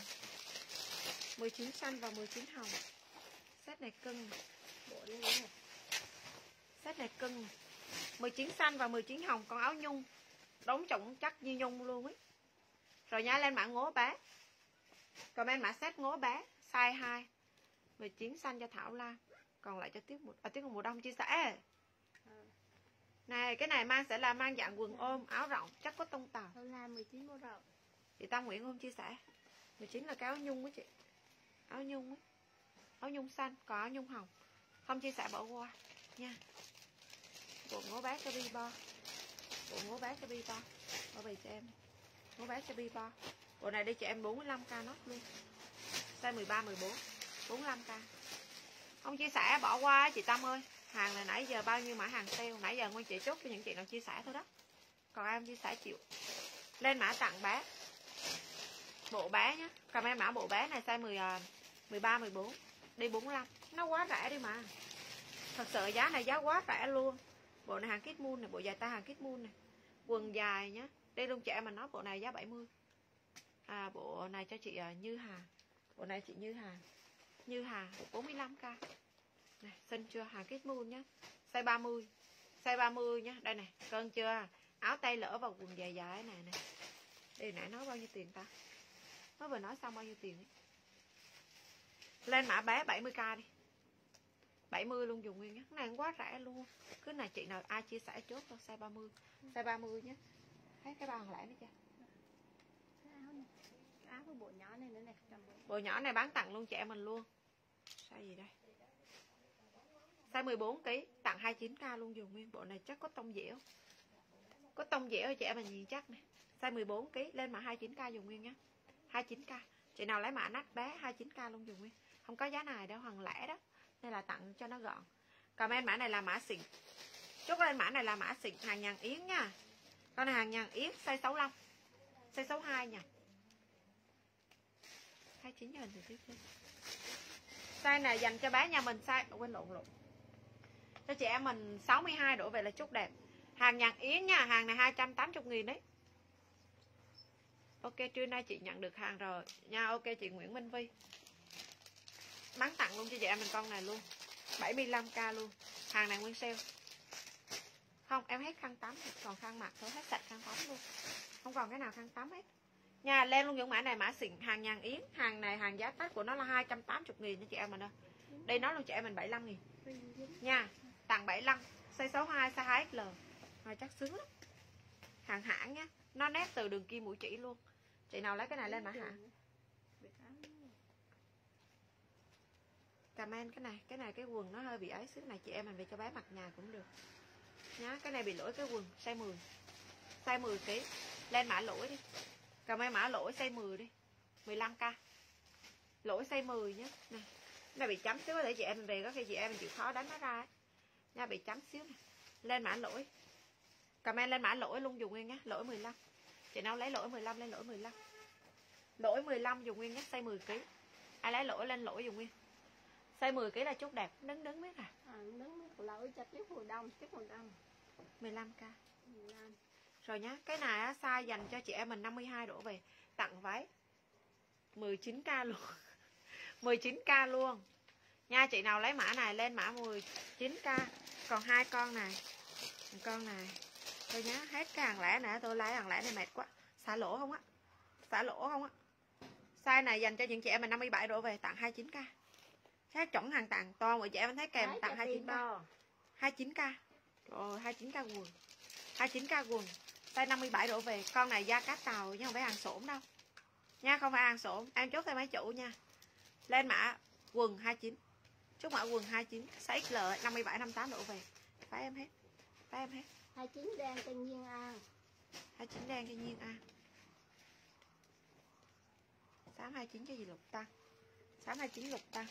19 xanh và 19 hồng set này cưng. Bộ đây này. set này cưng. 19 xanh và 19 hồng con áo nhung. Đóng trọng chắc như nhung luôn ấy. Rồi nhá lên mã ngố bé. Comment mã set ngố bé size 2 19 xanh cho Thảo Lam còn lại cho tiếp một à, tiếp một mùa đông chia sẻ. Này cái này mang sẽ là mang dạng quần ôm áo rộng chắc có tông tàu. Thâu la 19 bộ rộng. chị Tam Nguyễn không chia sẻ. 19 là cái áo nhung á chị. Áo nhung á áo nhung xanh, còn áo nhung hồng. Không chia sẻ bỏ qua, nha. Bộ ngố bát cho bi bo. Bộ ngố bát cho bi bo. Bỏ bì cho em. Ngố bát cho bi bo. Bộ này đi cho em 45k nốt luôn. Size 13 14 45k không chia sẻ, bỏ qua, chị Tâm ơi. Hàng này nãy giờ bao nhiêu mã hàng sale? Nãy giờ nguyên chị chốt cho những chị nào chia sẻ thôi đó. Còn em chia sẻ chịu. Lên mã tặng bé. Bộ bé nhé comment mã bộ bé này size 10 13 14 đi 45 nó quá rẻ đi mà. Thật sự giá này giá quá rẻ luôn. Bộ này hàng kit moon này, bộ dài tay hàng kit moon này. Quần dài nhá. Đây luôn trẻ mà nói bộ này giá 70 à bộ này cho chị à, Như Hà. Bộ này chị Như Hà. Như Hà 45k này, xinh chưa? Hàng kit moon nhá. Size 30 size 30 nhá. Đây này, cân chưa? Áo tay lỡ vào quần dài dài này này. Đây nãy nói bao nhiêu tiền ta? Mới vừa nói xong bao nhiêu tiền ấy lên mã bé 70k đi. 70 luôn dùng nguyên nhé cái này quá rẻ luôn. Cứ này chị nào ai chia sẻ chốt thôi size 30 size 30 nhé thấy cái bao lẻ nữa chưa? Cái áo này. Cái áo của bộ nhỏ này nữa này. Cầm bộ. nhỏ này bán tặng luôn chị em mình luôn. Size gì đây? Size 14 kg tặng 29k luôn dùng nguyên. Bộ này chắc có tông dẻo. Có tông dẻo chị em mình nhìn chắc này size 14 kg lên mã 29k dùng nguyên nhé 29k chị nào lấy mã nát bé 29k luôn dùng nguyên không có giá này đâu, hàng lẻ đó. Nên là tặng cho nó gọn. Comment mã này là mã xịn. Chốt lên mã này là mã xịn, hàng nhàn yến nha. Con này hàng nhàn yến, size 65 size 62 nha. 29 cho hình từ tiếp đi. Size này dành cho bé nhà mình, size quên lộn lộn. Cho chị em mình 62 đổ về là chút đẹp. Hàng nhàn yến nha, hàng này 280 nghìn đấy. Ok, trưa nay chị nhận được hàng rồi. Nha, ok, chị Nguyễn Minh Vi bán tặng luôn cho chị em mình con này luôn. 75k luôn. Hàng này nguyên sale. Không, em hết khăn tắm còn khăn mặt thôi, hết sạch khăn tắm luôn. Không còn cái nào khăn tắm hết. Nha lên luôn những mã này, mã xịn, hàng nhàn yến. Hàng này, hàng giá tách của nó là 280 nghìn cho chị em mình ơi. Đây nó luôn chị em mình 75 nghìn. Nha, tặng 75 size 62 size 2XL rồi chắc sướng lắm. Hàng hãng nhá. Nó nét từ đường kim mũi chỉ luôn. Chị nào lấy cái này lên mã hãng Biệt áo này comment cái này cái này cái quần nó hơi bị ấy xíu, này chị em mình về cho bé mặc nhà cũng được. Nhá, cái này bị lỗi cái quần, size 10 size 10 kg lên mã lỗi đi. Comment mã lỗi size 10 đi. 15k lỗi size 10 nhé này cái này bị chấm xíu có thể chị em mình về, có khi chị em mình chịu khó đánh nó ra ấy. nha, bị chấm xíu này lên mã lỗi. Comment lên mã lỗi luôn, dùng nguyên nhá. Lỗi 15 chị nào lấy lỗi 15 lên lỗi 15 lỗi 15 dùng nguyên nhé size 10 kg ai lấy lỗi lên lỗi dùng nguyên size 10 kg là chút đẹp đứng đứng biết à? À đứng lỗi cho tiếp mùa đông tiếp mùa đông. 15k mùa đông rồi nhá cái này á size dành cho chị em mình 52 đổ về tặng váy. 19k luôn. 19k luôn. Nha chị nào lấy mã này lên mã 19k còn hai con này một con này. Thôi nhá hết cái hàng lẻ nè tôi lấy hàng lẻ này mệt quá. Xả lỗ không á? Xả lỗ không á? Size này dành cho những chị em mình 57 đổ về tặng 29k chắc chuẩn hàng tặng to mọi chị em thấy kèm Lấy tặng cho 29k Timo. 29k rồi 29k quần. 29k quần. Size 57 đổ về. Con này da cát tàu chứ không phải hàng xổm đâu. Nha không phải hàng xổm. Em chốt theo mấy chủ nha. Lên mã quần 29 chốt mã quần 29 size XL 57 58 đổ về. Phải em hết. Phải em hết. Hai chín đen tự nhiên an 29 đen cho nhiên a. Sám 29 cho gì lục tăng 829 lục tăng.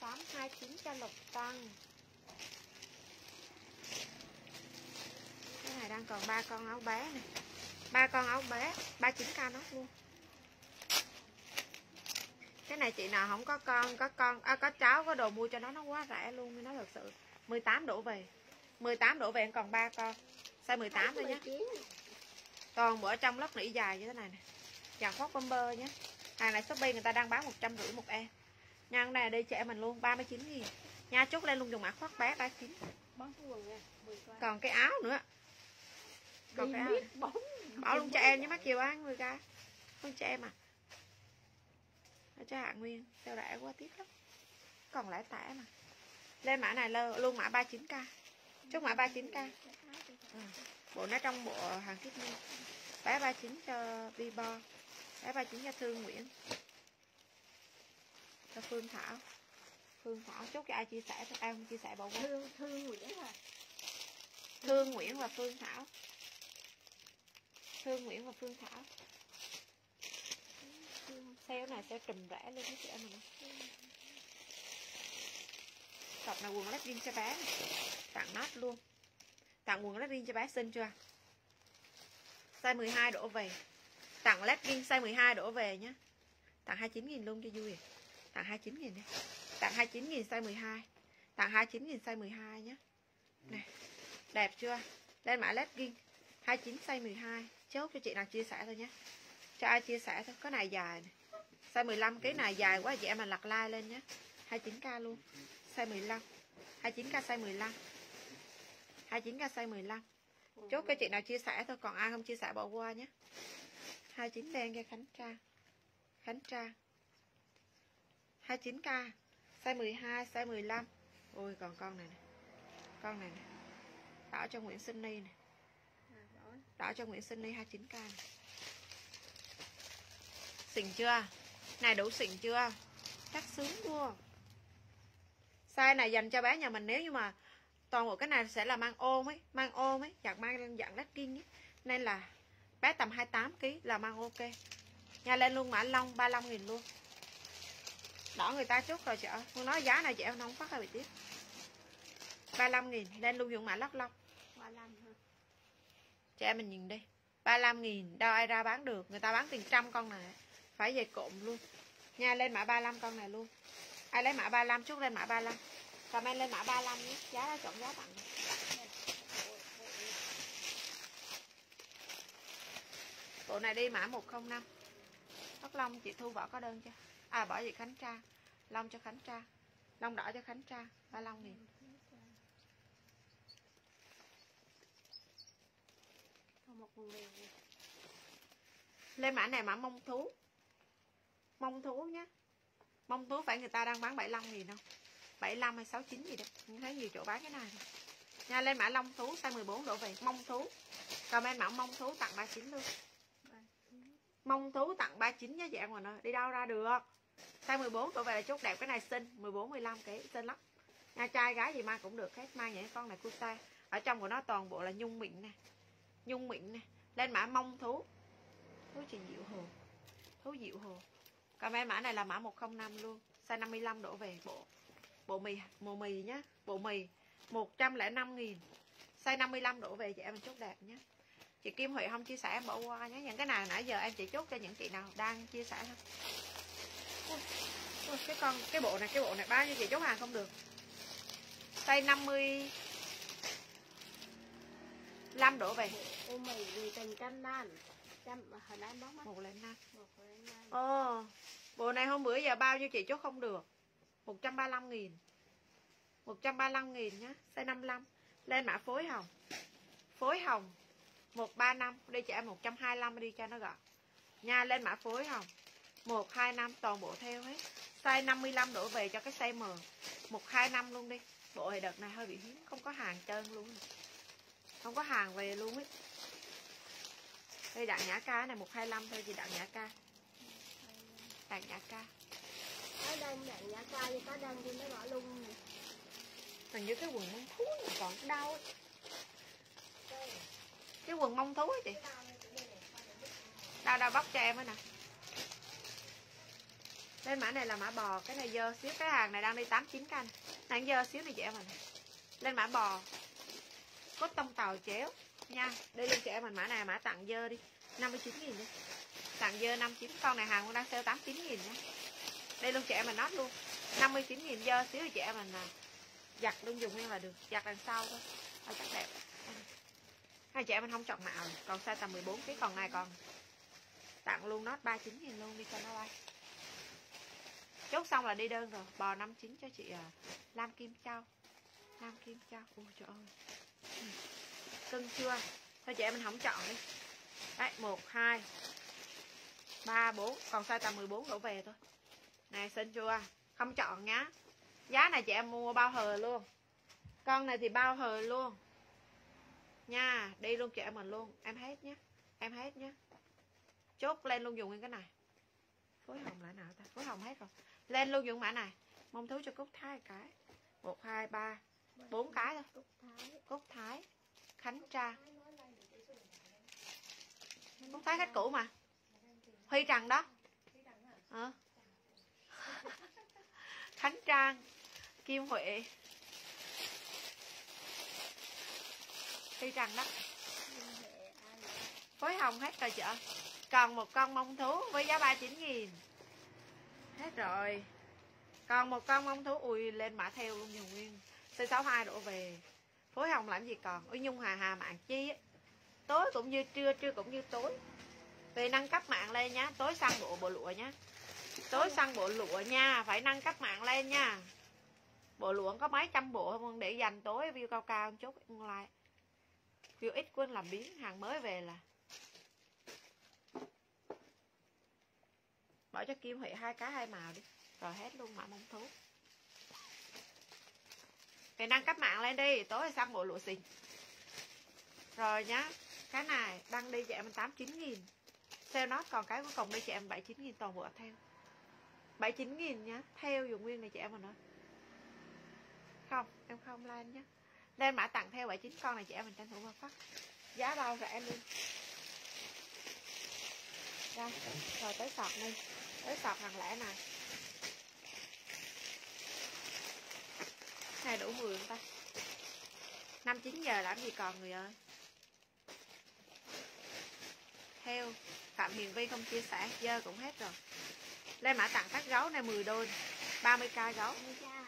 829 cho lục tăng. Cái này đang còn ba con áo bé này. Ba con áo bé 39k nó luôn. Cái này chị nào không có con có con à, có cháu có đồ mua cho nó nó quá rẻ luôn nó thật sự. 18 đổ về. 18 đổ về còn ba con. Size 18 thôi nhé. Toàn bộ trong lớp nỉ dài như thế này nè. Dàn khóc bomber nhé hàng này shopee người ta đang bán một trăm rưỡi một em. Nha cái này đi chị em mình luôn 39 nghìn. Nha chốt lên luôn dùng mã khoác bé 39 bón cái quần nha 10 con. Còn cái áo nữa. Còn cái áo. bảo luôn cho em nhé mắt chiều ăn người ca không cho em à. Ở cho hạ nguyên theo rẻ quá tiếc lắm. Còn lẻ tẻ mà. Lên mã này luôn mã 39k chốt mã 39k Ừ. bộ nó trong bộ hàng thiết nhiên bé 39 cho Bibo bé 39 cho Thương Nguyễn. Cho Phương Thảo. Phương Thảo chốt cho ai chia sẻ thôi. Ai không chia sẻ bỏ qua. Thương thương Nguyễn à Thương Nguyễn và Phương Thảo. Thương Nguyễn và Phương Thảo. Sale này sẽ trùm rẻ luôn đó chị em mình Cặp này quần lát riêng cho bé. Tặng nốt luôn. Tặng quần lát riêng cho bé xinh chưa? Size 12 đổ về Tặng lát riêng size 12 đổ về nhé Tặng 29.000 luôn cho vui. À. Tặng 29.000 đi. Tặng 29.000 size 12 Tặng 29.000 size 12 nhé Này Đẹp chưa? Lên mã lát riêng. 29 size 12 Chốt cho chị nào chia sẻ thôi nhé Cho ai chia sẻ thôi. Cái này dài này Size 15 cái này dài quá chị em mình lặt like lên nhé 29k luôn. Size 15 29k size 15 29k size 15 Chốt cho chị nào chia sẻ thôi. Còn ai không chia sẻ bỏ qua nhé 29 đen cho Khánh Trang. Khánh Trang. 29k Size 12, size 15 Ôi còn con này nè. Con này nè. Đỏ cho Nguyễn Sinh Ni nè. À. Đỏ cho Nguyễn Sinh Ni 29k nè. Xịn chưa? Này đủ xịn chưa? Chắc sướng luôn Size này dành cho bé nhà mình nếu như mà Toàn bộ cái này sẽ là mang ôm ấy Mang ôm ấy Dạng mang dạng legging ấy Nên là bé tầm 28kg là mang ok. Nha lên luôn mã lông 35 nghìn luôn. Đỏ người ta chút rồi chị ơi. Không nói giá này chị em không phát hay bị tiếp 35 nghìn Lên luôn dùng mã lông Hoa Lâm ha. Chị em mình nhìn đi. 35 nghìn đâu ai ra bán được. Người ta bán tiền trăm con này. Phải về cộm luôn. Nha lên mã 35 con này luôn. Ai lấy mã 35 chút lên mã 35 Comment lên mã 35 nhé. Giá đã chọn giá tặng Bộ này đi mã 105 Tóc Long chị Thu bỏ có đơn chưa? À bỏ chị Khánh Tra. Long cho Khánh Tra. Long đỏ cho Khánh Tra. 35 nghìn Còn một đèn nè. Lên mã này mã mông thú. Mông thú nhé Mông thú phải người ta đang bán 75 nghìn không 75 hay 69 gì đó. Mình thấy nhiều chỗ bán cái này. Nha lên mã long thú size 14 đổ về. Mông thú. Comment mã mông thú tặng 39 luôn mong thú tặng 39 nha dạng em nó Đi đâu ra được? Size 14 đổ về là chốt đẹp Cái này xinh. 14, 15 cái xinh lắm. Nha trai gái gì mang cũng được hết. Mang những con này cuta Ở trong của nó toàn bộ là nhung mịn nè. Nhung mịn nè. Lên mã mông thú. Thú chị Diệu Hồ? Thú Diệu Hồ. Còn em mã này là mã 105 luôn. Size 55 đổ về bộ. Bộ mì Bộ mì nhá. Bộ mì. 105 nghìn. Size 55 đổ về chị em mình chốt đẹp nhé chị Kim Huệ không chia sẻ em bỏ qua nhé. Những cái nào nãy giờ em chỉ chốt cho những chị nào đang chia sẻ thôi. Ui, ui, cái con cái bộ này cái bộ này bao nhiêu chị chốt hàng không được? Size 50 5 đổ về. Một lên năm. Ồ, bộ này hôm bữa giờ bao nhiêu chị chốt không được? 135 nghìn. 135 nghìn nhá Size 55 Lên mã phối hồng. Phối hồng 135 Đi cho em 125 đi cho nó gọn. Nha lên mã phối hồng 125 toàn bộ theo hết. Size 55 đổ về cho cái size M. 125 luôn đi. Bộ này đợt này hơi bị hiếm. Không có hàng trơn luôn. Không có hàng về luôn ấy. Đây đạn nhã ca này 125 thôi chị đạn nhã ca. Đạn nhã ca. Có đông này nhà ca như có đông thì nó bỏ luôn. Hình như cái quần mông thú còn đau ấy. Cái quần mông thú ấy chị. Đau đau bóc cho em ấy nè. Lên mã này là mã bò Cái này dơ xíu. Cái hàng này đang đi 89 canh. Đang dơ xíu này chị em mình Lên mã bò. Cốt tông tàu chéo. Nha Đây lên chị em mình mã này mã tặng dơ đi. 59 nghìn đi. Tặng dơ 59 Con này hàng cũng đang sale 89 nghìn nhé Đây luôn chị em mình nót luôn. 59 nghìn dơ xíu chị em mình à, giặt luôn dùng em là được? Giặt đằng sau thôi. Thôi chắc đẹp hai chị em mình không chọn màu còn size tầm 14 cái còn này còn tặng luôn nó 39 000 luôn đi cho nó bay chốt xong là đi đơn rồi. Bò 59 cho chị à, Lam Kim Châu. Lam Kim Châu. Ui trời ơi. Cưng chưa? Thôi chị em mình không chọn đi. Đấy một hai ba bốn. Còn size tầm 14 đổ về thôi. Này xinh chưa? Không chọn nhá. Giá này chị em mua bao hờ luôn. Con này thì bao hờ luôn nha đi luôn chị em mình luôn. Em hết nhé em hết nhé chốt lên luôn dùng nguyên cái này. Phối hồng lại nào ta? Phối hồng hết rồi. Lên luôn dùng mã này. Mong thú cho cúc thái cái. Một hai ba bốn cái thôi. Cúc thái. Khánh trang. Cúc thái khách cũ mà. Huy trần đó. Ờ. khánh trang kim huệ huy trần đó. Phối hồng hết rồi chợ. Còn một con mông thú với giá 39 nghìn. Hết rồi. Còn một con mông thú ui lên mã theo luôn nhiều nguyên. C62 đổ về. Phối hồng làm gì còn? Ôi, nhung hà hà mạng chi á. Tối cũng như trưa trưa cũng như tối. Về nâng cấp mạng lên nhá. Tối săn bộ bộ lụa nhá. Tối săn bộ lụa nha. Phải nâng cấp mạng lên nha. Bộ lụa có mấy trăm bộ không để dành tối view cao cao chốt like view ít quên làm biến hàng mới về là. Bỏ cho kim huệ hai cái hai màu đi. Rồi hết luôn mã mông thú. Thì nâng cấp mạng lên đi, tối xong bộ lụa xình rồi nhá, cái này đăng đi cho em 89 nghìn. Sale nó còn cái cuối cùng đi cho em 79 nghìn, toàn bộ theo. 79 nghìn nhá, Theo dùng nguyên này cho em mà nữa. Không, em không like nhá. Lên mã tặng theo 79 con này chị em mình tranh thủ vào phát. Giá bao rẻ luôn Đây Rồi tới sọt đi. Tới sọt hàng lẻ này Này đủ 10 không ta? 5 9 giờ làm gì còn người ơi? Theo Phạm Hiền Vi không chia sẻ Dơ cũng hết rồi. Lên mã tặng các gấu này 10 đôi 30k gấu. Con trai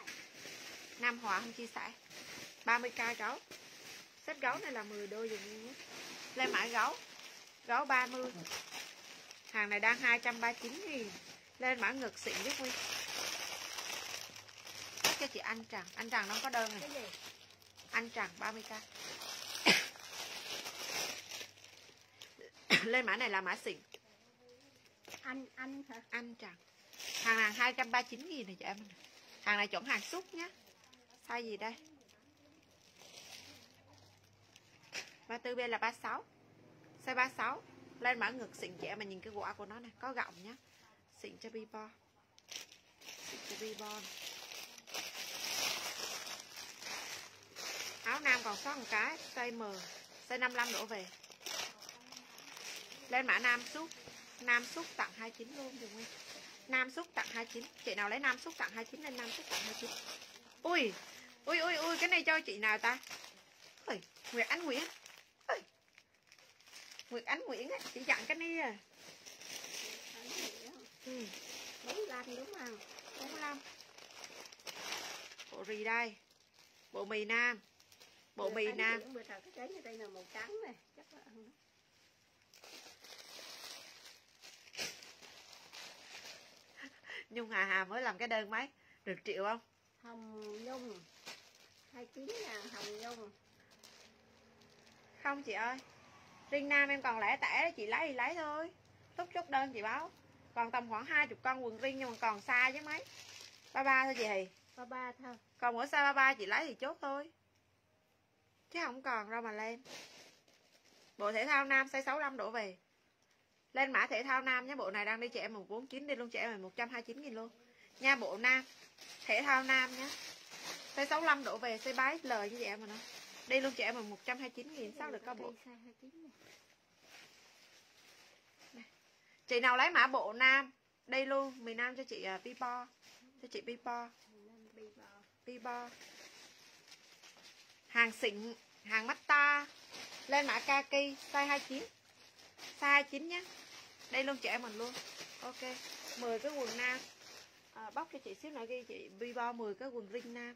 Nam Hòa không chia sẻ 30k gấu. Xếp gấu này là 10 đôi nhé Lên mã gấu. Gấu 30 Hàng này đang 239 nghìn. Lên mã ngực xịn giúp Nguyên. Cắt cho chị Anh Trần Anh Trần nó có đơn này. Cái gì? Anh Trần 30k Lên mã này là mã xịn. Anh anh hả? Anh Trần Hàng này 239 nghìn này chị em. Hàng này chuẩn hàng xúc nhá. Size gì đây 34B là 36 Size 36 Lên mã ngực, xịn trẻ mà nhìn cái quả của nó này Có gọng nhá. Xịn cho bo Xịn cho bo. Áo nam còn sót một cái. Size M. Size 55 đổ về. Lên mã nam xúc Nam xúc tặng 29 luôn, dùng nguyên. Nam xúc tặng 29 Chị nào lấy nam xúc tặng 29 lên nam xúc tặng 29 Ui. Ui ui ui, cái này cho chị nào ta? Ui Nguyễn Anh Nguyễn. Nguyệt Ánh Nguyễn á chị chặn cái này à ừ. 45 đúng không? 45 bộ gì đây bộ mì nam bộ mì nam Bữa cái trái đây là màu trắng này, chắc là ăn. nhung hà hà mới làm cái đơn mấy được triệu không Hồng Nhung 29 ngàn Hồng Nhung không chị ơi riêng nam em còn lẻ tẻ chị lấy thì lấy thôi. Lúc chốt đơn chị báo. Còn tầm khoảng hai chục con quần riêng nhưng mà còn xa chứ mấy. Ba ba thôi chị Hì. Ba ba thôi. Còn mỗi xa ba ba chị lấy thì chốt thôi. Chứ không còn đâu mà lên. Bộ thể thao nam size 65 đổ về. Lên mã thể thao nam nhé bộ này đang đi chị em 149 đi luôn chị em 129 nghìn luôn. Nha bộ nam thể thao nam nhé. Size 65 đổ về size 3 L như chị em mà nó đi luôn chị em 129 nghìn sao được có bộ? Size 29 này. chị nào lấy mã bộ nam? Đi luôn miền nam cho chị uh, cho chị bò. pipo. Hàng xịn hàng Mata lên mã kaki size 29 size 29 nhé đây luôn chị em mình luôn. Ok 10 cái quần nam. À, bóc cho chị xíu nữa ghi chị pipo 10 cái quần ring nam.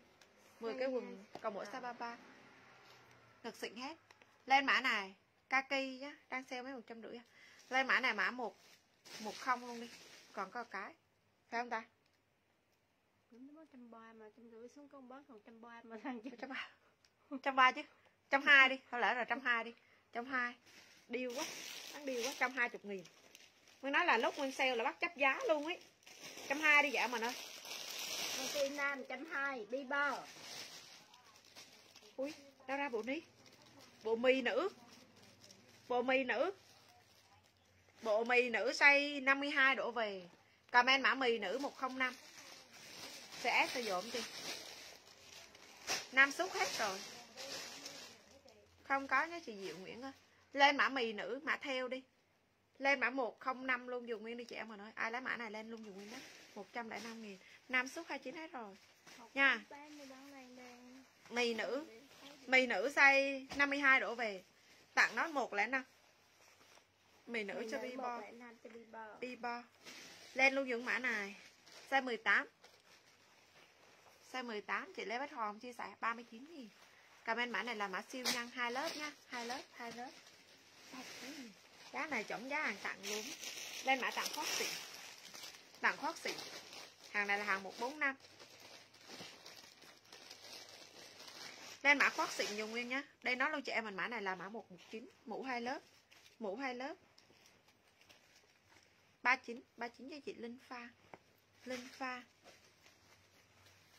10 cái quần còn mỗi size 33 thật xịn hết. Lên mã này kaki nhá đang sale mấy một trăm rưỡi lên mã này mã một một không luôn đi. Còn có cái phải không ta? Trăm ba mà trăm rưỡi xuống con bớt còn trăm ba mà thằng chứ. trăm ba. Trăm ba chứ trăm hai đi. Thôi lỡ là trăm hai đi. Trăm hai. Điêu quá đáng điêu quá trăm hai chục nghìn. Mới nói là lúc nguyên sale là bắt chấp giá luôn ấy. Trăm hai đi dạ mình ơi Công ty Nam trăm hai bi bò. ui đâu ra bộ ní bộ mì nữ. Bộ mì nữ. Bộ mì nữ size 52 đổ về. Comment mã mì nữ 105 sẽ sử dụng đi nam xúc hết rồi. Không có nhé chị Diệu Nguyễn ơi lên mã mì nữ mã theo đi. Lên mã 105 luôn dùng nguyên đi chị em mà nói ai lấy mã này lên luôn dùng nguyên đó. 105 nghìn. Nam xúc 29 hết rồi. Nha. Mì nữ mì nữ size 52 đổ về. Tặng nó 105 mì nữ Nam cho bi bò. bi bo. Lên luôn những mã này. Size 18 size 18 chị Lê Bách Hòn chia sẻ 39 nghìn. Comment mã này là mã siêu nhân hai lớp nha. Hai lớp hai lớp. Giá này chổng giá hàng tặng luôn. Lên mã tặng khoác xịn tặng khoác xịn hàng này là hàng 145 lên mã khoác xịn dùng nguyên nhá. Đây nó luôn chị em mình mã này là mã 119 mũ hai lớp. Mũ hai lớp. 39 39 cho chị Linh Pha. Linh Pha.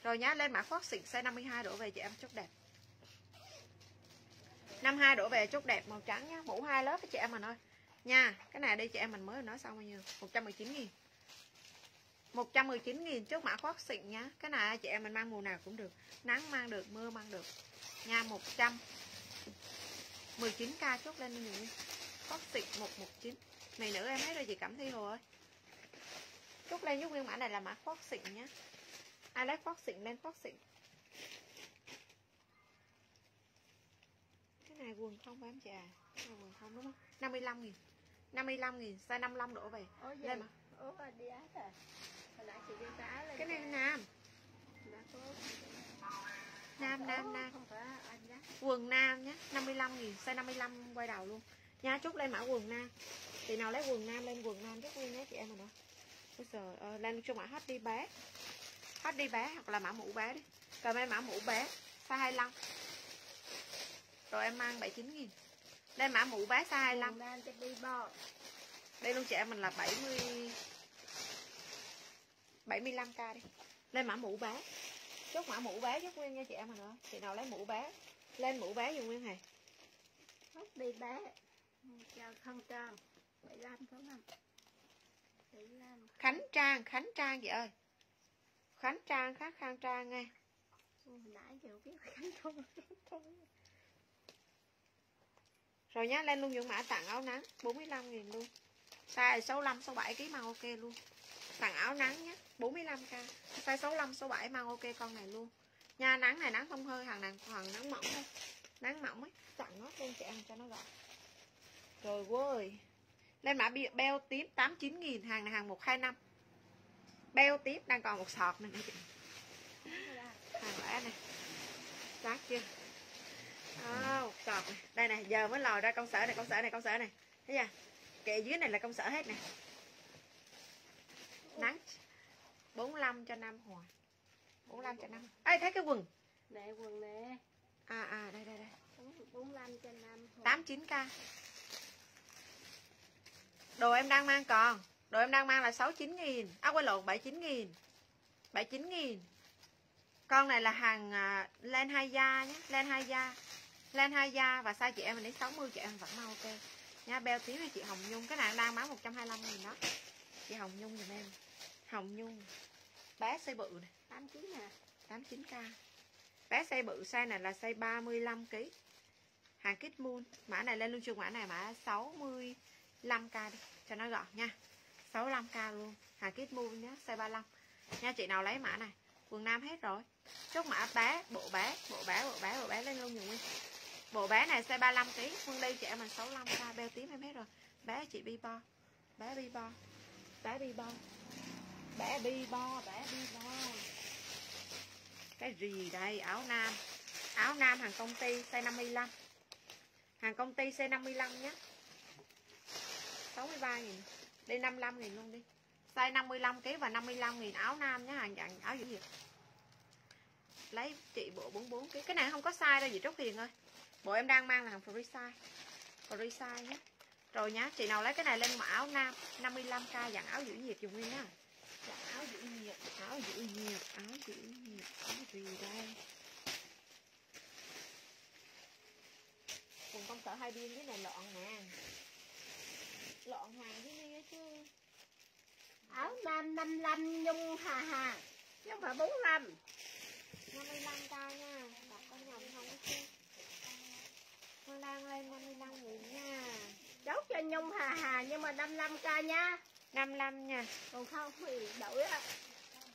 Rồi nhá, lên mã khoác xịn size 52 đổ về chị em chốt đẹp. 52 đổ về chốt đẹp màu trắng nhá. Mũ hai lớp với chị em mình ơi nha, cái này đi chị em mình mới nói xong bao nhiêu 119 nghìn. 119 nghìn chốt mã khoác xịn nhá. Cái này chị em mình mang mùa nào cũng được. Nắng mang được mưa mang được. Nha 100 19k chốt lên nhiều nguyên khoác xịn 119 này nữa em thấy rồi chị Cẩm Thi Hồ ơi chốt lên giúp nguyên mã này là mã khoác xịn nhá. Ai lấy khoác xịn lên khoác xịn. Cái này quần không phải em chị à? Cái này quần không đúng không? 55 nghìn. 55 nghìn size 55 đổ về. Ủa lên mà. Ủa đi át à Cái này nam. Nam nam nam. Quần nam nhé. 55 nghìn size 55 quay đầu luôn. Nha chốt lên mã quần nam. Chị nào lấy quần nam lên quần nam chốt nguyên nhé chị em mình ơi bây giờ lên cho mã hot đi bé. Hot đi bé hoặc là mã mũ bé đi. Cầm em mã mũ bé size 25 rồi em mang 79 nghìn. Lên mã mũ bé size 25 Nam cho bi bò. Đây luôn chị em mình là 70 75k đi. Lên mã mũ bé chốt mã mũ bé chốt nguyên nha chị em mình ơi. Chị nào lấy mũ bé lên mũ bé dùng nguyên hề Hốt đi bé Chào không tròn 75 có không 75 Khánh Trang Khánh Trang chị ơi. Khánh Trang khác Khang Trang nghe. Hồi nãy giờ biết khánh không rồi nhá lên luôn những mã tặng áo nắng. 45 nghìn luôn. Size 65 67 kg mang ok luôn tặng áo nắng nhé 45k size 65 67 mang ok con này luôn. Nha nắng này nắng không hơi hàng này hàng nắng mỏng thôi. Nắng mỏng ấy. Tặng nó luôn chị ăn cho nó gọn. Trời ơi. Lên mã beo tím 89 nghìn Hàng này hàng 125 Beo tím đang còn một sọt này chị Hàng lẻ này. Sát chưa à, một sọt này Đây này giờ mới lòi ra công sở này công sở này công sở này. Thấy chưa? Kệ dưới này là công sở hết nè Nắng. 45 cho Nam Hòa. 45 cho Nam. Ê thấy cái quần. Nè quần nè. À à đây đây đây. 45 cho năm 89k Đồ em đang mang còn. Đồ em đang mang là 69 nghìn. À quên lộn 79 nghìn. 79 nghìn. Con này là hàng à, Len 2 da nhé. Len 2 da Len 2 da và size chị em mình đến 60 chị em vẫn mau ok. Nha Beo tím hay chị Hồng Nhung. Cái này đang bán 125 nghìn đó. Chị Hồng Nhung giùm em Hồng Nhung. Bé size bự này. 89 nè. 89k Bé size bự size này là size 35kg Hàng Kit Moon. Mã này lên luôn trường mã này mã 65k đi. Cho nó gọn nha. 65k luôn. Hàng Kit Moon nhé size 35 Nha chị nào lấy mã này? Quần nam hết rồi. Chốt mã bé Bộ bé Bộ bé Bộ bé Bộ bé lên luôn nhiều nguyên Bộ bé này size 35kg Quân đi chị em mình 65k Beo tím em hết rồi. Bé chị Bi Bo. Bé Bi Bo. Bé Bi Bo Bé Bi Bo Bé Bi Bo. Cái gì đây? Áo nam. Áo nam hàng công ty size 55 hàng công ty size 55 nhé 63 nghìn. Đi 55 nghìn luôn đi. Size 55 kg và 55 nghìn. Áo nam nhé, hàng dạng áo giữ nhiệt lấy chị bộ 44 kg cái này không có size đâu gì Trúc Hiền ơi. Bộ em đang mang là hàng free size. Free size nhé. Rồi nhá, chị nào lấy cái này lên mà áo nam. 55k dạng áo giữ nhiệt dùng nguyên nhá áo giữ nhiệt áo giữ nhiệt áo giữ nhiệt áo gì đây? Cùng công sở hai biên cái này lọn nè. Lọn hàng với nghe chứ. Áo nam 55 nhung hà hà. Chứ không phải 45 55 k nha. Đọc con nhầm không có chứ. Con đang lên 55 nghìn nha. Chốt cho nhung hà hà nhưng mà 55k nha 55 nha. Còn không thì đổi á.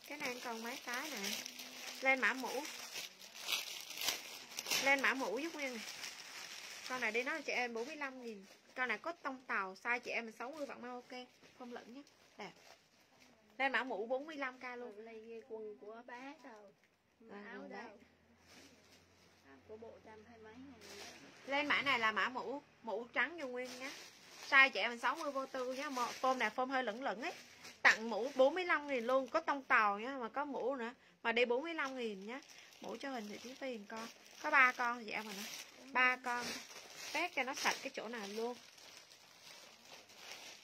Cái này còn mấy cái nè. Lên mã mũ. Lên mã mũ giúp nguyên này con này đi nó là chị em 45 nghìn. Con này có tông tàu size chị em 60 vẫn mau ok. Không lẫn nhé đẹp lên mã mũ 45k luôn. Lấy quần của bé đâu. À, áo đâu. Của bộ trăm hai mấy nữa. lên mã này là mã mũ mũ trắng vô nguyên nhé size chị em 60 vô tư nhé Một phôm này phôm hơi lửng lửng ấy. Tặng mũ 45 nghìn luôn, có tông tàu nhá, mà có mũ nữa. Mà đi 45 nghìn nhá, mũ cho hình thì tiếng tiền con. Có ba con chị em mà nó ba con. Test cho nó sạch cái chỗ nào luôn.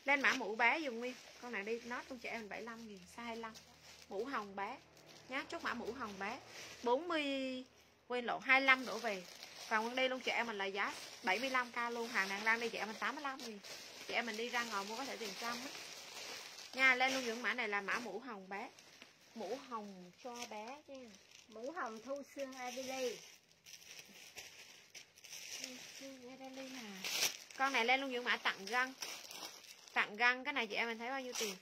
Lên mã mũ bé dùng nguyên con này đi, nó con chị em 75 nghìn, size 25 mũ hồng bé nhá, chốt mã mũ hồng bé. 40 quên lộ 25 đổ về còn con đi luôn chị em mình là giá 75k luôn. Hàng nàng đang đi chị em mình 85 nghìn chị em mình đi ra ngoài mua có thể tiền trăm á. Nha lên luôn những mã này là mã mũ hồng bé. Mũ hồng cho bé nha mũ hồng thu xương Adelaide. Con này lên luôn những mã tặng găng. Tặng găng cái này chị em mình thấy bao nhiêu tiền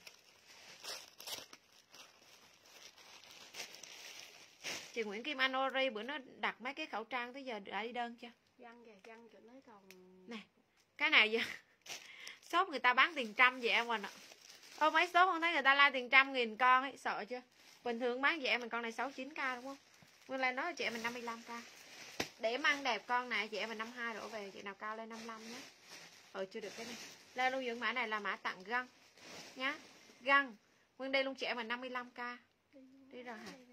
chị Nguyễn Kim Anh Ori bữa nó đặt mấy cái khẩu trang tới giờ đã đi đơn chưa? Găng kìa găng cho nó còn Nè. cái này giờ shop người ta bán tiền trăm vậy em ạ. Ô mấy shop không thấy người ta la tiền trăm nghìn con ấy sợ chưa? Bình thường bán vậy mình con này 69 k đúng không? Nguyên lai nói chị em mình 55 k. Để mang đẹp con này chị em mình 52 đổ về chị nào cao lên 55 nhé ờ chưa được cái này. Lên luôn những mã này là mã tặng găng nhá. Găng nguyên đây luôn chị em mình 55 k. Đi rồi hả?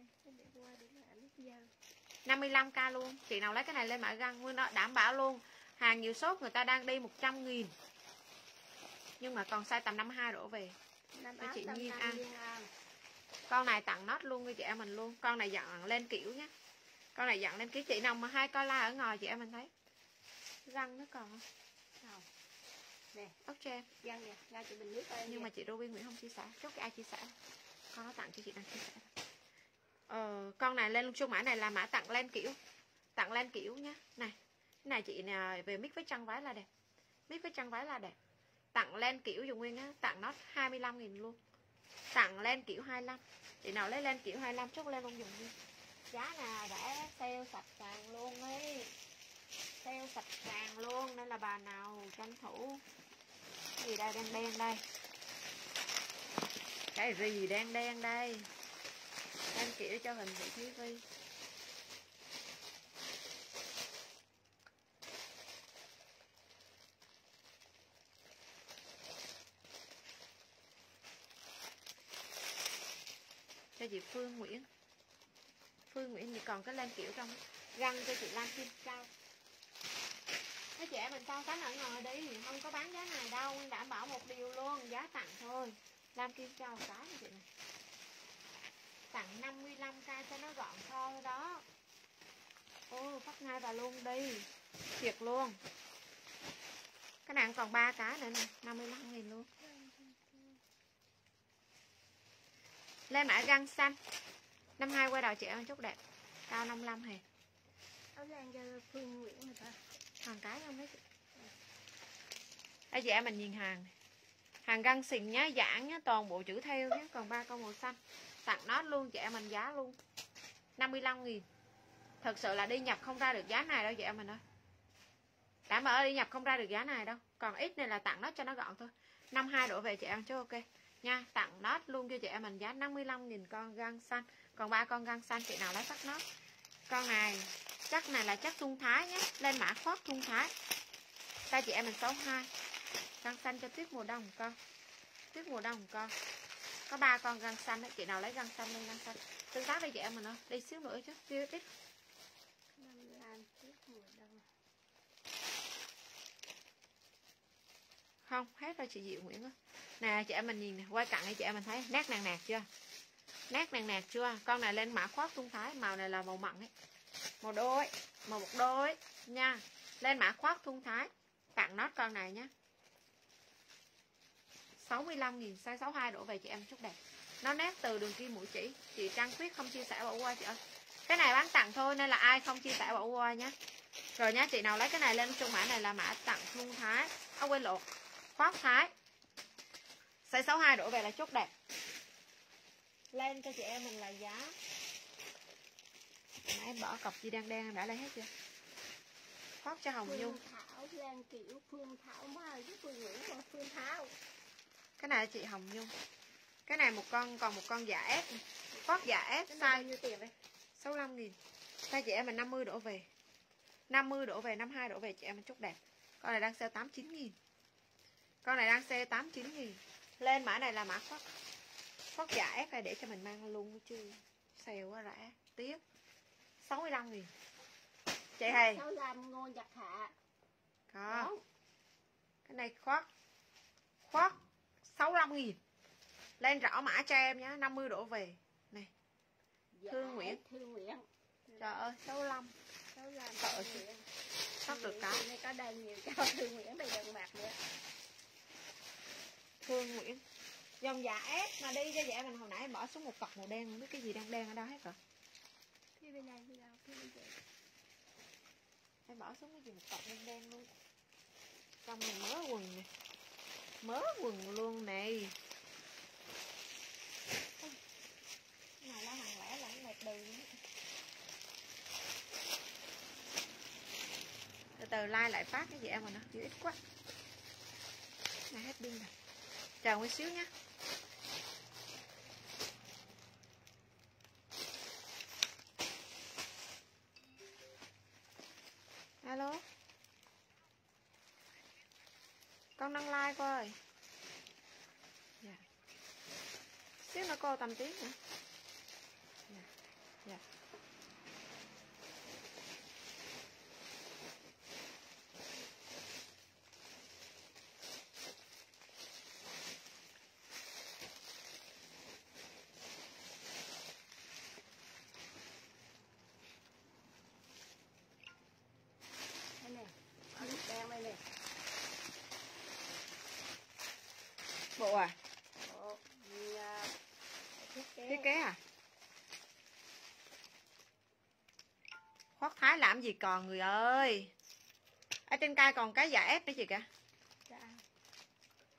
55k luôn. Chị nào lấy cái này lên mã găng nguyên đó đảm bảo luôn. Hàng nhiều shop người ta đang đi 100 nghìn. Nhưng mà còn size tầm 52 đổ về. Cho chị Nhiên ăn. con này tặng nốt luôn cho chị em mình luôn. Con này dặn lên kiểu nhé con này dặn lên kiểu chị nào mà hai coi la ở ngoài chị em mình thấy. Răng nó còn không. Nè. ốc em găng kìa ra cho bình nước nhưng mà chị Ruby Nguyễn không chia sẻ. Chốt cái ai chia sẻ? Con nó tặng cho chị đang chia sẻ ờ, con này lên chung mã này là mã tặng len kiểu. Tặng len kiểu nhá. Này cái này chị nè về mix với chân váy là đẹp. Mix với chân váy là đẹp. Tặng len kiểu dùng nguyên á tặng nó 25 nghìn luôn. Tặng len kiểu 25 chị nào lấy len kiểu 25 chốt len luôn dùng nguyên giá là đã sale sạch sàn luôn ấy. Sale sạch sàn luôn nên là bà nào tranh thủ cái gì đây đen đen đây. Cái gì đen đen đây? Em chỉ cho hình vị thí vi cho chị Phương Nguyễn. Phương Nguyễn thì còn cái lan kiểu trong găng cho chị Lan Kim Cao mấy chị em mình so sánh ở ngoài đi không có bán giá này đâu đảm bảo một điều luôn, giá tặng thôi. Lam Kim Cao cái này chị này tặng 55 k cho nó gọn thôi đó. Ô phát ngay vào luôn đi. Thiệt luôn. Cái này còn ba cái nữa nè 55 nghìn luôn. Lên mã găng xanh. năm hai qua đầu chị ăn chút đẹp. Cao 55 hề áo len cho phương nguyễn người ta. Hàng cái không đấy chị? Đây chị em mình nhìn hàng. Hàng găng xình nhá giãn nhá toàn bộ chữ theo nhé còn ba con màu xanh tặng nó luôn chị em mình giá luôn. 55 nghìn. Thật sự là đi nhập không ra được giá này đâu chị em mình ơi. Đảm bảo đi nhập không ra được giá này đâu. Còn ít này là tặng nó cho nó gọn thôi. 52 đổ về chị em chứ ok. Nha, tặng nó luôn cho chị em mình giá 55 nghìn con găng xanh. Còn ba con găng xanh, chị nào lấy tắt nó. Con này chắc này là chắc thun thái nhé. Lên mã khoác thun thái. Ta chị em mình 62 găng xanh cho tuyết mùa đông con. Tuyết mùa đông con có ba con găng xanh đấy chị nào lấy găng xanh lên găng xanh. Tương tác đây chị em mình ơi đi xíu nữa chứ tiêu ít không, hết rồi chị Diệu Nguyễn đó nè, chị em mình nhìn nè quay cận đây chị em mình thấy, nét nàng nạc chưa? Nét nàng nạc chưa? Con này lên mã khoác tung thái, màu này là màu mặn ấy. Màu đôi, màu một đôi nha. Lên mã khoác thun thái, tặng nốt con này nhé 65 nghìn size 62 đổ về chị em chút đẹp. Nó nét từ đường kim mũi chỉ. Chị Trang Quyết không chia sẻ bỏ qua chị ơi. Cái này bán tặng thôi nên là ai không chia sẻ bỏ qua nhé rồi nhá chị nào lấy cái này lên trong mã này là mã tặng thun thái. À quên lộ khoác thái. Size 62 đổ về là chốt đẹp. Lên cho chị em mình là giá. Nãy em bỏ cọc gì đang đen đã lấy hết chưa? Khoác cho hồng nhung. Phương thảo len kiểu phương thảo mà với phương nguyễn mà phương thảo cái này là chị hồng nhung. Cái này một con còn một con giả ép khoác giả ép này bao size nhiêu tiền vậy? 65 nghìn. Size chị em mình 50 đổ về. 50 đổ về 52 đổ về chị em chút đẹp. Con này đang sale 89 nghìn. Con này đang sale 89 nghìn. Lên mã này là mã khoác khoác giả ép này để cho mình mang luôn chứ. Sale quá rẻ. Tiếc. 65 nghìn. Chị hay sáu lam ngô giặt hạ. Có. Cái này khoác. Khoác 65 nghìn. Lên rõ mã cho em nhé 50 đổ về. Dạ, Thương Nguyễn. Thương Nguyễn. Trời ơi 65 sáu lam Sợ Thương chị. Nguyễn. sắp được cái này có đầy nhiều cho Thương Nguyễn đây đừng bạc nữa. Thương Nguyễn. Dòng dạ ép mà đi cho dạ mình hồi nãy bỏ xuống một cọc màu đen không biết cái gì đang đen ở đâu hết rồi. Phía bên này đi đâu phía bên em bỏ xuống cái gì một cọc đen đen luôn. Trong này mớ quần nè mớ quần luôn này này là hàng lẻ là mệt đừ nữa. từ từ like lại phát cái gì em mà nó dữ ít quá. Này hết pin rồi. Chờ một xíu nhé alo con đăng like coi. Dạ. Xíu nữa cô tầm tiếng nữa. Dạ. Dạ đây nè Ở lúc đen đây nè bộ à Bộ, nhà, thiết kế thiết kế à làm gì còn người ơi? Ở trên cây còn cái giả ép nữa chị kìa? Dạ.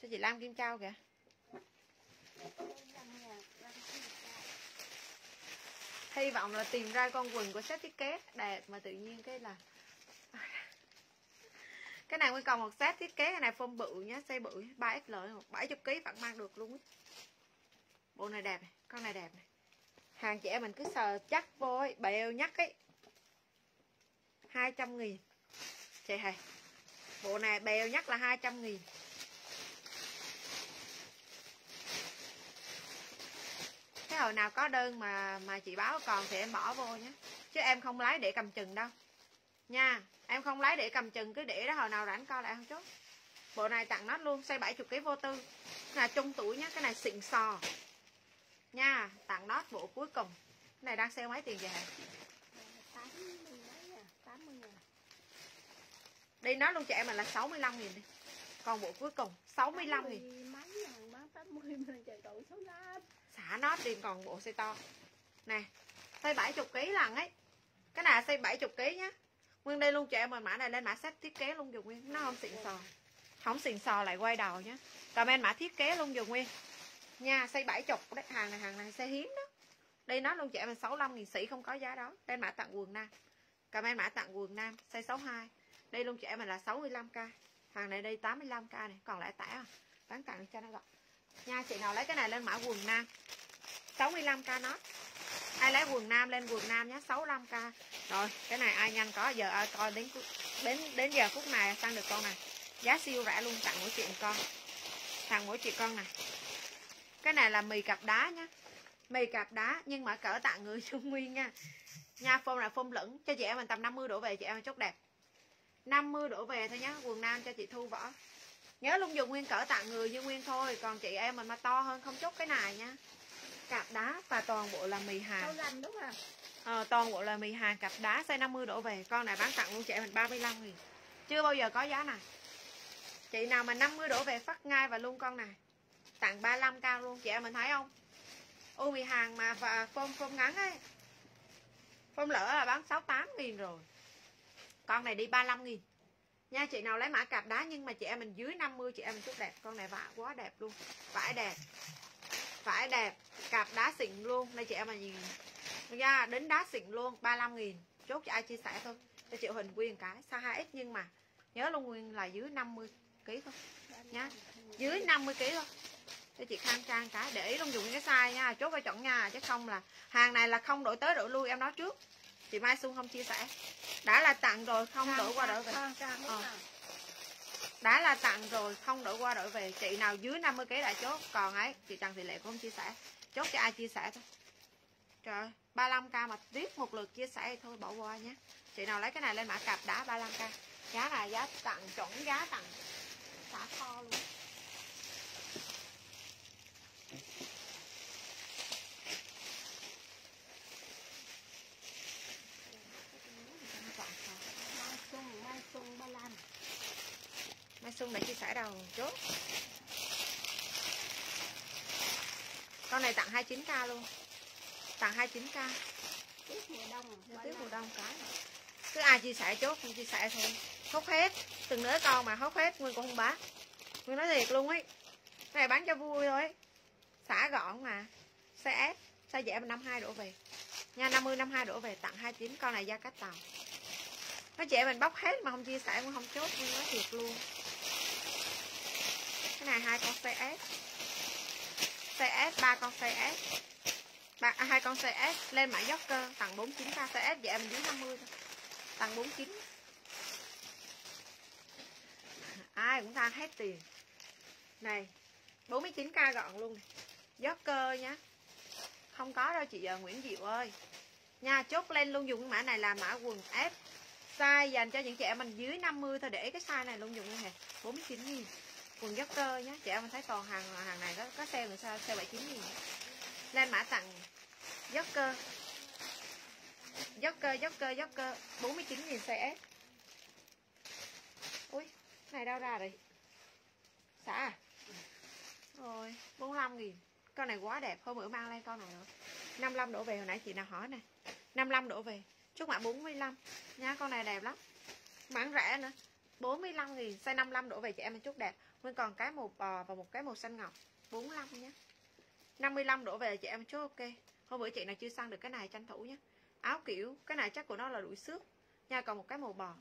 cho chị Lam Kim Trao kìa? Hy vọng là tìm ra con quần của set thiết kế đẹp mà tự nhiên cái là cái này nguyên còn một set thiết kế cái này form bự nhá size bự 3XL 70 kg vẫn mang được luôn ấy. bộ này đẹp này con này đẹp này. Hàng trẻ mình cứ sờ chắc vô ấy, bèo nhắc ấy 200 nghìn. Chị hề bộ này bèo nhất là 200 nghìn. Cái hồi nào có đơn mà mà chị báo còn thì em bỏ vô nhé. Chứ em không lấy để cầm chừng đâu. Nha, em không lấy để cầm chừng, cứ để đó hồi nào rảnh coi lại không chốt. Bộ này tặng nó luôn, xây 70 kg vô tư. Cái này trung tuổi nhá cái này xịn sò. Nha, tặng nó bộ cuối cùng. Cái này đang sale mấy tiền vậy hả tám mươi mấy à tám mươi ngàn đi nói luôn chị em mình là 65 nghìn đi. Còn bộ cuối cùng 65 nghìn. mấy ngàn bán tám mươi mà trời cậu số lắm. Xả nót đi còn bộ size to. Nè size 70 kg lần ấy. Cái này size 70 kg nhá. Nguyên đây luôn chị em mình mã này lên mã set thiết kế luôn dùng nguyên. Nó không xịn sò. Không xịn sò lại quay đầu nhá. Comment mã thiết kế luôn dùng nguyên. Nha size 70 đấy. Hàng này hàng này size hiếm đó. Đây nó luôn chị em mình 65 nghìn sĩ không có giá đó. Lên mã tặng quần nam. Comment mã tặng quần nam size 62 đây luôn chị em mình là 65k hàng này đây 85k này. Còn lại tả à? Bán tặng cho nó gọn. Nha, chị nào lấy cái này lên mã quần nam. 65k nó. Ai lấy quần nam lên quần nam nhé 65k rồi, cái này ai nhanh có, giờ ai coi đến đến đến giờ phút này sang được con này. Giá siêu rẻ luôn, tặng mỗi chị con. Tặng mỗi chị con này. Cái này là mì cặp đá nhá. Mì cặp đá, nhưng mà cỡ tặng người trung nguyên nha. Nha phôm là phôm lửng, cho chị em mình tầm 50 đổ về chị em chốt đẹp. 50 đổ về thôi nhá quần nam cho chị thu võ nhớ luôn dùng nguyên cỡ tặng người như nguyên thôi còn chị em mình mà to hơn không chốt cái này nha cặp đá và toàn bộ là mì hàng lăm đúng không ờ, toàn bộ là mì hàng cặp đá size 50 đổ về. Con này bán tặng luôn chị em mình 35 nghìn. Chưa bao giờ có giá này chị nào mà 50 đổ về phát ngay và luôn con này. Tặng 35 cao luôn chị em mình thấy không? Ô mì hàng mà và phôm phôm ngắn ấy. Phôm lỡ là bán 68 nghìn rồi con này đi 35 nghìn. Nha, chị nào lấy mã cặp đá nhưng mà chị em mình dưới 50 chị em mình chút đẹp. Con này vải quá đẹp luôn. Vải đẹp. Vải đẹp. Cặp đá xịn luôn. Đây, chị em mà nhìn. Nha đến đá xịn luôn. 35 nghìn. Chốt cho ai chia sẻ thôi. Cho chị Huỳnh Quyên cái. Size 2X nhưng mà nhớ luôn Nguyên là dưới 50 kg thôi. Nhá dưới 50 kg thôi. Cho chị khang trang cái. Để ý luôn dùng cái size nha. Chốt coi chọn nha. Chứ không là hàng này là không đổi tới đổi lui. Em nói trước chị Mai Xuân không chia sẻ. Đã là tặng rồi không đổi qua đổi về. Ờ. đã là tặng rồi không đổi qua đổi về. Chị nào dưới 50 kg đã chốt. Còn ấy chị Trần Thị Lệ cũng không chia sẻ. Chốt cho ai chia sẻ thôi. Trời ơi 35k mà tiếp một lượt chia sẻ thì thôi bỏ qua nhé. Chị nào lấy cái này lên mã cặp đá 35k giá này giá tặng chuẩn giá tặng. Xả kho luôn mai xuân mai xuân ba lăm Mai Xuân đã chia sẻ đâu chốt. Con này tặng 29k luôn. Tặng 29k tiết mùa đông. Lăm. mùa đông cái Cứ ai chia sẻ chốt không chia sẻ thôi. Hốt hết. Từng nửa con mà hốt hết. Nguyên cũng không bán. Nguyên nói thiệt luôn ấy. Cái này bán cho vui thôi. Ấy. Xả gọn mà. Size S. Dễ mà 52 đổ về. Nha 50 52 đổ về. Tặng 29 Con này ra cách tàu. Nó em mình bóc hết mà không chia sẻ cũng không chốt. Nguyên nói thiệt luôn này hai con CS CS Size ba con CS ba, à, hai con CS lên mã dốc cơ tặng 49k CS S vậy em dưới 50 thôi. Tặng 49 ai cũng than hết tiền. Này 49k gọn luôn. Này Joker nhá. Không có đâu chị giờ Nguyễn Diệu ơi. Nha chốt lên luôn dùng cái mã này là mã quần F size dành cho những trẻ mình dưới 50 thôi để cái size này luôn dùng này 49 nghìn quần cơ nhé chị em mình thấy toàn hàng hàng này có có sale rồi sao? Sale 79 nghìn. Lên mã tặng. Joker cơ. Bốn mươi 49 nghìn size S Ui, này đâu ra rồi Xả à? Rồi 45 nghìn. Con này quá đẹp, Hôm bữa mang lên con này rồi. 55 đổ về, hồi nãy chị nào hỏi nè. 55 đổ về. Chúc mã 45 Nha con này đẹp lắm. Mảng rẻ nữa. 45 nghìn. Size 55 đổ về chị em chút đẹp. Nguyên còn cái màu bò và một cái màu xanh ngọc. 45 nhé. 55 đổ về chị em chút ok. Hôm bữa chị nào chưa săn được cái này tranh thủ nhé. Áo kiểu Cái này chắc của nó là đuổi xước. Nha còn một cái màu bò.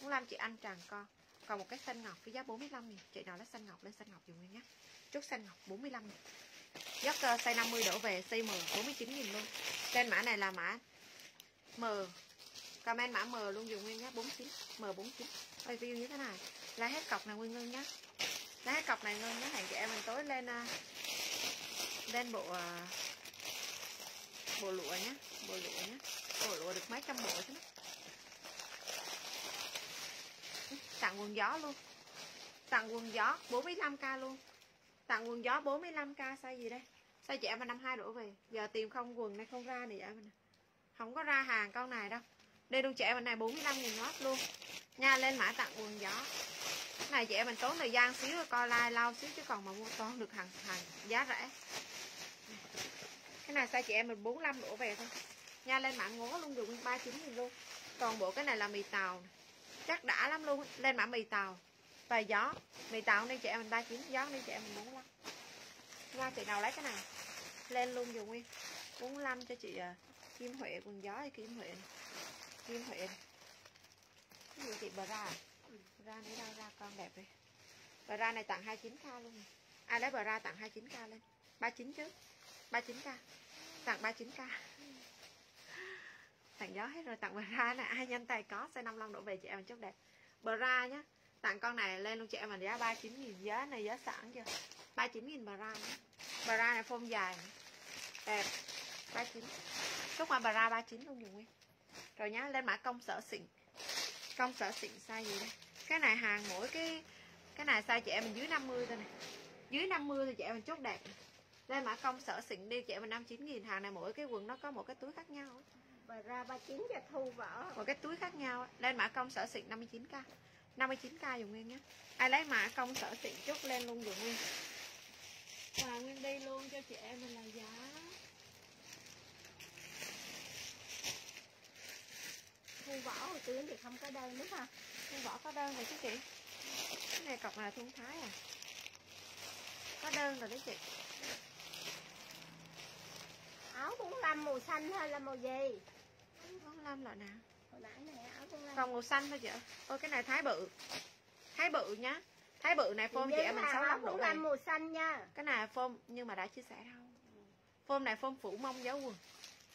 Muốn làm chị anh tràn con còn một cái xanh ngọc với giá 45 nghìn chị nào lấy xanh ngọc lên xanh ngọc dùng nguyên nhé. Chút xanh ngọc 45 nghìn Giấc uh, size 50 đổ về size M 49 nghìn luôn. Trên mã này là mã M. Comment mã M luôn dùng nguyên nhé. 49 M49 Review như thế này. Lấy hết cọc này nguyên ngân nhé. Lấy cọc này ngưng nhé hàng chị em mình tối lên à, Lên bộ à, Bộ lụa nhé Bộ lụa nhé Bộ lụa được mấy trăm bộ chứ Tặng quần gió luôn. Tặng quần gió 45k luôn. Tặng quần gió 45k size gì đây? Size chị em mà 52 đổ về? Giờ tìm không, quần này không ra này em mình. Không có ra hàng con này đâu. Đây luôn chị em này 45 nghìn watt luôn. Nha, lên mã tặng quần gió này chị em mình tốn thời gian xíu coi like lau xíu chứ còn mà mua toàn được hàng hàng giá rẻ. Cái này size chị em mình 45 đổ về thôi. Nha, lên mạng ngố luôn được 39 nghìn luôn. Còn bộ cái này là mì tàu chắc đã lắm luôn lên mạng mì tàu. Và gió. Mì tàu đi chị em mình 39 gió đi chị em mình 45 nha, chị nào lấy cái này? Lên luôn dùng nguyên 45 cho chị à, Kim Huệ, quần gió hay Kim Huệ. Kim Huệ. Cái gì chị? Bờ ra à? Ra nữa đâu, ra con đẹp đi. Bờ ra này tặng 29k luôn. Ai lấy bờ ra tặng 29k lên. 39 chứ. 39k tặng 39k tặng gió hết rồi, tặng bờ ra này ai nhanh tay có, xe 55 đổ về chị em chút đẹp. Bờ ra nhá. Tặng con này lên luôn chị em mình giá 39 nghìn. Giá này giá sẵn chưa? 39 nghìn bờ ra nhá. Bờ ra này phông dài đẹp. 39 chúc mà bờ ra 39 luôn dùng nguyên rồi nhá, lên mã công sở xịn. Công sở xịn size gì đây? Cái này hàng mỗi cái cái này size chị em mình dưới 50 thôi này dưới 50 thì chị em mình chốt đẹp lên mã công sở xịn đi chị em mình 59 nghìn. Hàng này mỗi cái quần nó có một cái túi khác nhau. Bà ra 39 cho thu vỏ. Một cái túi khác nhau. Lên mã công sở xịn 59k 59k dùng nguyên nhé. Ai lấy mã công sở xịn chốt lên luôn dùng nguyên. Và nguyên đi luôn cho chị em mình là giá. Thu vỏ hồi tuyến thì không có đơn nữa ha Không vỏ có đơn rồi chứ chị. Cái này cọc là thun thái à. Có đơn rồi đấy chị. Áo 45 màu xanh hay là màu gì? 45 loại nào hồi nãy này áo 45 Còn màu xanh thôi chị Ôi cái này thái bự. Thái bự nhá. Thái bự này phôm chị em mình 65 độ này 45 màu xanh nha. Cái này phôm nhưng mà đã chia sẻ đâu. Phôm này phôm phủ mông giáo quần.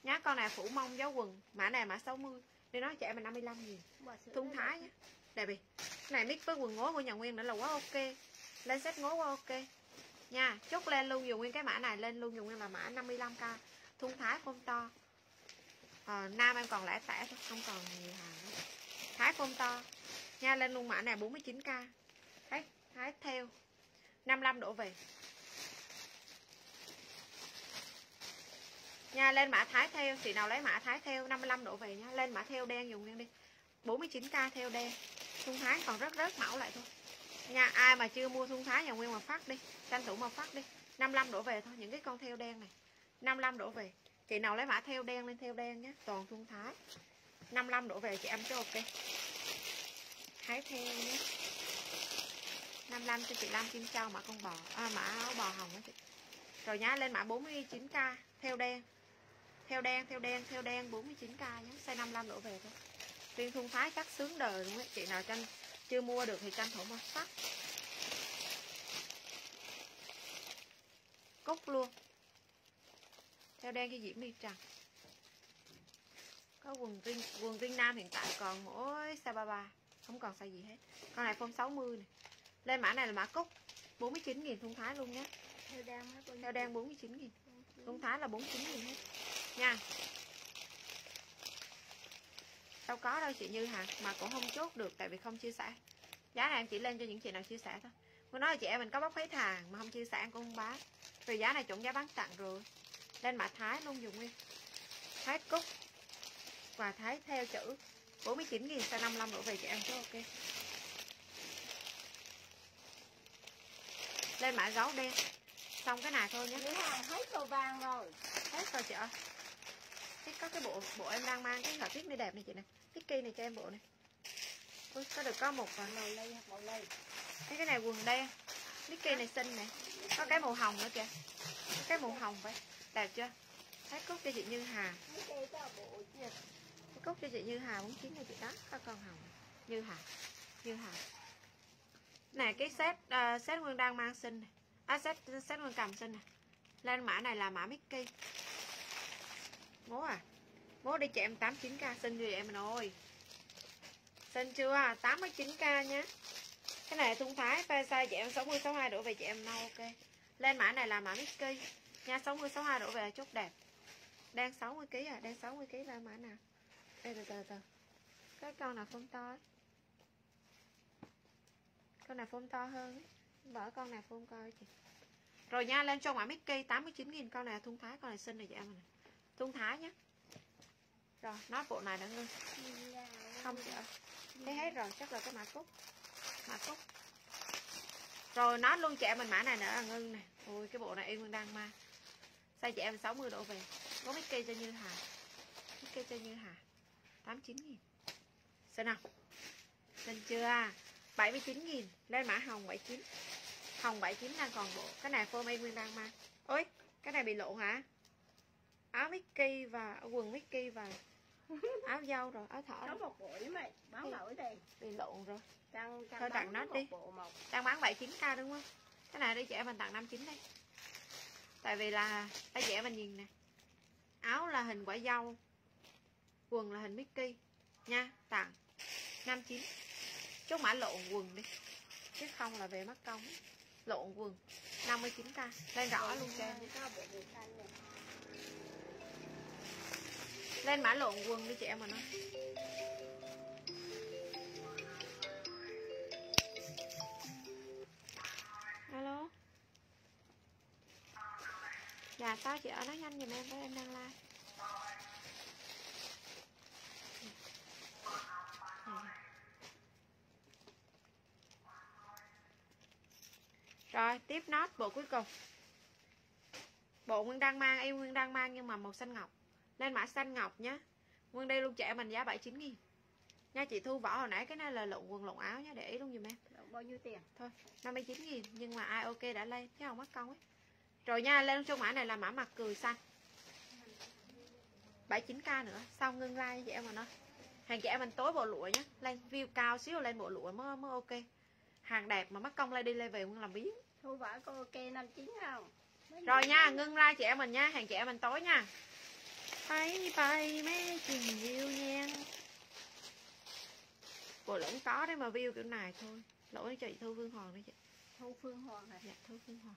Nhá con này phủ mông giáo quần. Mã này mã 60 Đi nói chị em mình 55 nghìn. Bà sữa Thun thái nhá Đẹp đi này mix với quần ngố của nhà Nguyên nữa là quá ok. Lên set ngố quá ok. Nha Chốt lên luôn dùng nguyên cái mã này Lên luôn dùng nguyên là mã 55k Thun thái không to. À, Nam em còn lẻ tẻ thôi Không còn nhiều hàng nữa. Thái không to. Nha lên luôn mã này 49k Thái, thái theo. 55 đổ về. Nha lên mã thái theo Chị nào lấy mã thái theo 55 đổ về nha. Lên mã theo đen dùng nguyên đi. 49k theo đen. Thun thái còn rất rất mẫu lại thôi. Nha ai mà chưa mua thun thái nhà nguyên mà phát đi Tranh thủ mà phát đi. 55 đổ về thôi những cái con theo đen này. 55 đổ về. Chị nào lấy mã theo đen lên theo đen nhé Toàn thun thái. 55 đổ về chị em cho ok. Thái theo nhé 55 cho chị Lam Kim Châu mã con bò à, Mã áo bò hồng đó chị. Rồi nhá lên mã 49k Theo đen. Theo đen, theo đen, theo đen 49k nhé xe 55 đổ về thôi. Riêng thun thái cắt sướng đời luôn á Chị nào tranh chưa mua được thì tranh thủ mà phát. Cúc luôn. Theo đen cho Diễm My Trần Có quần riêng Quần riêng nam hiện tại còn mỗi size 33 Không còn size gì hết. Con này form 60 này. Lên mã này là mã cúc 49.000 thun thái luôn nhé. Theo đen? Theo đen 49.000 Thun thái là 49.000 hết. Nha đâu có đâu chị Như Hà mà cũng không chốt được tại vì không chia sẻ. Giá này em chỉ lên cho những chị nào chia sẻ thôi. Muốn nói là chị em mình có bóc phế thàng mà không chia sẻ em cũng không bán. Vì giá này chuẩn giá bán tặng rồi. Lên mã thái luôn dùng nguyên. Thái cúc và thái theo chữ. 49 nghìn sau 55 đổ về chị em cho ok. Lên mã gấu đen. Xong cái này thôi nhé. Nữ hàng hết màu vàng rồi. Hết rồi chị ơi cái có cái bộ bộ em đang mang cái họa tiết này đẹp này chị này cái cây này cho em bộ này. Ui, có được có một và màu ly màu ly cái cái này quần đen. Cái này xinh này có cái màu hồng nữa kìa. Có cái màu hồng vậy. Đẹp chưa? Thấy cúc cho chị Như Hà. Cái cúc cho chị Như Hà 49 này chị đó. Có con hồng. Như Hà. Như Hà. Nè cái set uh, set nguyên đang mang xinh này à set set nguyên cầm xinh này lên mã này là mã Mickey Mố à Mố đi cho em 89k xin cho em mình ơi Xin chưa? 89k nhé. Cái này thun thái Pha size chị em 60 62 đổ về chị em nâu, ok. Lên mã này là mã Mickey Nha 60 62 đổ về chút đẹp. Đang 60kg à Đang 60kg ra mã nào? Ê, từ từ từ Cái con nào phun to ấy. Con nào phun to hơn ấy. Mở con nào phun coi chị. Rồi nha, lên cho mã Mickey 89.000 Con này thun thái, Con này xinh rồi chị em này Thun thái nhé Rồi nói bộ này nữa ngưng. Không chị ơi Thấy hết rồi chắc là cái mã cúc Mã cúc Rồi nói luôn chị em mình mã này nữa là ngưng này Ôi cái bộ này em đang ma Size chị em 60 độ về. Có Mickey cho Như Hà? Mickey cho Như Hà? 89 nghìn. Xin không? Xin chưa? 79 nghìn. Lên mã hồng 79 Hồng 79 đang còn bộ. Cái này form em nguyên đang mang Ôi cái này bị lộ hả? Áo Mickey và quần Mickey và áo dâu rồi áo thỏ Có một buổi mày bán lỗi đây bị lộn rồi. Trăng, trăng Thôi tặng nó đi. bộ một. Đang bán 79k đúng không? Cái này đi trẻ mình tặng 59 đây. Tại vì là đây trẻ mình nhìn nè. Áo là hình quả dâu quần là hình Mickey. Nha tặng 59 chốt mã lộn quần đi. Chứ không là về mất công. Lộn quần 59k lên rõ luôn cho em đi. Có bộ màu xanh này lên mã lộn quần đi chị em mà nói alo? Dạ sao chị ở nói nhanh giùm em với, em đang like rồi, tiếp nốt bộ cuối cùng. Bộ nguyên đang mang em nguyên đang mang nhưng mà màu xanh ngọc lên mã xanh ngọc nhá. Nguyên đây luôn trẻ mình giá 79 nghìn. Nha chị Thu bỏ hồi nãy cái này là lộn quần lộn áo nhá Để ý luôn dùm em. Độ bao nhiêu tiền? 59 nghìn Nhưng mà ai ok đã lên. Chứ không mất công ấy. Rồi nha lên trong mã này là mã mặt cười xanh. 79k nữa Xong ngưng like chị em mà nói. Hàng em mình tối bộ lụa nhá. Lên view cao xíu lên bộ lụa mới, mới ok. Hàng đẹp mà mất công lên đi lên về nguyên làm biến. Thu vả có ok 59 không? Rồi nha ngưng like em mình nha. Hàng em mình tối nha Thấy bay mé chừng yêu nhan Bộ lẫn có đấy mà view kiểu này thôi. Lỗi cho chị Thu Phương Hoàng đấy chị. Thu Phương Hoàng hả? Dạ Thu Phương Hoàng